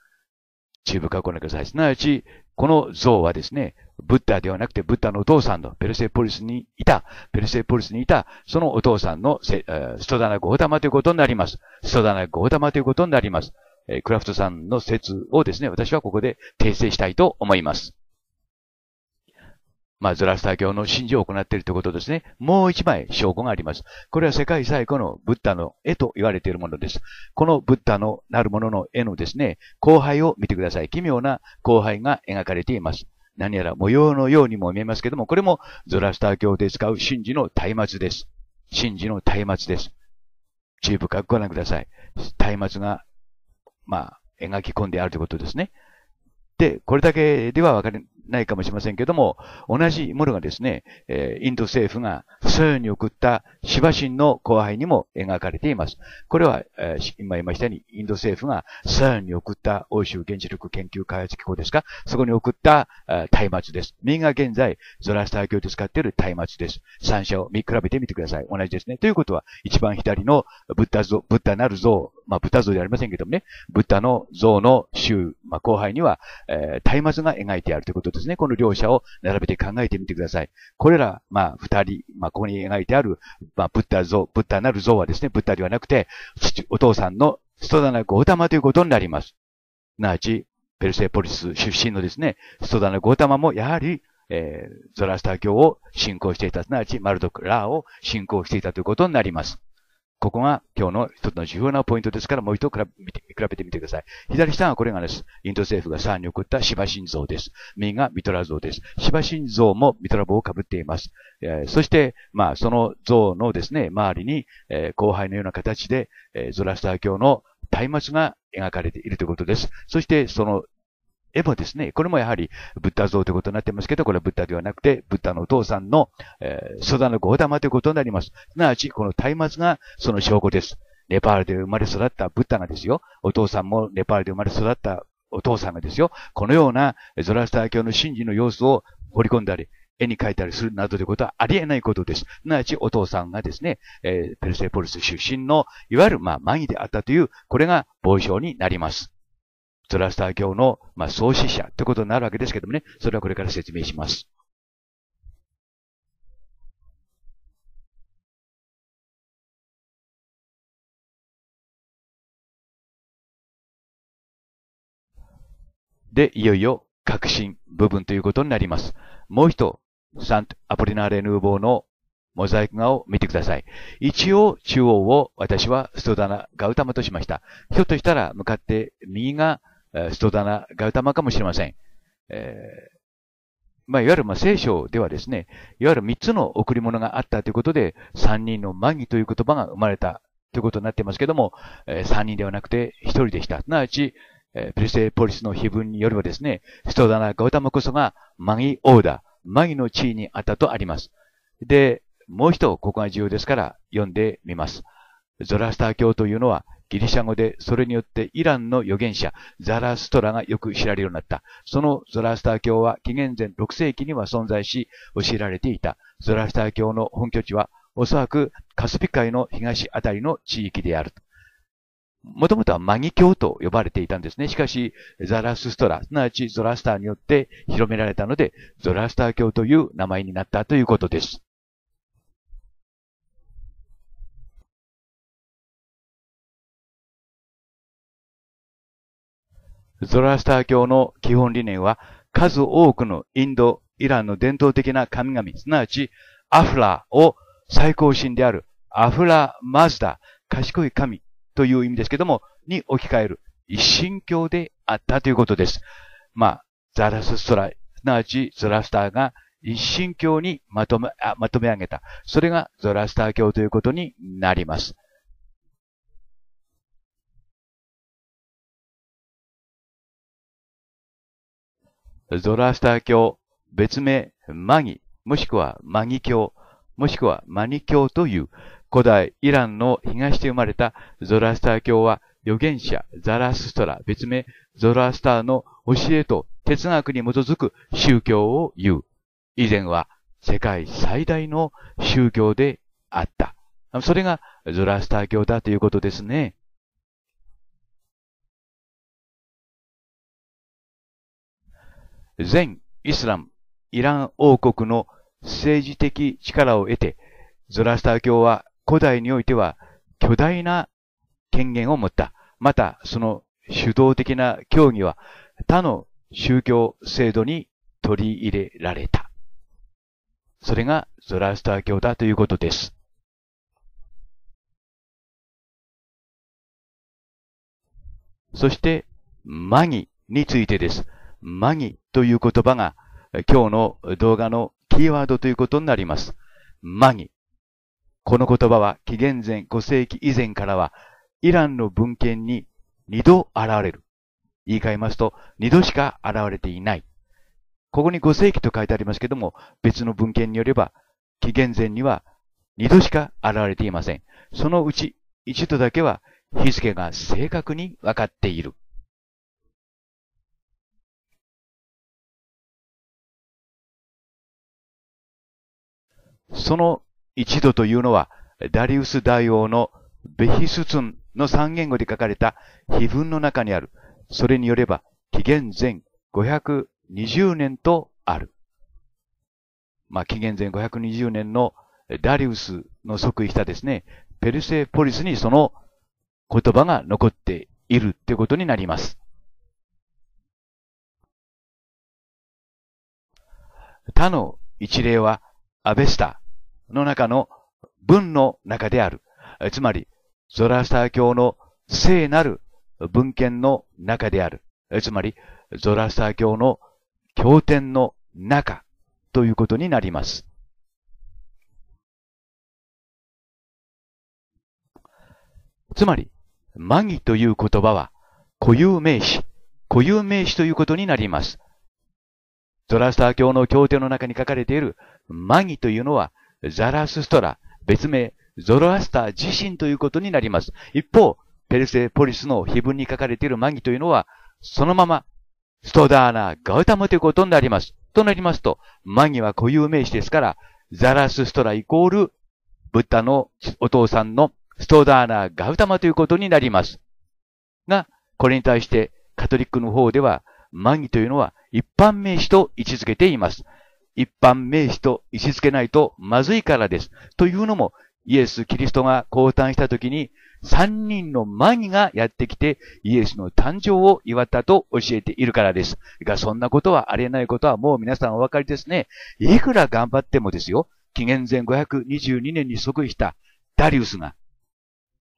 中部過去のください。すなわち、この像はですね、ブッダではなくて、ブッダのお父さんのペルセポリスにいた、ペルセポリスにいた、そのお父さんのストダナ・ゴータマということになります。ストダナ・ゴータマということになります。クラフトさんの説をですね、私はここで訂正したいと思います。まあ、ゾラスター教の信条を行っているということですね。もう一枚証拠があります。これは世界最古のブッダの絵と言われているものです。このブッダのなるものの絵のですね、後輩を見てください。奇妙な後輩が描かれています。何やら模様のようにも見えますけども、これもゾラスター教で使う神事の松明です。神事の松明です。注意深くご覧ください。松明が、まあ、描き込んであるということですね。で、これだけではわかりないかもしれませんけども、同じものがですね、えインド政府がソヨに送ったシバ神の後輩にも描かれています。これは、え今言いましたように、インド政府がソヨに送った欧州原子力研究開発機構ですか、そこに送ったえ松明です。右が現在、ゾラスター教で使っている松明です。三者を見比べてみてください。同じですね。ということは、一番左のブッダ像、ブッダなる像、まあ、ブッダ像ではありませんけどもね、ブッダの像の周、まあ、後輩には、えー、松明が描いてあるということですね。この両者を並べて考えてみてください。これら、まあ、二人、まあ、ここに描いてある、まあ、ブッダ像、ブッダなる像はですね、ブッダではなくて、お父さんのストダナ・ゴータマということになります。すなわち、ペルセポリス出身のですね、ストダナ・ゴータマもやはり、えー、ゾラスター教を信仰していた、すなわちマルドク・ラーを信仰していたということになります。ここが今日の一つの重要なポイントですから、もう一度比べてみてください。左下がこれがです。インド政府がさらに送った芝神像です。右がミトラ像です。芝神像もミトラ棒を被っています。えー、そして、まあ、その像のですね、周りに、えー、後輩のような形で、えー、ゾラスター教の松明が描かれているということです。そして、そのエヴァですね。これもやはり、ブッダ像ということになってますけど、これはブッダではなくて、ブッダのお父さんの、えー、ソダのゴーダマということになります。すなわち、この松明がその証拠です。ネパールで生まれ育ったブッダがですよ。お父さんもネパールで生まれ育ったお父さんがですよ。このようなゾラスター教の神事の様子を掘り込んだり、絵に描いたりするなどということはありえないことです。すなわち、お父さんがですね、えー、ペルセポリス出身の、いわゆる、まあ、マギであったという、これが防証になります。トラスター教の、まあ、創始者ということになるわけですけどもね、それはこれから説明します。で、いよいよ革新部分ということになります。もう一、サント・アポリナーレ・ヌーボーのモザイク画を見てください。一応、中央を私はストダナ・ガウタマとしました。ひょっとしたら向かって右がストダナ・ガウタマかもしれません。えー、まあ、いわゆるまあ聖書ではですね、いわゆる三つの贈り物があったということで、三人のマギという言葉が生まれたということになっていますけども、えー、三人ではなくて一人でした。すなわち、えー、プリセポリスの碑文によればですね、ストダナ・ガウタマこそがマギオーダ、マギの地位にあったとあります。で、もう一度、ここが重要ですから読んでみます。ゾラスター教というのは、ギリシャ語で、それによってイランの預言者、ザラストラがよく知られるようになった。そのゾラスター教は紀元前6世紀には存在し、教えられていた。ゾラスター教の本拠地は、おそらくカスピ海の東あたりの地域である。もともとはマギ教と呼ばれていたんですね。しかし、ザラスストラ、すなわちゾラスターによって広められたので、ゾラスター教という名前になったということです。ゾラスター教の基本理念は、数多くのインド、イランの伝統的な神々、すなわちアフラを最高神であるアフラ・マズダ、賢い神という意味ですけども、に置き換える一神教であったということです。まあ、ザラスストラ、すなわちゾラスターが一神教にまとめ、まとめ上げた。それがゾラスター教ということになります。ゾラスター教、別名、マギ、もしくはマギ教、もしくはマニ教という古代イランの東で生まれたゾラスター教は預言者ザラストラ、別名ゾラスターの教えと哲学に基づく宗教を言う。以前は世界最大の宗教であった。それがゾラスター教だということですね。全イスラム、イラン王国の政治的力を得て、ゾラスター教は古代においては巨大な権限を持った。また、その主導的な教義は他の宗教制度に取り入れられた。それがゾラスター教だということです。そして、マギについてです。マギという言葉が今日の動画のキーワードということになります。マギ。この言葉は紀元前5世紀以前からはイランの文献に二度現れる。言い換えますと二度しか現れていない。ここに5世紀と書いてありますけども別の文献によれば紀元前には二度しか現れていません。そのうち一度だけは日付が正確にわかっている。その一度というのは、ダリウス大王のベヒスツンの三言語で書かれた碑文の中にある。それによれば、紀元前520年とある。まあ、紀元前520年のダリウスの即位したですね、ペルセポリスにその言葉が残っているってことになります。他の一例は、アベスタの中の文の中である。つまり、ゾラスター教の聖なる文献の中である。つまり、ゾラスター教の経典の中ということになります。つまり、マギという言葉は固有名詞、固有名詞ということになります。ゾラスター教の経典の中に書かれているマギというのはザラスストラ、別名ゾロアスター自身ということになります。一方、ペルセポリスの碑文に書かれているマギというのは、そのままストダーナ、ガウタムということになります。となりますと、マギは固有名詞ですから、ザラスストライコール、ブッダのお父さんのストダーナ、ガウタマということになります。が、これに対してカトリックの方では、マギというのは一般名詞と位置づけています。一般名詞と位置づけないとまずいからです。というのも、イエス・キリストが降誕した時に、三人のマギがやってきて、イエスの誕生を祝ったと教えているからです。が、そんなことはありえないことはもう皆さんお分かりですね。いくら頑張ってもですよ、紀元前522年に即位したダリウスが、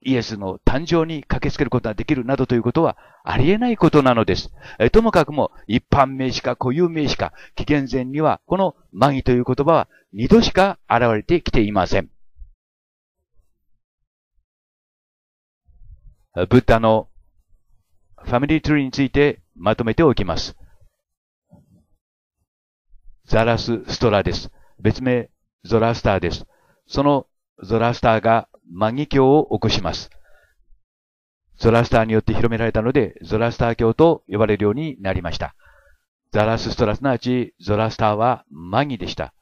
イエスの誕生に駆けつけることができるなどということはありえないことなのです。えともかくも一般名詞か固有名詞か、紀元前にはこのマギという言葉は二度しか現れてきていません。ブッダのファミリートゥリーについてまとめておきます。ザラスストラです。別名ゾラスターです。そのゾラスターがマギ教を起こします。ゾラスターによって広められたので、ゾラスター教と呼ばれるようになりました。ザラスストラすなわち、ゾラスターはマギでした。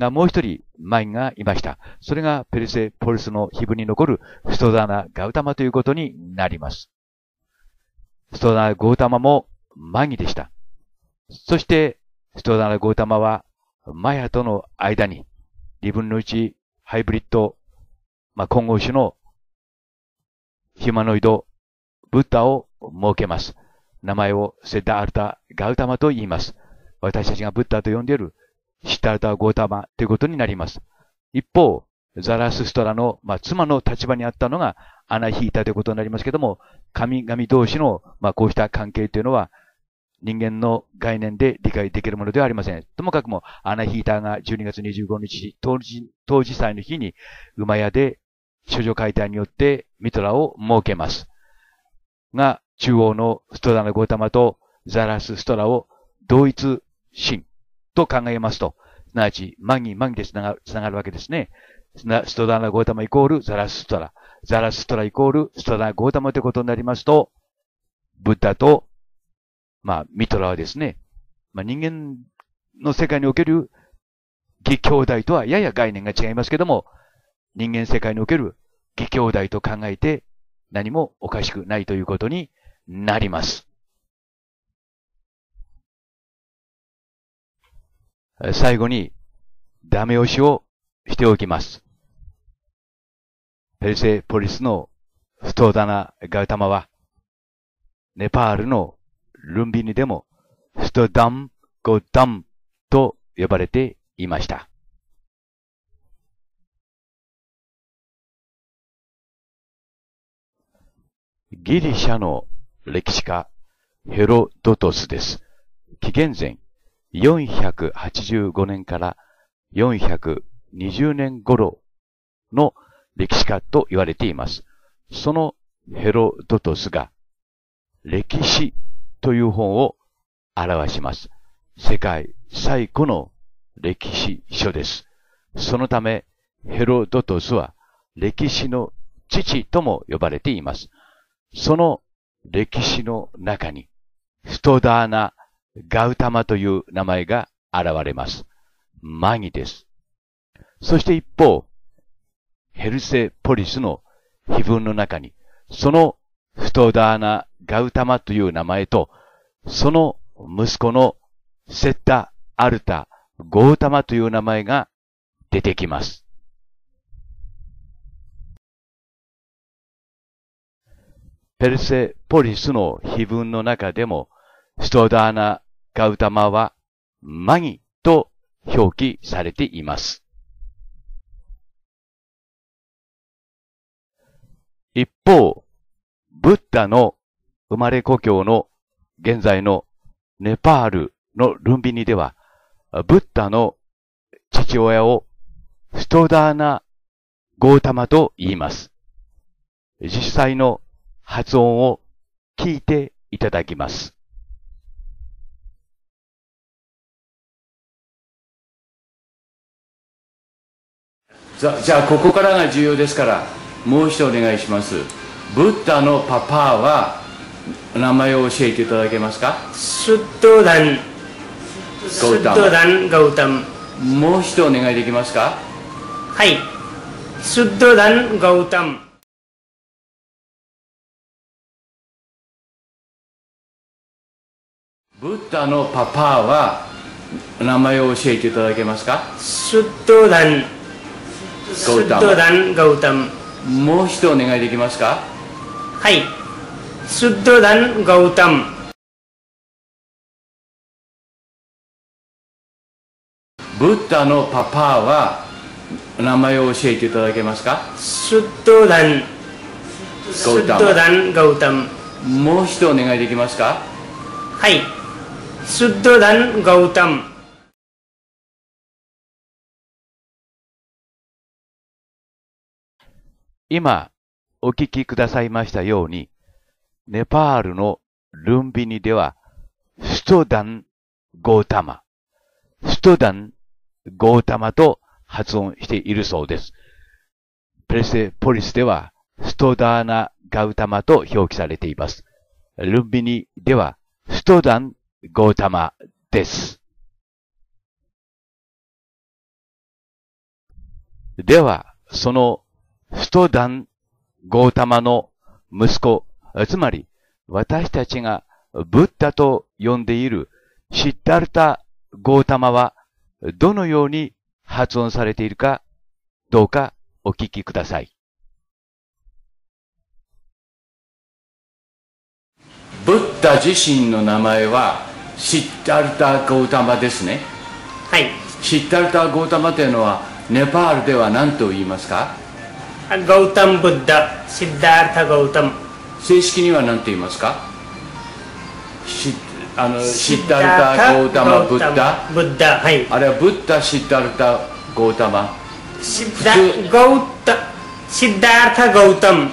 が、もう一人、マギがいました。それがペルセポルスの碑文に残るストダーナ・ガウタマということになります。ストダーナ・ゴータマもマギでした。そして、ストダーナ・ゴータマは、マヤとの間に、二分の一ハイブリッドまあ、混合種のヒューマノイド、ブッダを設けます。名前をセッダアルタ・ガウタマと言います。私たちがブッダと呼んでいるシッタルタ・ゴータマということになります。一方、ザラスストラの、まあ、妻の立場にあったのがアナヒータということになりますけども、神々同士の、まあ、こうした関係というのは、人間の概念で理解できるものではありません。ともかくも、アナヒーターが12月25日、当時、当時祭の日に、馬屋で、処女解体によってミトラを設けます。が、中央のストラのゴータマとザラスストラを同一神と考えますと、すなわち、マギ、マギでつながるつながるわけですね。ストラナゴータマイコールザラスストラ。ザラスストライコールストラナゴータマということになりますと、ブッダとまあ、ミトラはですね、まあ、人間の世界における義兄弟とはやや概念が違いますけども、人間世界における義兄弟と考えて何もおかしくないということになります。最後に、ダメ押しをしておきます。ペルセポリスの不当だなガウタマは、ネパールのルンビニでも、ストダム、ゴダムと呼ばれていました。ギリシャの歴史家、ヘロドトスです。紀元前485年から420年頃の歴史家と言われています。そのヘロドトスが歴史という本を表します。世界最古の歴史書です。そのため、ヘロドトスは歴史の父とも呼ばれています。その歴史の中に、ストダーナ・ガウタマという名前が現れます。マギです。そして一方、ヘルセポリスの碑文の中に、そのストダーナ・ガウタマという名前と、その息子のセッタ・アルタ・ゴータマという名前が出てきます。ペルセポリスの碑文の中でも、ストダーナ・ガウタマはマギと表記されています。一方、ブッダの生まれ故郷の現在のネパールのルンビニでは、ブッダの父親をストダーナ・ゴータマと言います。実際の発音を聞いていただきます。じゃじゃあここからが重要ですからもう一度お願いしますブッダのパパは名前を教えていただけますか？スットダンガウタム,もう一度お願いできますか？はい。スットダンガウタム仏陀のパパは名前を教えていただけますか？スットダンガウタム,もう一度お願いできますか？はい。शुद्धोधन Gautam ブッダのパパは名前を教えていただけますかスッドダンゴウタム,ダンガウタムもう一度お願いできますかはいスッドダンゴウタンウタム今お聞きくださいましたようにネパールのルンビニでは、ストダン・ゴータマ、ストダン・ゴータマと発音しているそうです。プレセポリスでは、ストダーナ・ガウタマと表記されています。ルンビニでは、ストダン・ゴータマです。では、そのストダン・ゴータマの息子、つまり私たちがブッダと呼んでいるシッダルタ・ゴータマはどのように発音されているかどうかお聞きください。ブッダ自身の名前はシッダルタ・ゴータマですね。はい。シッダルタ・ゴータマというのはネパールでは何と言いますか？Gautam Buddha Siddhartha Gautam 正式には何と言いますか？シあのシッダルタ・ゴータマ・ブッダ。Buddha はい。あれはブッダ・シッダルタ・ゴータマ。Siddha- Gauta Siddhartha Gautam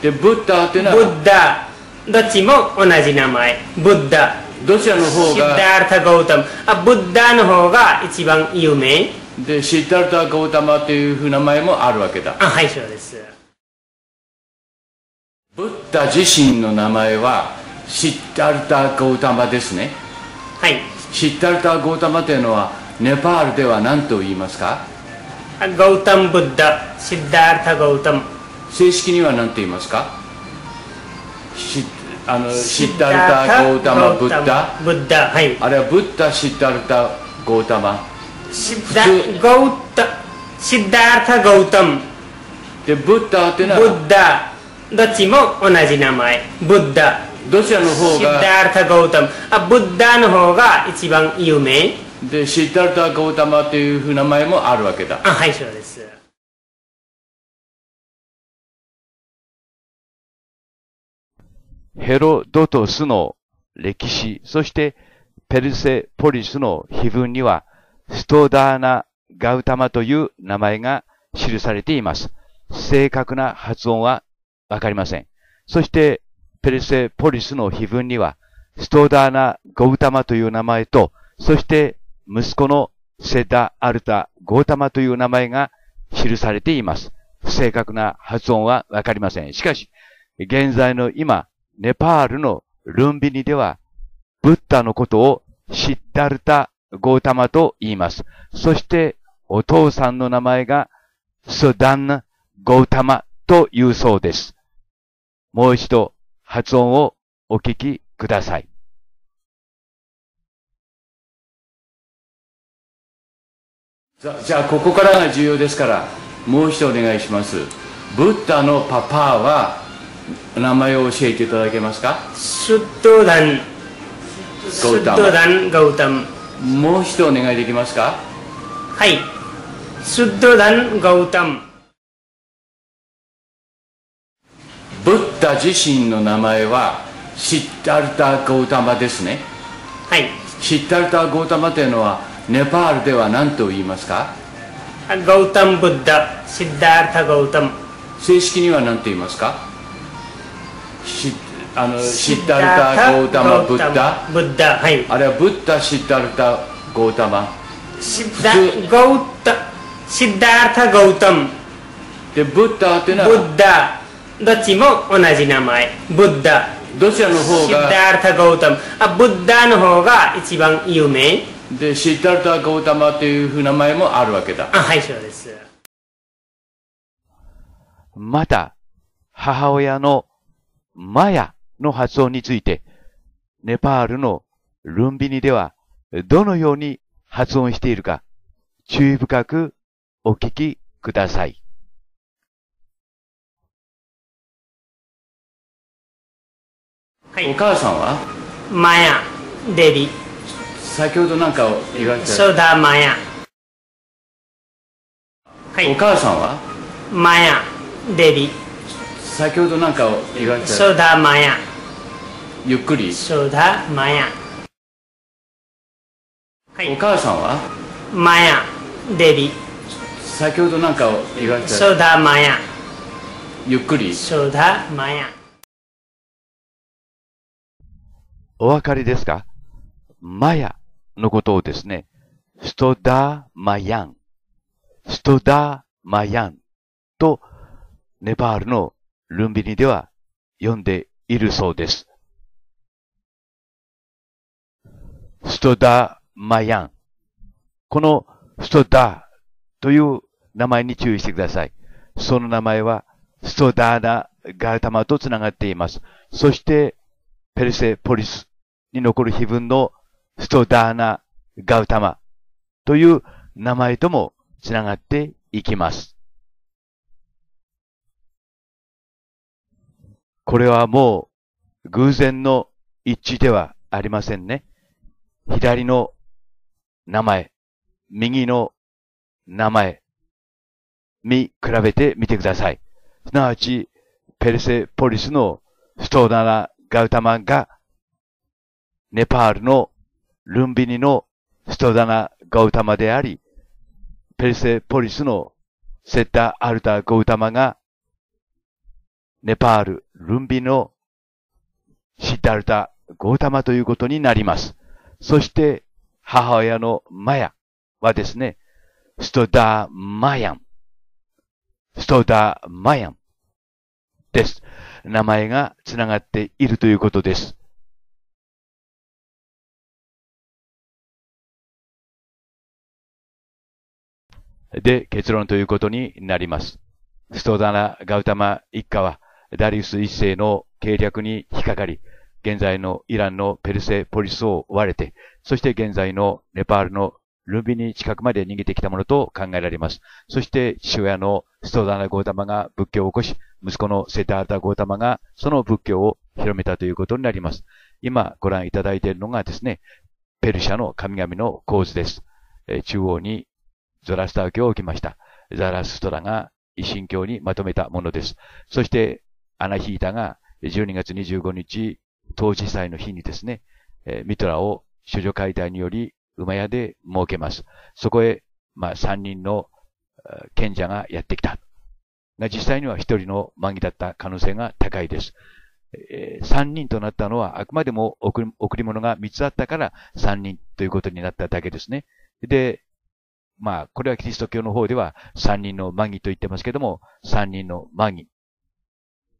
でブッダというのは？Buddha どっちも同じ名前。Buddha どちらの方シッがダータ・ゴータムあブッダの方が一番有名。でシッダルタ・ゴータマというふうな名前もあるわけだ。あはいそうですブッダ自身の名前はシッダルタ・ゴータマですね。はい。シッダルタ・ゴータマというのはネパールでは何と言いますか？あゴータム・ブッダ。シッダータ・ゴータム。正式には何と言いますか？シあのシッダルタ・ゴータマ・ブッダ。ブッダ。はい。あれはブッダ・シッダルタ・ゴータマ。シッダゴータシッダータ・ゴータム。でブッダというのブはッダどっちも同じ名前。ブッダ。どちらの方シッがダータ・ゴータム。あブッダの方が一番有名。でシッダルタ・ゴータマというふうな名前もあるわけだ。あはいそうです。ヘロドトスの歴史、そしてペルセポリスの碑文には、ストダーナ・ガウタマという名前が記されています。正確な発音はわかりません。そして、ペルセポリスの碑文には、ストーダーナ・ゴウタマという名前と、そして息子のセダ・アルタ・ゴータマという名前が記されています。正確な発音はわかりません。しかし、現在の今、ネパールのルンビニでは、ブッダのことをシッダルタ・ゴータマと言います。そして、お父さんの名前がスダン・ゴータマというそうです。もう一度発音をお聞きください。じゃじゃあここからが重要ですからもう一度お願いします。ブッダのパパは名前を教えていただけますか？Suddhodan Suddhodan Gautam もう一度お願いできますか？はい。Suddhodan Gautam ブッダ自身の名前はシッタルタ・ゴータマですね。はい。シッタルタ・ゴータマというのはネパールでは何と言いますか？ガウタム・ブッダ。シッダータ・ガウタム。正式には何と言いますか？シあのシッタルタ・ゴータマ・ブッダ。ブッダ。はい。あれはブッダ・シッタルタ・ゴータマ。シッダガウタ。シッダータ・ガウタム。でブッダというのブはッダどっちも同じ名前。ブッダ。どちらの方シッがダータ・ガウタム。あブッダの方が一番有名。でシッタルタ・ゴータマというふうな名前もあるわけだ。あはいそうです。また、母親のマヤの発音について、ネパールのルンビニではどのように発音しているか、注意深くお聞きください。はい。母さんは？マヤデビ。先ほどなんか言われてソダマヤ。はい。お母さんは？マヤデビ。先ほどなんか言われてソダマヤ。ゆっくり？ソダマヤ。はい。お母さんは？マヤデビ。先ほどなんか言われてソダマヤ。ゆっくり？ソダマヤお分かりですか？マヤのことをですね、ストダーマヤン、ストダーマヤンとネパールのルンビニでは読んでいるそうです。ストダーマヤン。このストダーという名前に注意してください。その名前はストダーナ・ガータマとつながっています。そして、ペルセポリスに残る碑文のストダーナ・ガウタマという名前ともつながっていきます。これはもう偶然の一致ではありませんね。左の名前、右の名前、見比べてみてください。すなわち、ペルセポリスのストーダナ・ガウタマが、ネパールのルンビニのストダナ・ガウタマであり、ペルセポリスのセッタ・アルタ・ガウタマが、ネパール、ルンビニのシッダルタ・ゴータマということになります。そして、母親のマヤはですね、ストダ・マヤン。ストダ・マヤンです。名前がつながっているということです。で、結論ということになります。ストダナ・ガウタマ一家は、ダリウス一世の計略に引っかかり、現在のイランのペルセポリスを追われて、そして現在のネパールのルビニ近くまで逃げてきたものと考えられます。そして父親のストダーナ・ゴータマが仏教を起こし、息子のセタータ・ゴータマがその仏教を広めたということになります。今ご覧いただいているのがですね、ペルシャの神々の構図です。中央にゾラスター教を置きました。ザラストラが一神教にまとめたものです。そして、アナヒータが12月25日、当時祭の日にですね、ミトラを処女解体により馬屋で設けます。そこへ、まあ、三人の賢者がやってきた。実際には一人のマギだった可能性が高いです。えー三人となったのはあくまでも贈り物が三つあったから三人ということになっただけですね。で、まあ、これはキリスト教の方では三人のマギと言ってますけども、三人のマギ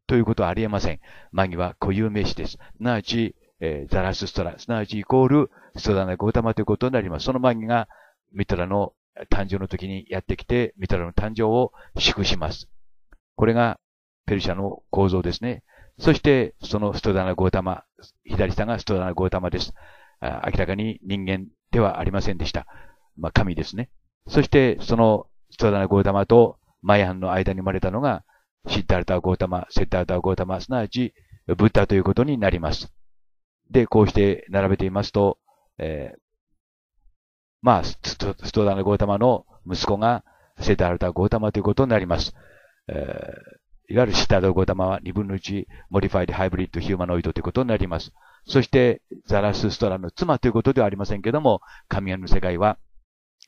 ということはありえません。マギは固有名詞です。すなわち、えーザラスストラ、すなわちイコールストダナ・ゴータマということになります。そのマギがミトラの誕生の時にやってきて、ミトラの誕生を祝します。これがペルシャの構造ですね。そして、そのストダナ・ゴータマ、左下がストダナ・ゴータマです。明らかに人間ではありませんでした。まあ、神ですね。そして、そのストダナ・ゴータマとマヤハンの間に生まれたのが、シッダルタ・ゴータマ、セッダルタ・ゴータマ、すなわち、ブッダということになります。で、こうして並べていますと、えーまあ、ストスダナ・ゴータマの息子がセッダルタ・ゴータマということになります。えーいわゆるシタドゴダマは2分の1 modified hybrid humanoid ということになります。そして、ザラスストラの妻ということではありませんけども、神々の世界は、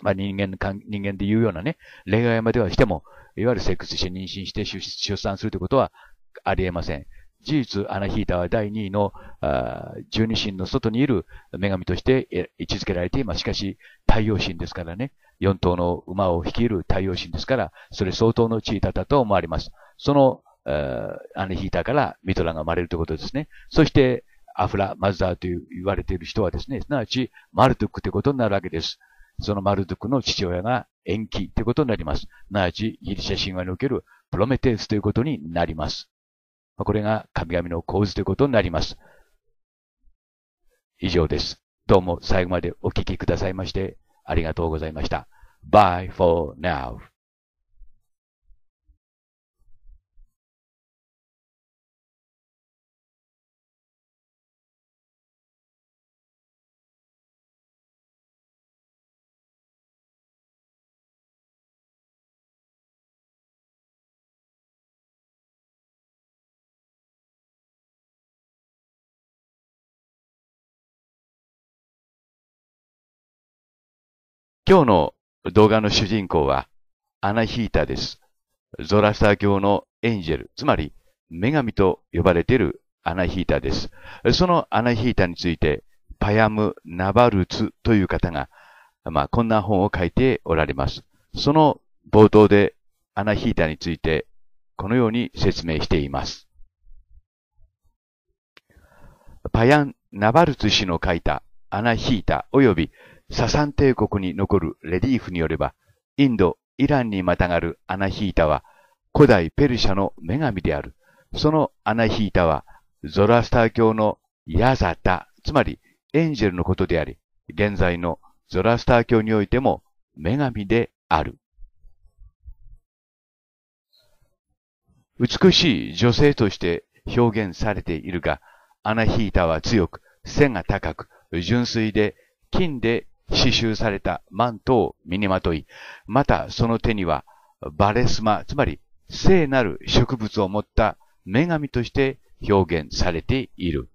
まあ人間、人間で言うようなね、恋愛まではしても、いわゆるセックスして妊娠して出出産するということはありえません。事実、アナヒータは第2位の十二神の外にいる女神として位置づけられています。しかし、太陽神ですからね、四頭の馬を率いる太陽神ですから、それ相当の地位だったと思われます。その、アナヒータからミトラが生まれるということですね。そして、アフラ、マズダーと言われている人はですね、すなわち、マルトゥックということになるわけです。そのマルトゥックの父親が延期ということになります。すなわち、ギリシャ神話におけるプロメテウスということになります。これが神々の構図ということになります。以上です。どうも最後までお聞きくださいまして、ありがとうございました。Bye for now. 今日の動画の主人公はアナヒータです。ゾラスター教のエンジェル、つまり女神と呼ばれているアナヒータです。そのアナヒータについて、パヤム・ナバルツという方が、まあ、こんな本を書いておられます。その冒頭でアナヒータについて、このように説明しています。パヤン・ナバルツ氏の書いたアナヒータ及びササン帝国に残るレリーフによれば、インド、イランにまたがるアナヒータは、古代ペルシャの女神である。そのアナヒータは、ゾラスター教のヤザタ、つまりエンジェルのことであり、現在のゾラスター教においても女神である。美しい女性として表現されているが、アナヒータは強く、背が高く、純粋で、金で刺繍されたマントを身にまとい、またその手にはバレスマ、つまり聖なる植物を持った女神として表現されている。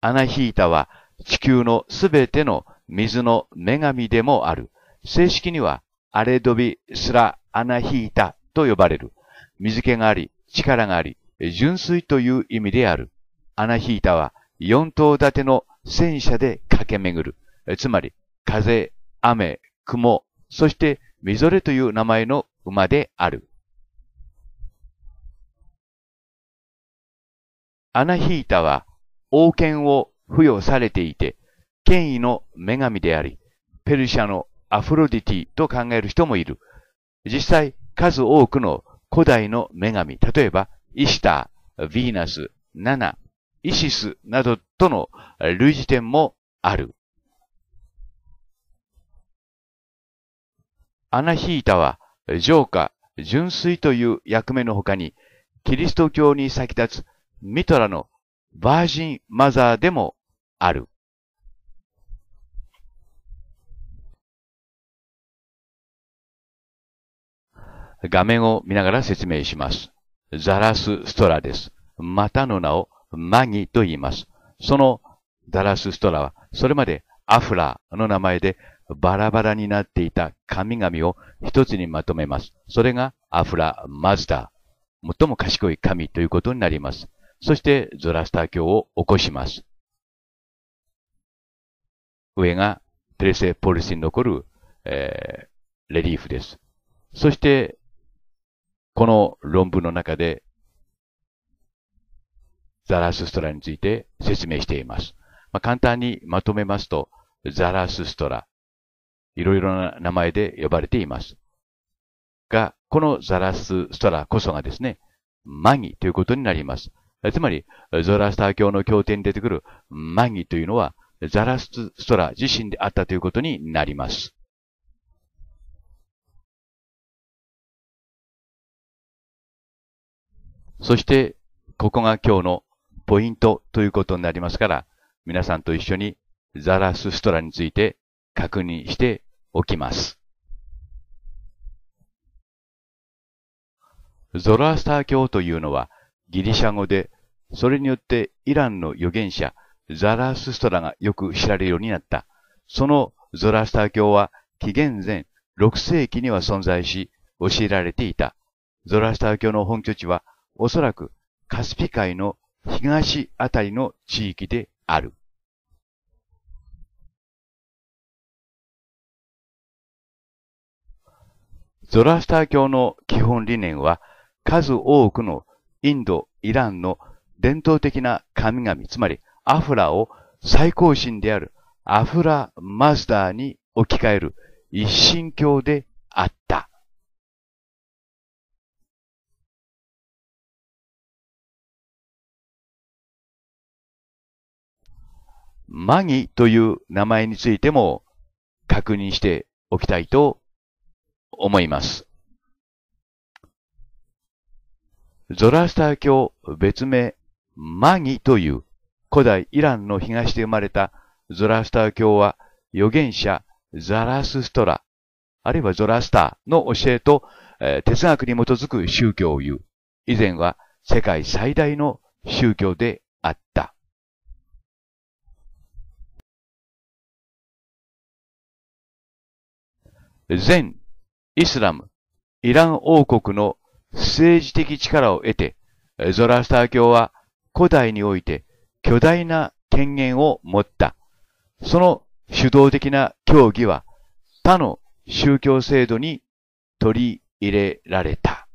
アナヒータは地球のすべての水の女神でもある。正式にはアレドビスラアナヒータと呼ばれる。水気があり、力があり、純粋という意味である。アナヒータは四頭立ての戦車で駆け巡る。つまり、風、雨、雲、そして、みぞれという名前の馬である。アナヒータは王権を付与されていて、権威の女神であり、ペルシャのアフロディティと考える人もいる。実際、数多くの古代の女神、例えば、イシター、ヴィーナス、ナナ、イシスなどとの類似点もある。アナヒータは、浄化、純粋という役目の他に、キリスト教に先立つミトラのバージンマザーでもある。画面を見ながら説明します。ザラスストラです。またの名をマギと言います。そのザラスストラは、それまでアフラの名前でバラバラになっていた神々を一つにまとめます。それがアフラ・マズダ。最も賢い神ということになります。そしてゾラスター教を起こします。上がテレセポリスに残る、えー、レリーフです。そして、この論文の中で、ザラスストラについて説明しています。まあ、簡単にまとめますと、ザラスストラ、いろいろな名前で呼ばれています。が、このザラスストラこそがですね、マギということになります。つまり、ゾラスター教の経典に出てくるマギというのは、ザラストラ自身であったということになります。そして、ここが今日のポイントということになりますから、皆さんと一緒にザラスストラについて確認しておきます。ゾロアスター教というのはギリシャ語で、それによってイランの預言者、ザラスストラがよく知られるようになった。そのゾラスター教は紀元前6世紀には存在し、教えられていた。ゾラスター教の本拠地は、おそらくカスピ海の東あたりの地域である。ゾラスター教の基本理念は、数多くのインド、イランの伝統的な神々、つまりアフラを最高神であるアフラ・マズダーに置き換える一神教であった。マギという名前についても確認しておきたいと思います。ゾラスター教別名マギという古代イランの東で生まれたゾラスター教は預言者ザラスストラ、あるいはゾラスターの教えと、え、哲学に基づく宗教を言う。以前は世界最大の宗教であった。全イスラム、イラン王国の政治的力を得て、ゾラスター教は古代において巨大な権限を持った。その主導的な教義は他の宗教制度に取り入れられた。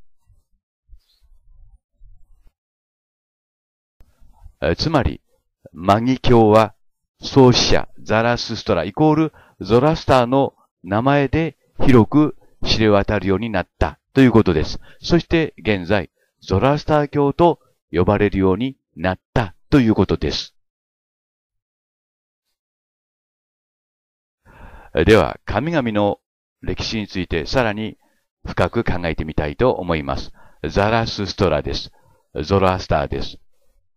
つまり、マギ教は創始者ザラスストライコールゾラスターの名前で広く知れ渡るようになったということです。そして現在、ゾラスター教と呼ばれるようになったということです。では、神々の歴史についてさらに深く考えてみたいと思います。ザラスストラです。ゾロアスターです。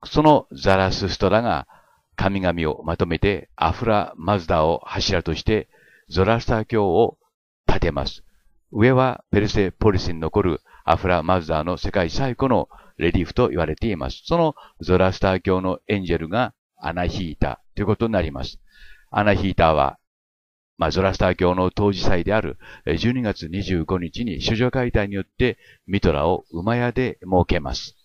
そのザラスストラが神々をまとめてアフラ・マズダを柱としてゾラスター教を建てます。上はペルセポリスに残るアフラ・マズダーの世界最古のレリーフと言われています。そのゾラスター教のエンジェルがアナヒータということになります。アナヒータはまあ、ゾラスター教の当時祭である12月25日に主女解体によってミトラを馬屋で設けます。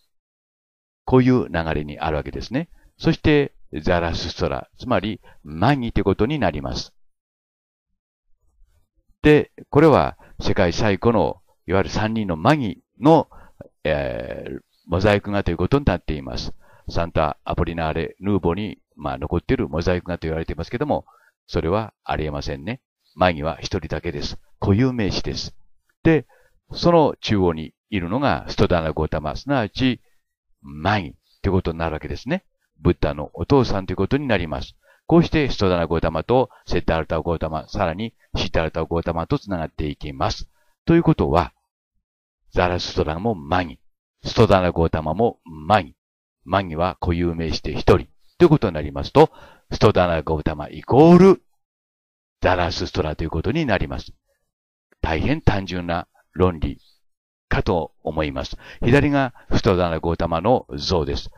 こういう流れにあるわけですね。そして、ザラスストラ、つまり、マギってことになります。で、これは世界最古の、いわゆる三人のマギの、えー、モザイク画ということになっています。サンタ・アポリナーレ・ヌーボに、まあ、残っているモザイク画と言われていますけども、それはありえませんね。前には一人だけです。固有名詞です。で、その中央にいるのがストダナ・ゴータマ、すなわち、マギということになるわけですね。ブッダのお父さんということになります。こうしてストダナ・ゴータマとセッタールタ・ゴータマ、さらにシッタルタ・ゴータマと繋がっていきます。ということは、ザラストラもマギ、ストダナ・ゴータマもマギ、マギは固有名詞で一人ということになりますと、ストダナゴータマイコールダラスストラということになります。大変単純な論理かと思います。左がストダナゴータマの像です。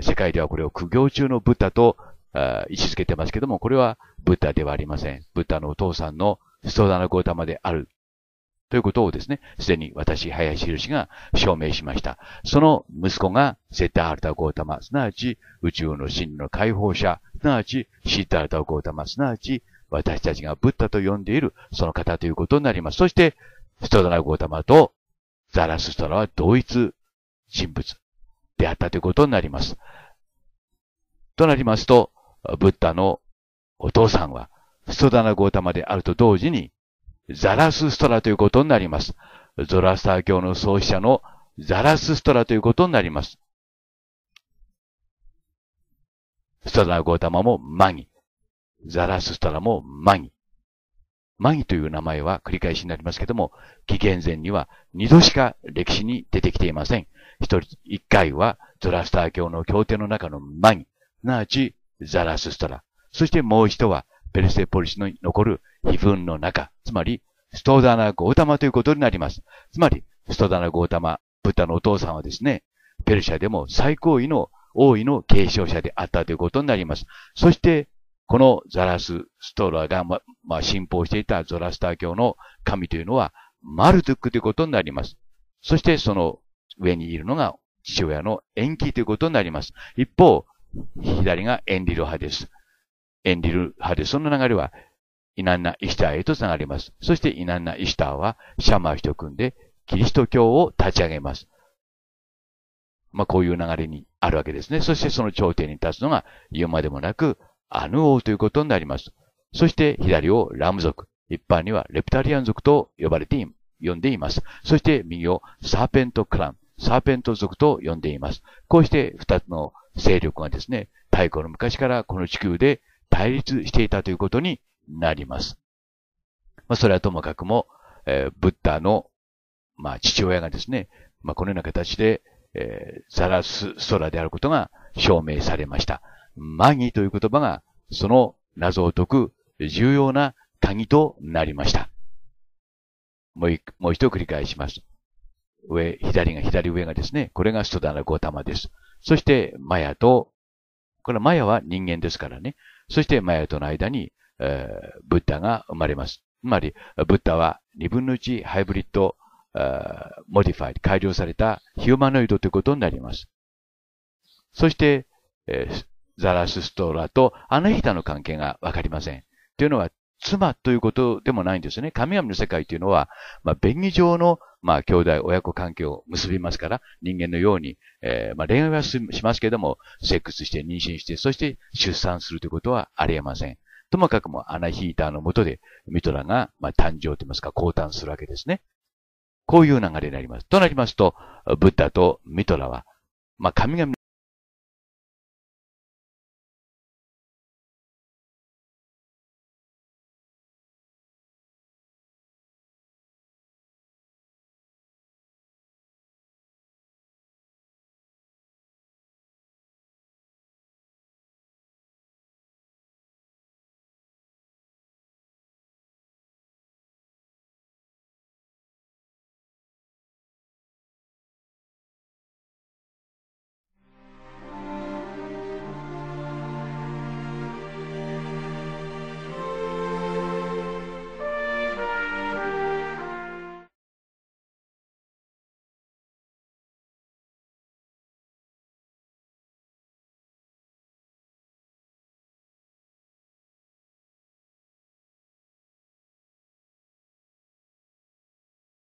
世界ではこれを苦行中のブッダと位置づけてますけども、これはブッダではありません。ブッダのお父さんのストダナゴータマであるということをですね、すでに私、林印が証明しました。その息子がセッターアルタ・ゴータマ、すなわち宇宙の真の解放者、すなわちシッターアルタ・ゴータマ、すなわち私たちがブッダと呼んでいるその方ということになります。そして、ストラナ・ゴータマとザラスストラは同一人物であったということになります。となりますと、ブッダのお父さんは、ストダナ・ゴータマであると同時に、ザラスストラということになります。ゾラスター教の創始者のザラスストラということになります。ストラゴータマもマギ。ザラスストラもマギ。マギという名前は繰り返しになりますけども、紀元前には二度しか歴史に出てきていません。一人、一回はゾラスター教の経典の中のマギ、すなわちザラスストラ。そしてもう一はペルセポリスに残る非分の中、つまり、ストーダナ・ゴータマということになります。つまり、ストーダナ・ゴータマブッダのお父さんはですね、ペルシャでも最高位の王位の継承者であったということになります。そして、このザラスストラが、ま、まあ、信奉していたゾラスター教の神というのは、マルドゥックということになります。そしてその上にいるのが父親の延期ということになります。一方、左がエンリル派です。エンリル派です、その流れはイナンナ・イシターへとつながります。そしてイナンナ・イシターはシャマーヒと組んでキリスト教を立ち上げます。まあ、こういう流れにあるわけですね。そしてその頂点に立つのが言うまでもなくアヌ王ということになります。そして左をラム族、一般にはレプタリアン族と呼ばれて呼んでいます。そして右をサーペントクラン、サーペント族と呼んでいます。こうして二つの勢力がですね、太古の昔からこの地球で対立していたということになります。まあ、それはともかくも、えー、ブッダの、まあ、父親がですね、まあ、このような形で、えー、ザラスソラであることが証明されました。マギという言葉が、その謎を解く重要な鍵となりました。もう一もう一度繰り返します。上、左が、左上がですね、これがストダナゴタマです。そして、マヤと、これマヤは人間ですからね。そしてマヤとの間に、えー、ブッダが生まれます。つまり、ブッダは二分の一ハイブリッド、モディファイ、改良されたヒューマノイドということになります。そして、えー、ザラスシュトラとアナヒタの関係がわかりません。というのは、妻ということでもないんですね。神々の世界というのは、まあ、便宜上の、まあ、兄弟、親子関係を結びますから、人間のように、えー、まあ、恋愛はしますけども、セックスして、妊娠して、そして出産するということはありえません。ともかくもアナヒーターのもとで、ミトラが、まあ、誕生と言いますか、降誕するわけですね。こういう流れになります。となりますと、ブッダとミトラは、まあ、神々